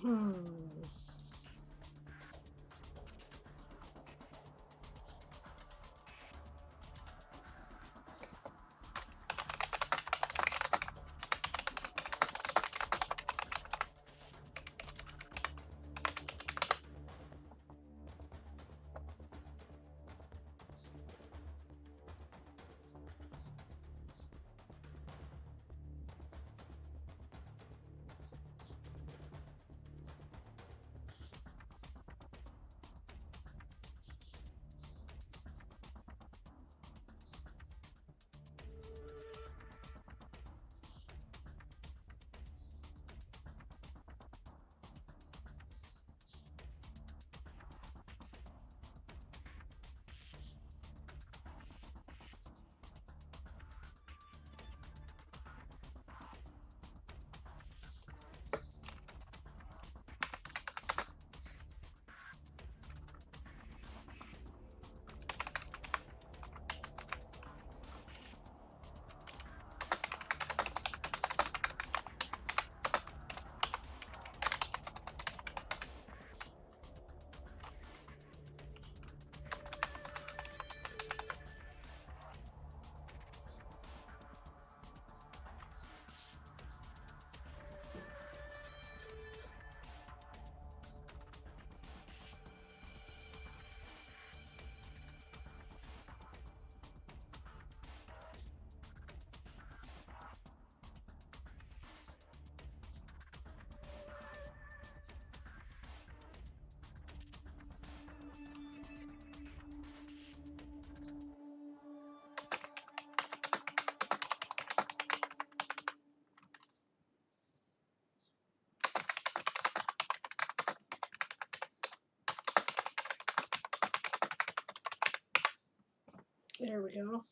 Hmm. There we go.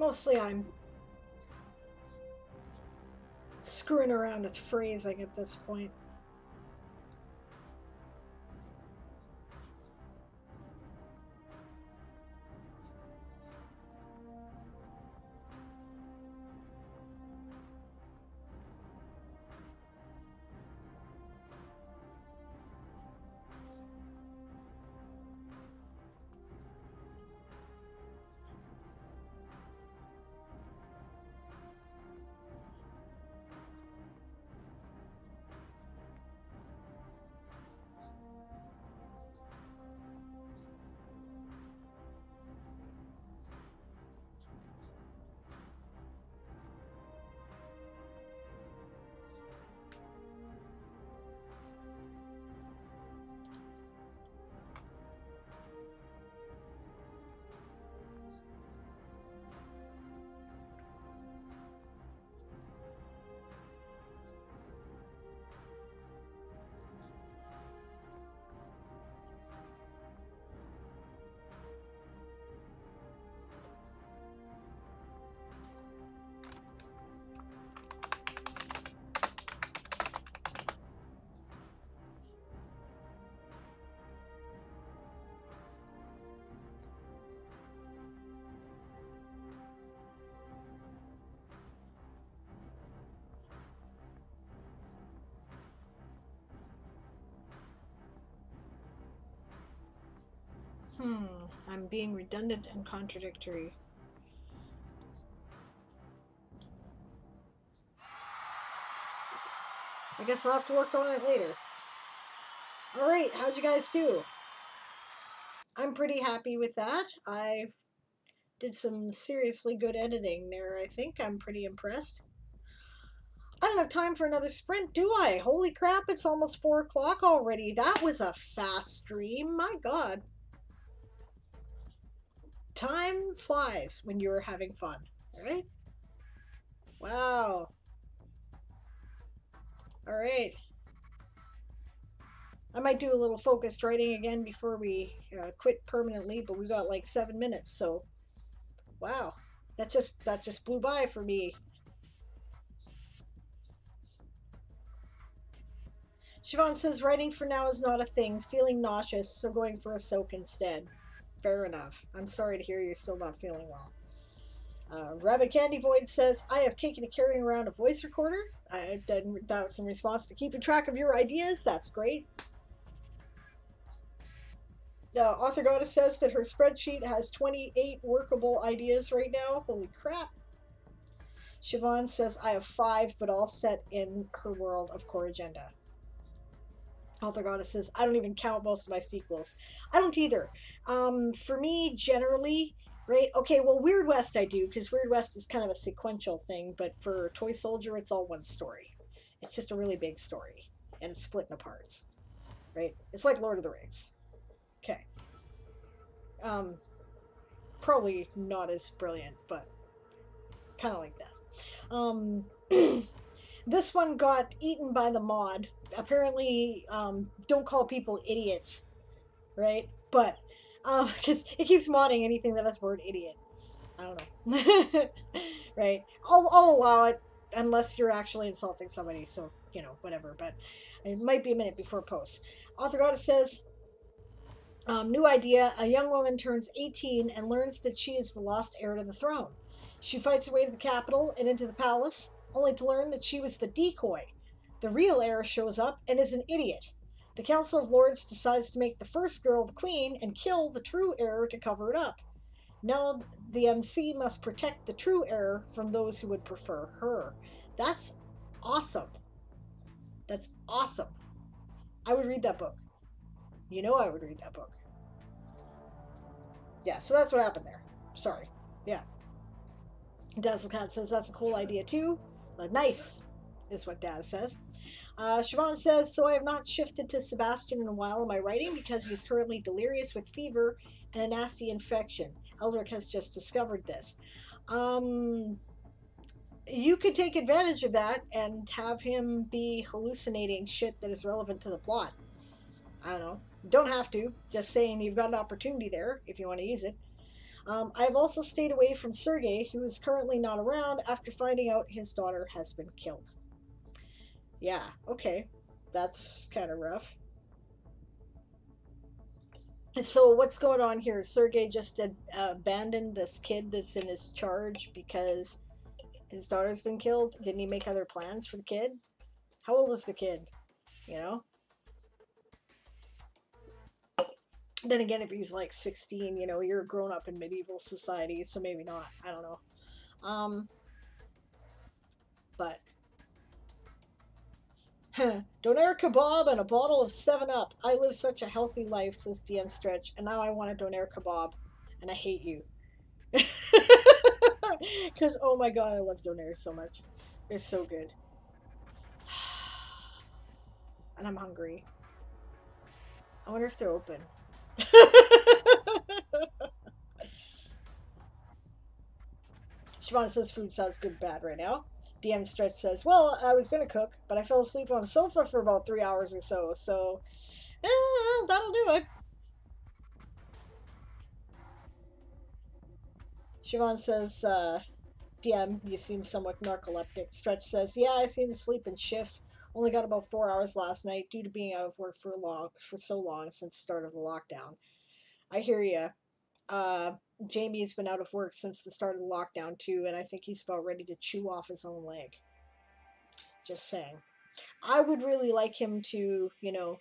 Mostly I'm screwing around with phrasing at this point. Hmm. I'm being redundant and contradictory. I guess I'll have to work on it later. Alright, how'd you guys do? I'm pretty happy with that. I did some seriously good editing there, I think. I'm pretty impressed. I don't have time for another sprint, do I? Holy crap, it's almost 4 o'clock already. That was a fast stream. My god. Time flies when you're having fun, alright? Wow. Alright. I might do a little focused writing again before we uh, quit permanently, but we got like seven minutes, so wow, that just that just blew by for me. Siobhan says writing for now is not a thing. Feeling nauseous, so going for a soak instead. Fair enough. I'm sorry to hear you're still not feeling well. Uh, Rabbit Candy Void says, I have taken to carrying around a voice recorder. I done that was in response to keeping track of your ideas. That's great. The uh, author goddess says that her spreadsheet has 28 workable ideas right now. Holy crap. Siobhan says, I have five, but all set in her world of core agenda. Author Goddess says, I don't even count most of my sequels. I don't either. Um, for me, generally, right? Okay, well, Wyrd West I do, because Wyrd West is kind of a sequential thing, but for Toy Soldier, it's all one story. It's just a really big story, and it's split into parts, right? It's like Lord of the Rings. Okay. Um, probably not as brilliant, but kind of like that. Um, this one got eaten by the mod. Apparently, um, don't call people idiots, right? But because um, it keeps modding anything that has the word idiot. I don't know. right? I'll, I'll allow it unless you're actually insulting somebody. So, you know, whatever. But it might be a minute before post. Author Goddess says, um, new idea a young woman turns 18 and learns that she is the lost heir to the throne. She fights her way to the capital and into the palace, only to learn that she was the decoy. The real heir shows up and is an idiot. The Council of Lords decides to make the first girl the queen and kill the true heir to cover it up. Now the MC must protect the true heir from those who would prefer her. That's awesome. That's awesome. I would read that book. You know I would read that book. Yeah, so that's what happened there. Sorry. Yeah. Dazzlecat says that's a cool idea too. But nice, is what Daz says. Uh, Siobhan says, So I have not shifted to Sebastian in a while in my writing because he is currently delirious with fever and a nasty infection. Eldrick has just discovered this. Um, you could take advantage of that and have him be hallucinating shit that is relevant to the plot. I don't know. Don't have to. Just saying you've got an opportunity there if you want to use it. Um, I've also stayed away from Sergei, who is currently not around after finding out his daughter has been killed. Yeah, okay. That's kind of rough. So what's going on here? Sergey just uh, abandoned this kid that's in his charge because his daughter's been killed. Didn't he make other plans for the kid? How old is the kid? You know? Then again, if he's like 16, you know, you're grown up in medieval society, so maybe not. I don't know. Um, but Donair kebab and a bottle of 7-Up. I live such a healthy life, says DM Stretch, and now I want a donair kebab, and I hate you. Because, oh my god, I love donairs so much. They're so good. And I'm hungry. I wonder if they're open. Siobhan says food sounds good bad right now. DM Stretch says, Well, I was going to cook, but I fell asleep on a sofa for about three hours or so, so eh, that'll do it. Siobhan says, uh, DM, you seem somewhat narcoleptic. Stretch says, Yeah, I seem to sleep in shifts. Only got about four hours last night due to being out of work for long for so long since the start of the lockdown. I hear you. Uh, Jamie's been out of work since the start of the lockdown too, and I think he's about ready to chew off his own leg. Just saying. I would really like him to, you know,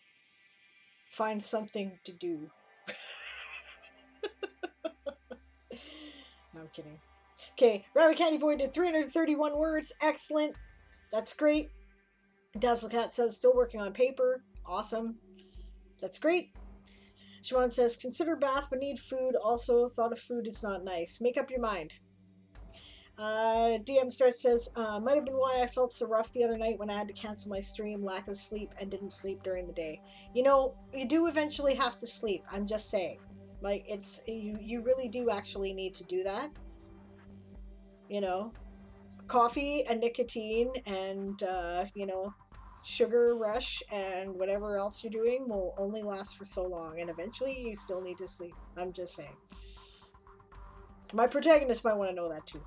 find something to do. I'm kidding. Okay, Rabbit Candy Boy did 331 words. Excellent. That's great. Dazzlecat says, still working on paper. Awesome. That's great. Siobhan says, consider bath but need food. Also, thought of food is not nice. Make up your mind. Uh, DM Stretch says, uh, might have been why I felt so rough the other night when I had to cancel my stream, lack of sleep, and didn't sleep during the day. You know, you do eventually have to sleep. I'm just saying. Like, it's, you, you really do actually need to do that. You know, coffee and nicotine and, uh, you know, sugar rush and whatever else you're doing will only last for so long, and eventually you still need to sleep. I'm just saying. My protagonist might want to know that too.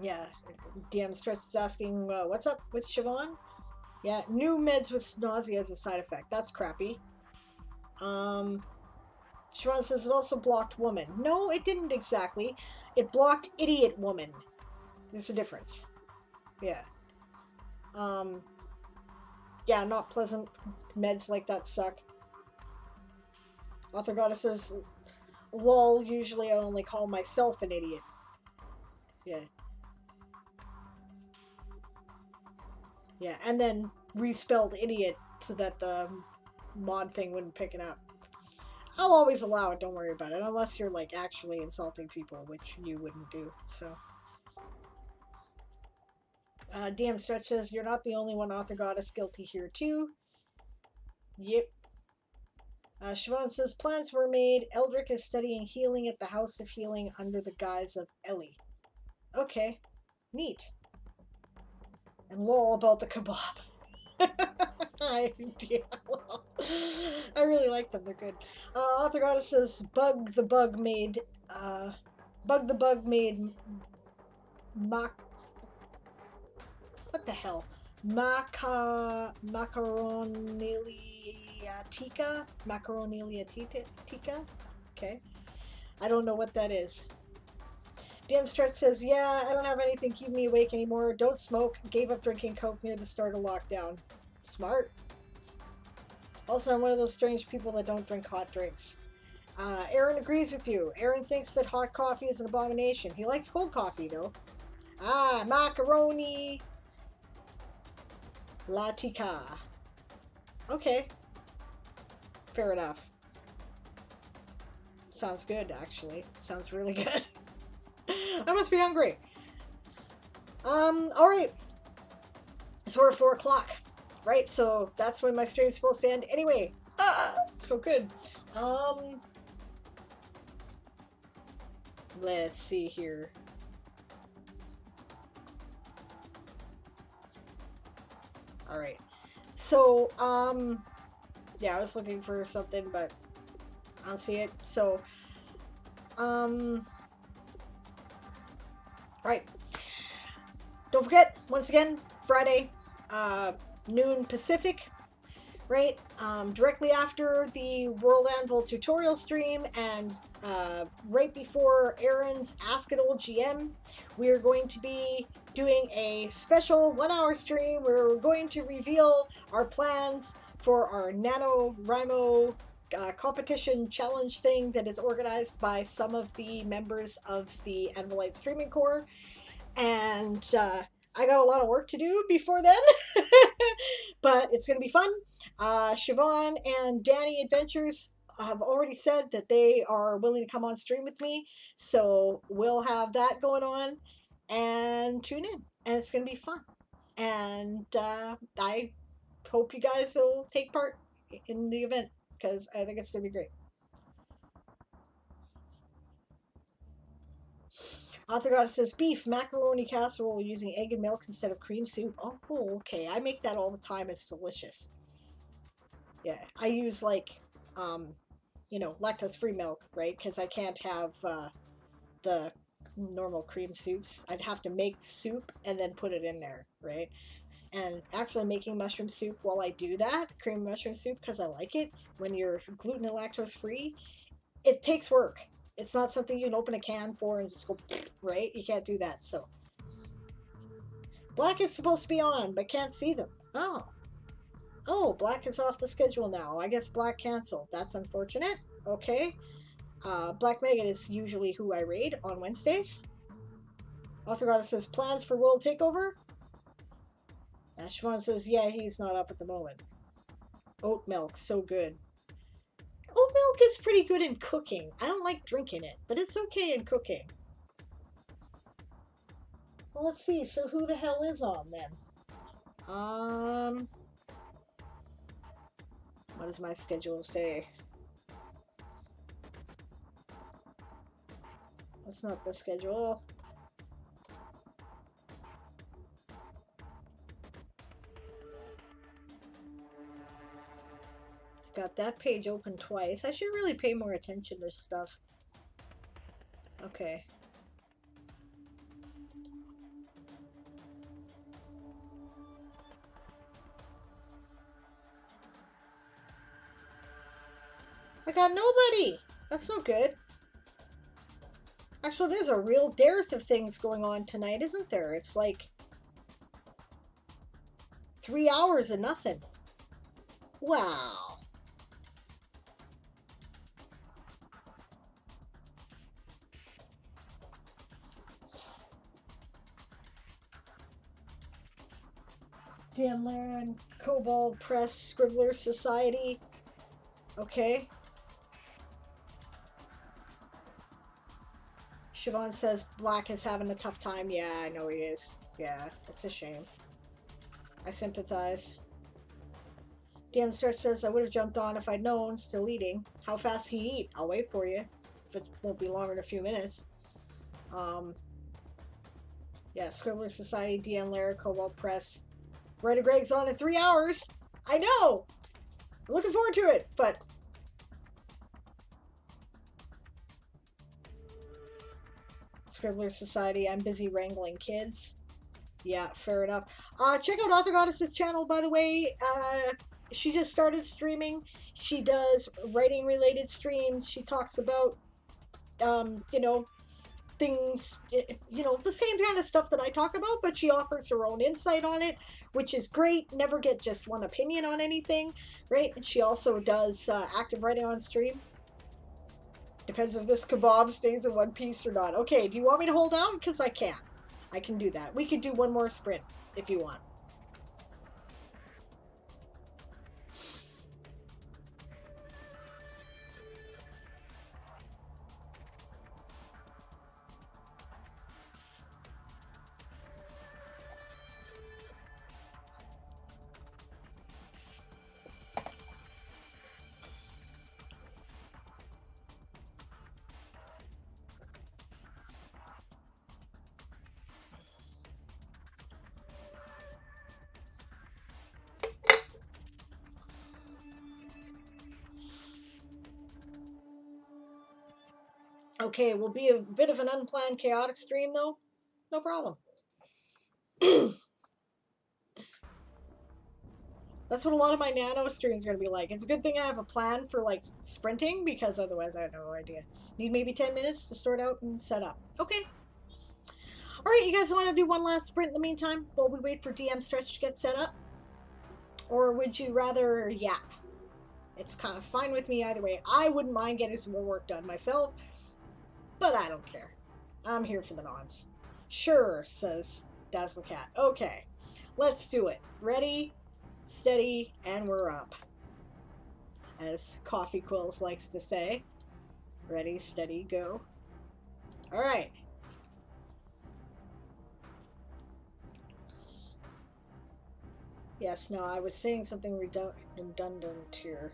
Yeah, DM Stretch is asking, uh, what's up with Siobhan? Yeah, new meds with nausea as a side effect. That's crappy. Um, Siobhan says it also blocked woman. No, it didn't exactly. It blocked idiot woman. There's a difference. Yeah. Um, yeah, not pleasant. Meds like that suck. Author Goddess says, lol, usually I only call myself an idiot. Yeah. Yeah, and then respelled idiot so that the mod thing wouldn't pick it up. I'll always allow it, don't worry about it, unless you're like actually insulting people, which you wouldn't do, so. Uh, DM Stretch says, you're not the only one author goddess guilty here too. Yep. Uh, Siobhan says, plans were made. Eldrick is studying healing at the House of Healing under the guise of Ellie. Okay. Neat and lol about the kebab. I, yeah, well, I really like them. They're good. Uh, Author Goddess says, "Bug the bug made, uh, bug the bug made, mac. What the hell? Maca macaronilia macaronilia Okay, I don't know what that is. Dan Stretch says, Yeah, I don't have anything keeping me awake anymore. Don't smoke. Gave up drinking Coke near the start of lockdown. Smart. Also, I'm one of those strange people that don't drink hot drinks. Uh, Aaron agrees with you. Aaron thinks that hot coffee is an abomination. He likes cold coffee, though. Ah, macaroni. Latika. Okay. Fair enough. Sounds good, actually. Sounds really good. I must be hungry. Um, alright. So we're 4 o'clock, right? So that's when my stream's supposed to end. Anyway, ah, so good. Um, let's see here. Alright. So, um, yeah, I was looking for something, but I don't see it. So, um, Right. Don't forget, once again, Friday, uh, noon Pacific, right? Um, directly after the World Anvil tutorial stream and uh, right before Aaron's Ask an Old GM, we're going to be doing a special one hour stream where we're going to reveal our plans for our NaNoWriMo uh, competition challenge thing that is organized by some of the members of the Anvilite Streaming Corps. And uh, I got a lot of work to do before then, but it's going to be fun. Uh, Siobhan and Danny Adventures have already said that they are willing to come on stream with me. So we'll have that going on and tune in. And it's going to be fun. And uh, I hope you guys will take part in the event because I think it's going to be great. Author Goddess says beef, macaroni casserole using egg and milk instead of cream soup. Oh, okay. I make that all the time. It's delicious. Yeah, I use like, um, you know, lactose-free milk, right? Because I can't have uh, the normal cream soups. I'd have to make soup and then put it in there, right? and actually making mushroom soup while I do that, cream mushroom soup, because I like it when you're gluten and lactose free, it takes work. It's not something you can open a can for and just go, right? You can't do that, so. Black is supposed to be on, but can't see them. Oh. Oh, Black is off the schedule now. I guess Black canceled. That's unfortunate. Okay. Uh, Black Megan is usually who I raid on Wednesdays. Author Goddess says, plans for World Takeover? Ash Siobhan says, yeah, he's not up at the moment. Oat milk, so good. Oat milk is pretty good in cooking. I don't like drinking it, but it's okay in cooking. Well, let's see. So who the hell is on then? Um, what does my schedule say? That's not the schedule. Got that page open twice. I should really pay more attention to stuff. Okay. I got nobody. That's no good. Actually, there's a real dearth of things going on tonight, isn't there? It's like three hours of nothing. Wow. Dan Laren, Cobalt Press, Scribbler Society. Okay. Siobhan says Black is having a tough time. Yeah, I know he is. Yeah, it's a shame. I sympathize. Dan Stretch says I would have jumped on if I'd known. Still eating. How fast he eat? I'll wait for you. If it won't be longer than a few minutes. Um. Yeah, Scribbler Society, DM Lair, Cobalt Press. Writer Greg's on in three hours. I know. I'm looking forward to it, but Scribbler Society. I'm busy wrangling kids. Yeah, fair enough. Uh, check out Author Goddess's channel, by the way. Uh, she just started streaming. She does writing related streams. She talks about, um, you know, things, you know, the same kind of stuff that I talk about, but she offers her own insight on it, which is great. Never get just one opinion on anything, right? And she also does uh, active writing on stream. Depends if this kebab stays in one piece or not. Okay, do you want me to hold out? Because I can. I can do that. We could do one more sprint if you want. Okay, will be a bit of an unplanned chaotic stream though. No problem. That's what a lot of my nano streams are going to be like. It's a good thing I have a plan for like sprinting because otherwise I have no idea. Need maybe 10 minutes to sort out and set up. Okay. Alright, you guys want to do one last sprint in the meantime while we wait for DM Stretch to get set up? Or would you rather yap? It's kind of fine with me either way. I wouldn't mind getting some more work done myself. But I don't care. I'm here for the nods. Sure, says Dazzlecat. Okay, let's do it. Ready, steady, and we're up. As Coffee Quills likes to say. Ready, steady, go. Alright. Yes, no, I was saying something redundant here.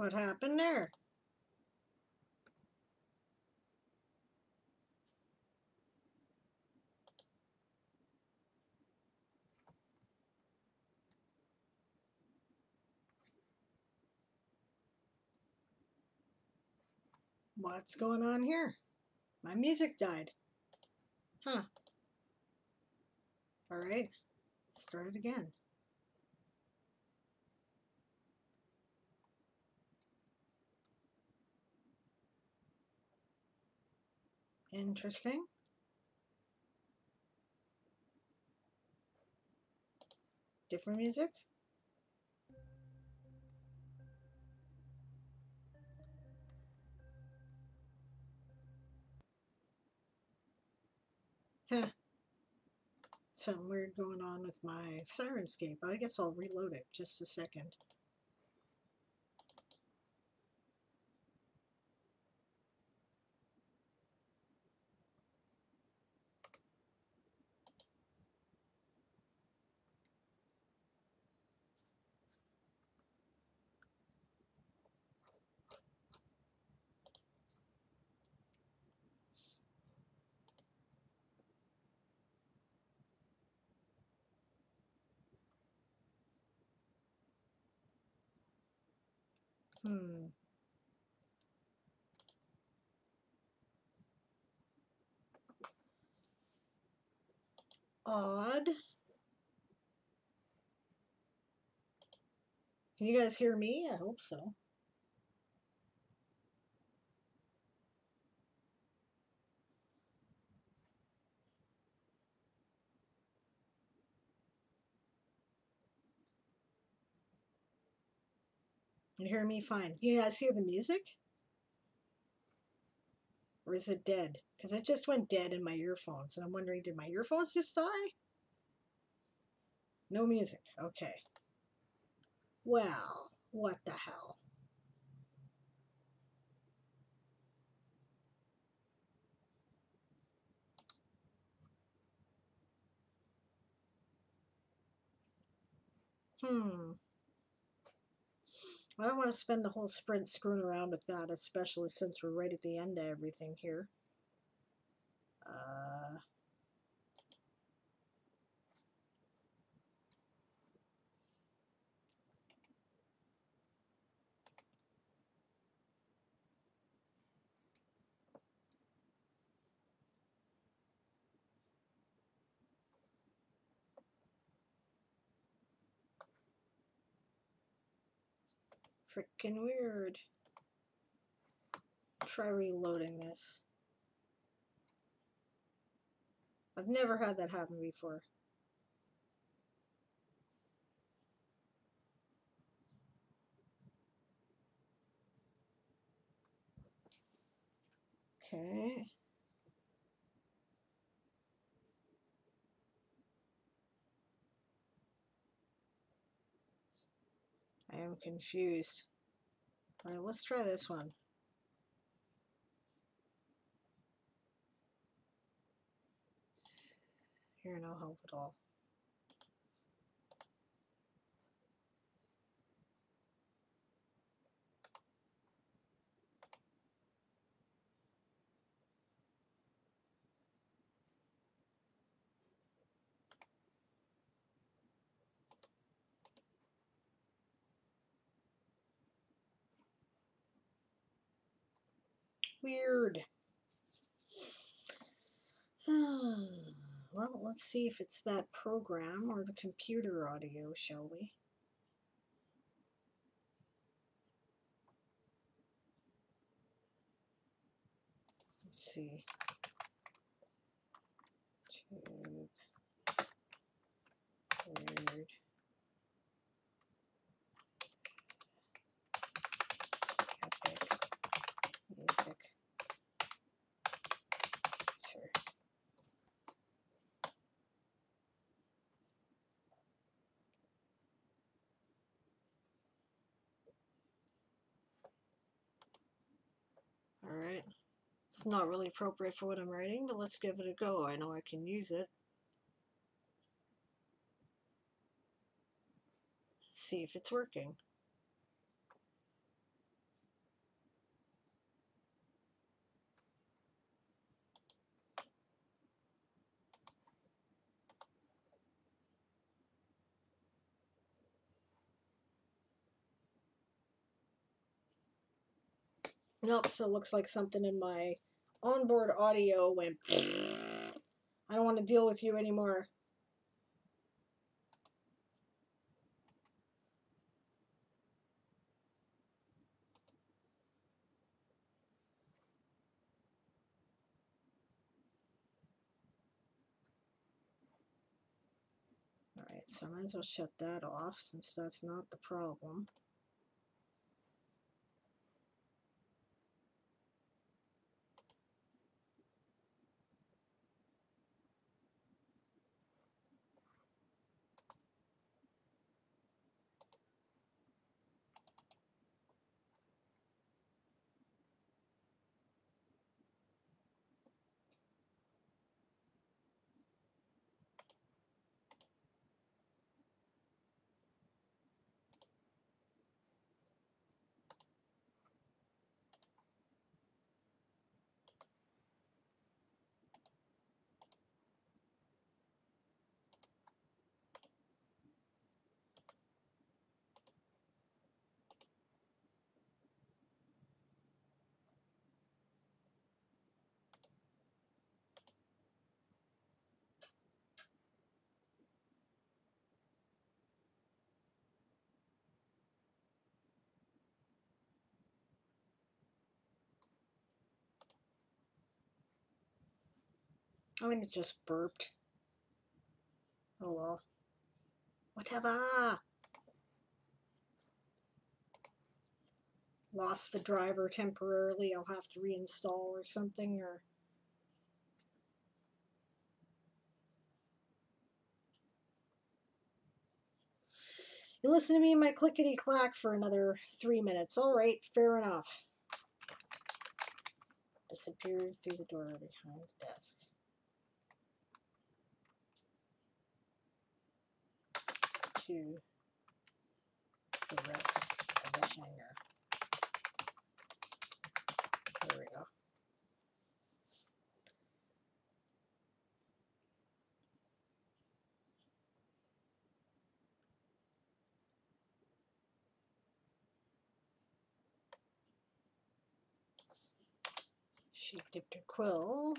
What happened there? What's going on here? My music died. Huh. Alright, start it again. Interesting. Different music? Huh. Something weird going on with my Syrinscape. I guess I'll reload it just a second. Hmm. Odd. Can you guys hear me? I hope so. You hear me fine. You guys hear the music? Or is it dead? Because it just went dead in my earphones. And I'm wondering, did my earphones just die? No music. Okay. Well, what the hell? Hmm. I don't want to spend the whole sprint screwing around with that, especially since we're right at the end of everything here. Uh, freaking weird. Try reloading this. I've never had that happen before. Okay. I am confused. Alright, let's try this one. Here, no help at all. Weird. well, let's see if it's that program or the computer audio, shall we? Let's see. It's not really appropriate for what I'm writing, but let's give it a go. I know I can use it. See if it's working. Nope, so it looks like something in my onboard audio went. I don't want to deal with you anymore. Alright, so I might as well shut that off since that's not the problem. I mean, it just burped. Oh well. Whatever. Lost the driver temporarily. I'll have to reinstall or something or. You listen to me in my clickety clack for another three minutes. All right, fair enough. Disappeared through the door behind the desk. To the rest of the hanger. There we go. She dipped her quill.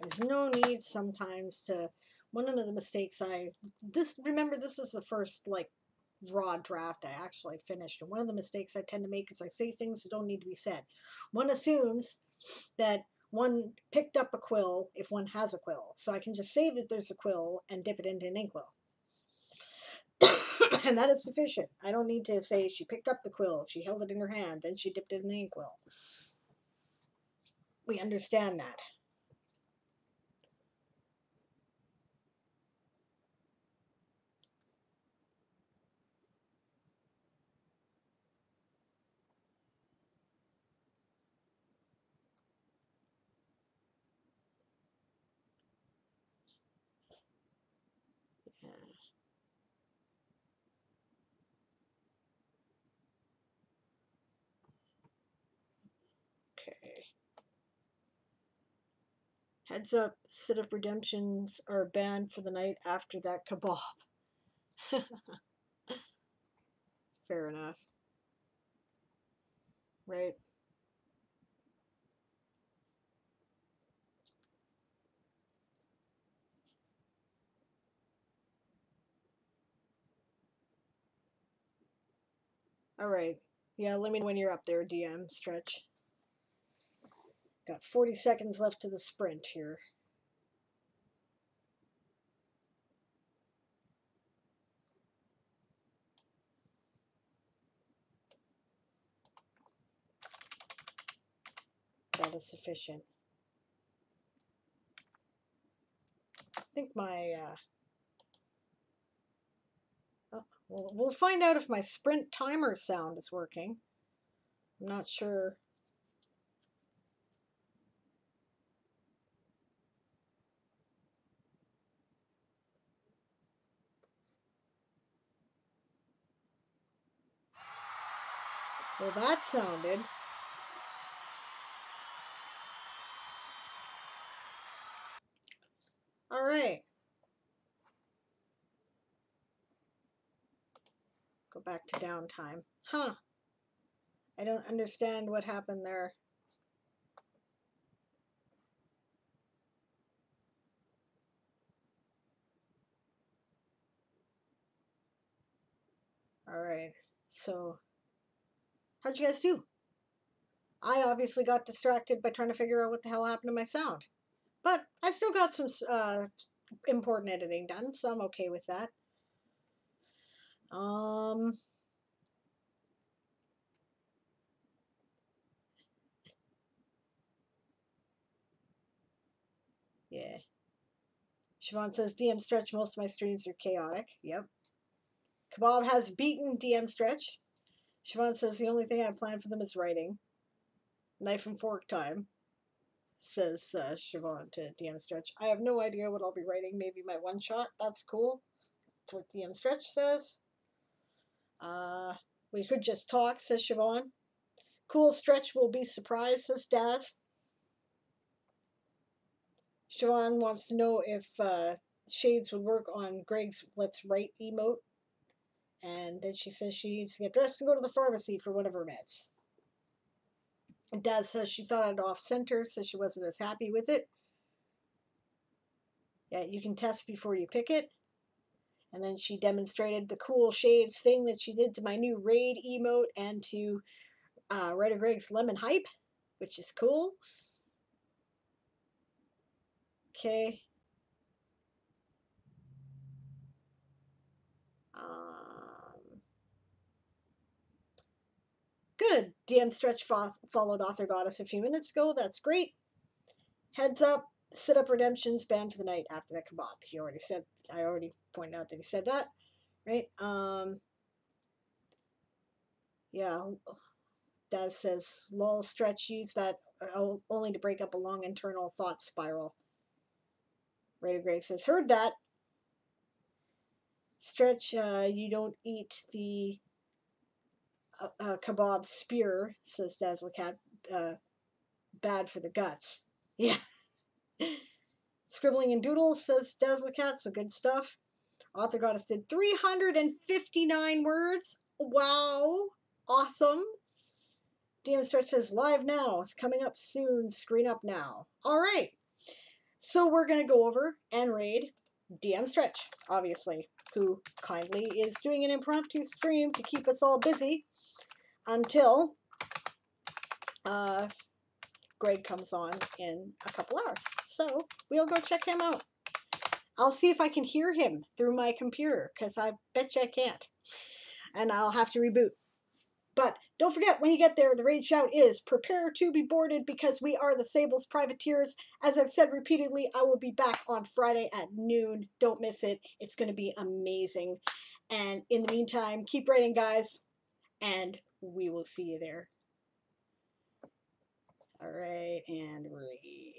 There's no need sometimes to one of the mistakes I this remember this is the first like raw draft I actually finished and one of the mistakes I tend to make is I say things that don't need to be said. One assumes that one picked up a quill if one has a quill. So I can just say that there's a quill and dip it into an inkwell. and that is sufficient. I don't need to say she picked up the quill, she held it in her hand, then she dipped it in the inkwell. We understand that. Okay. Heads up, sit up redemptions are banned for the night after that kebab. Fair enough. Right. All right. Yeah, let me know when you're up there, DM stretch. Got 40 seconds left to the sprint here. That is sufficient. I think my uh, We'll, we'll find out if my sprint timer sound is working. I'm not sure. Well, that sounded. All right. Go back to downtime. Huh. I don't understand what happened there. All right. So, how'd you guys do? I obviously got distracted by trying to figure out what the hell happened to my sound. But I still got some uh, important editing done, so I'm okay with that. Um, yeah. Siobhan says, DM Stretch, most of my streams are chaotic. Yep. Kebab has beaten DM Stretch. Siobhan says, the only thing I have planned for them is writing. Knife and fork time, says uh, Siobhan to DM Stretch. I have no idea what I'll be writing. Maybe my one shot. That's cool. That's what DM Stretch says. Uh, we could just talk, says Siobhan. Cool Stretch will be surprised, says Daz. Siobhan wants to know if uh, Shades would work on Greg's Let's Write emote. And then she says she needs to get dressed and go to the pharmacy for one of her meds. And Daz says she thought it off center, so she wasn't as happy with it. Yeah, you can test before you pick it. And then she demonstrated the cool shades thing that she did to my new raid emote and to uh, Writer Greg's Lemon Hype, which is cool. Okay. Good. DM Stretch fo followed Author Goddess a few minutes ago. That's great. Heads up. Sit up redemptions banned for the night after that kebab. He already said. I already pointed out that he said that, right? Um. Yeah. Daz says, "Lol, stretch use that uh, only to break up a long internal thought spiral." Raider Greg says, "Heard that." Stretch, uh, you don't eat the uh, kebab spear, says Dazzle Cat. Uh, bad for the guts. Yeah. Scribbling and doodles, says Dazzle Cat, so good stuff. Author Goddess did 359 words. Wow. Awesome. DM Stretch says live now. It's coming up soon. Screen up now. All right. So we're going to go over and raid DM Stretch, obviously, who kindly is doing an impromptu stream to keep us all busy until uh, Greg comes on in a couple hours. So we'll go check him out. I'll see if I can hear him through my computer, because I bet you I can't. And I'll have to reboot. But don't forget, when you get there, the raid shout is prepare to be boarded because we are the Sable's privateers. As I've said repeatedly, I will be back on Friday at noon. Don't miss it. It's going to be amazing. And in the meantime, keep writing, guys, and we will see you there. All right, and raid.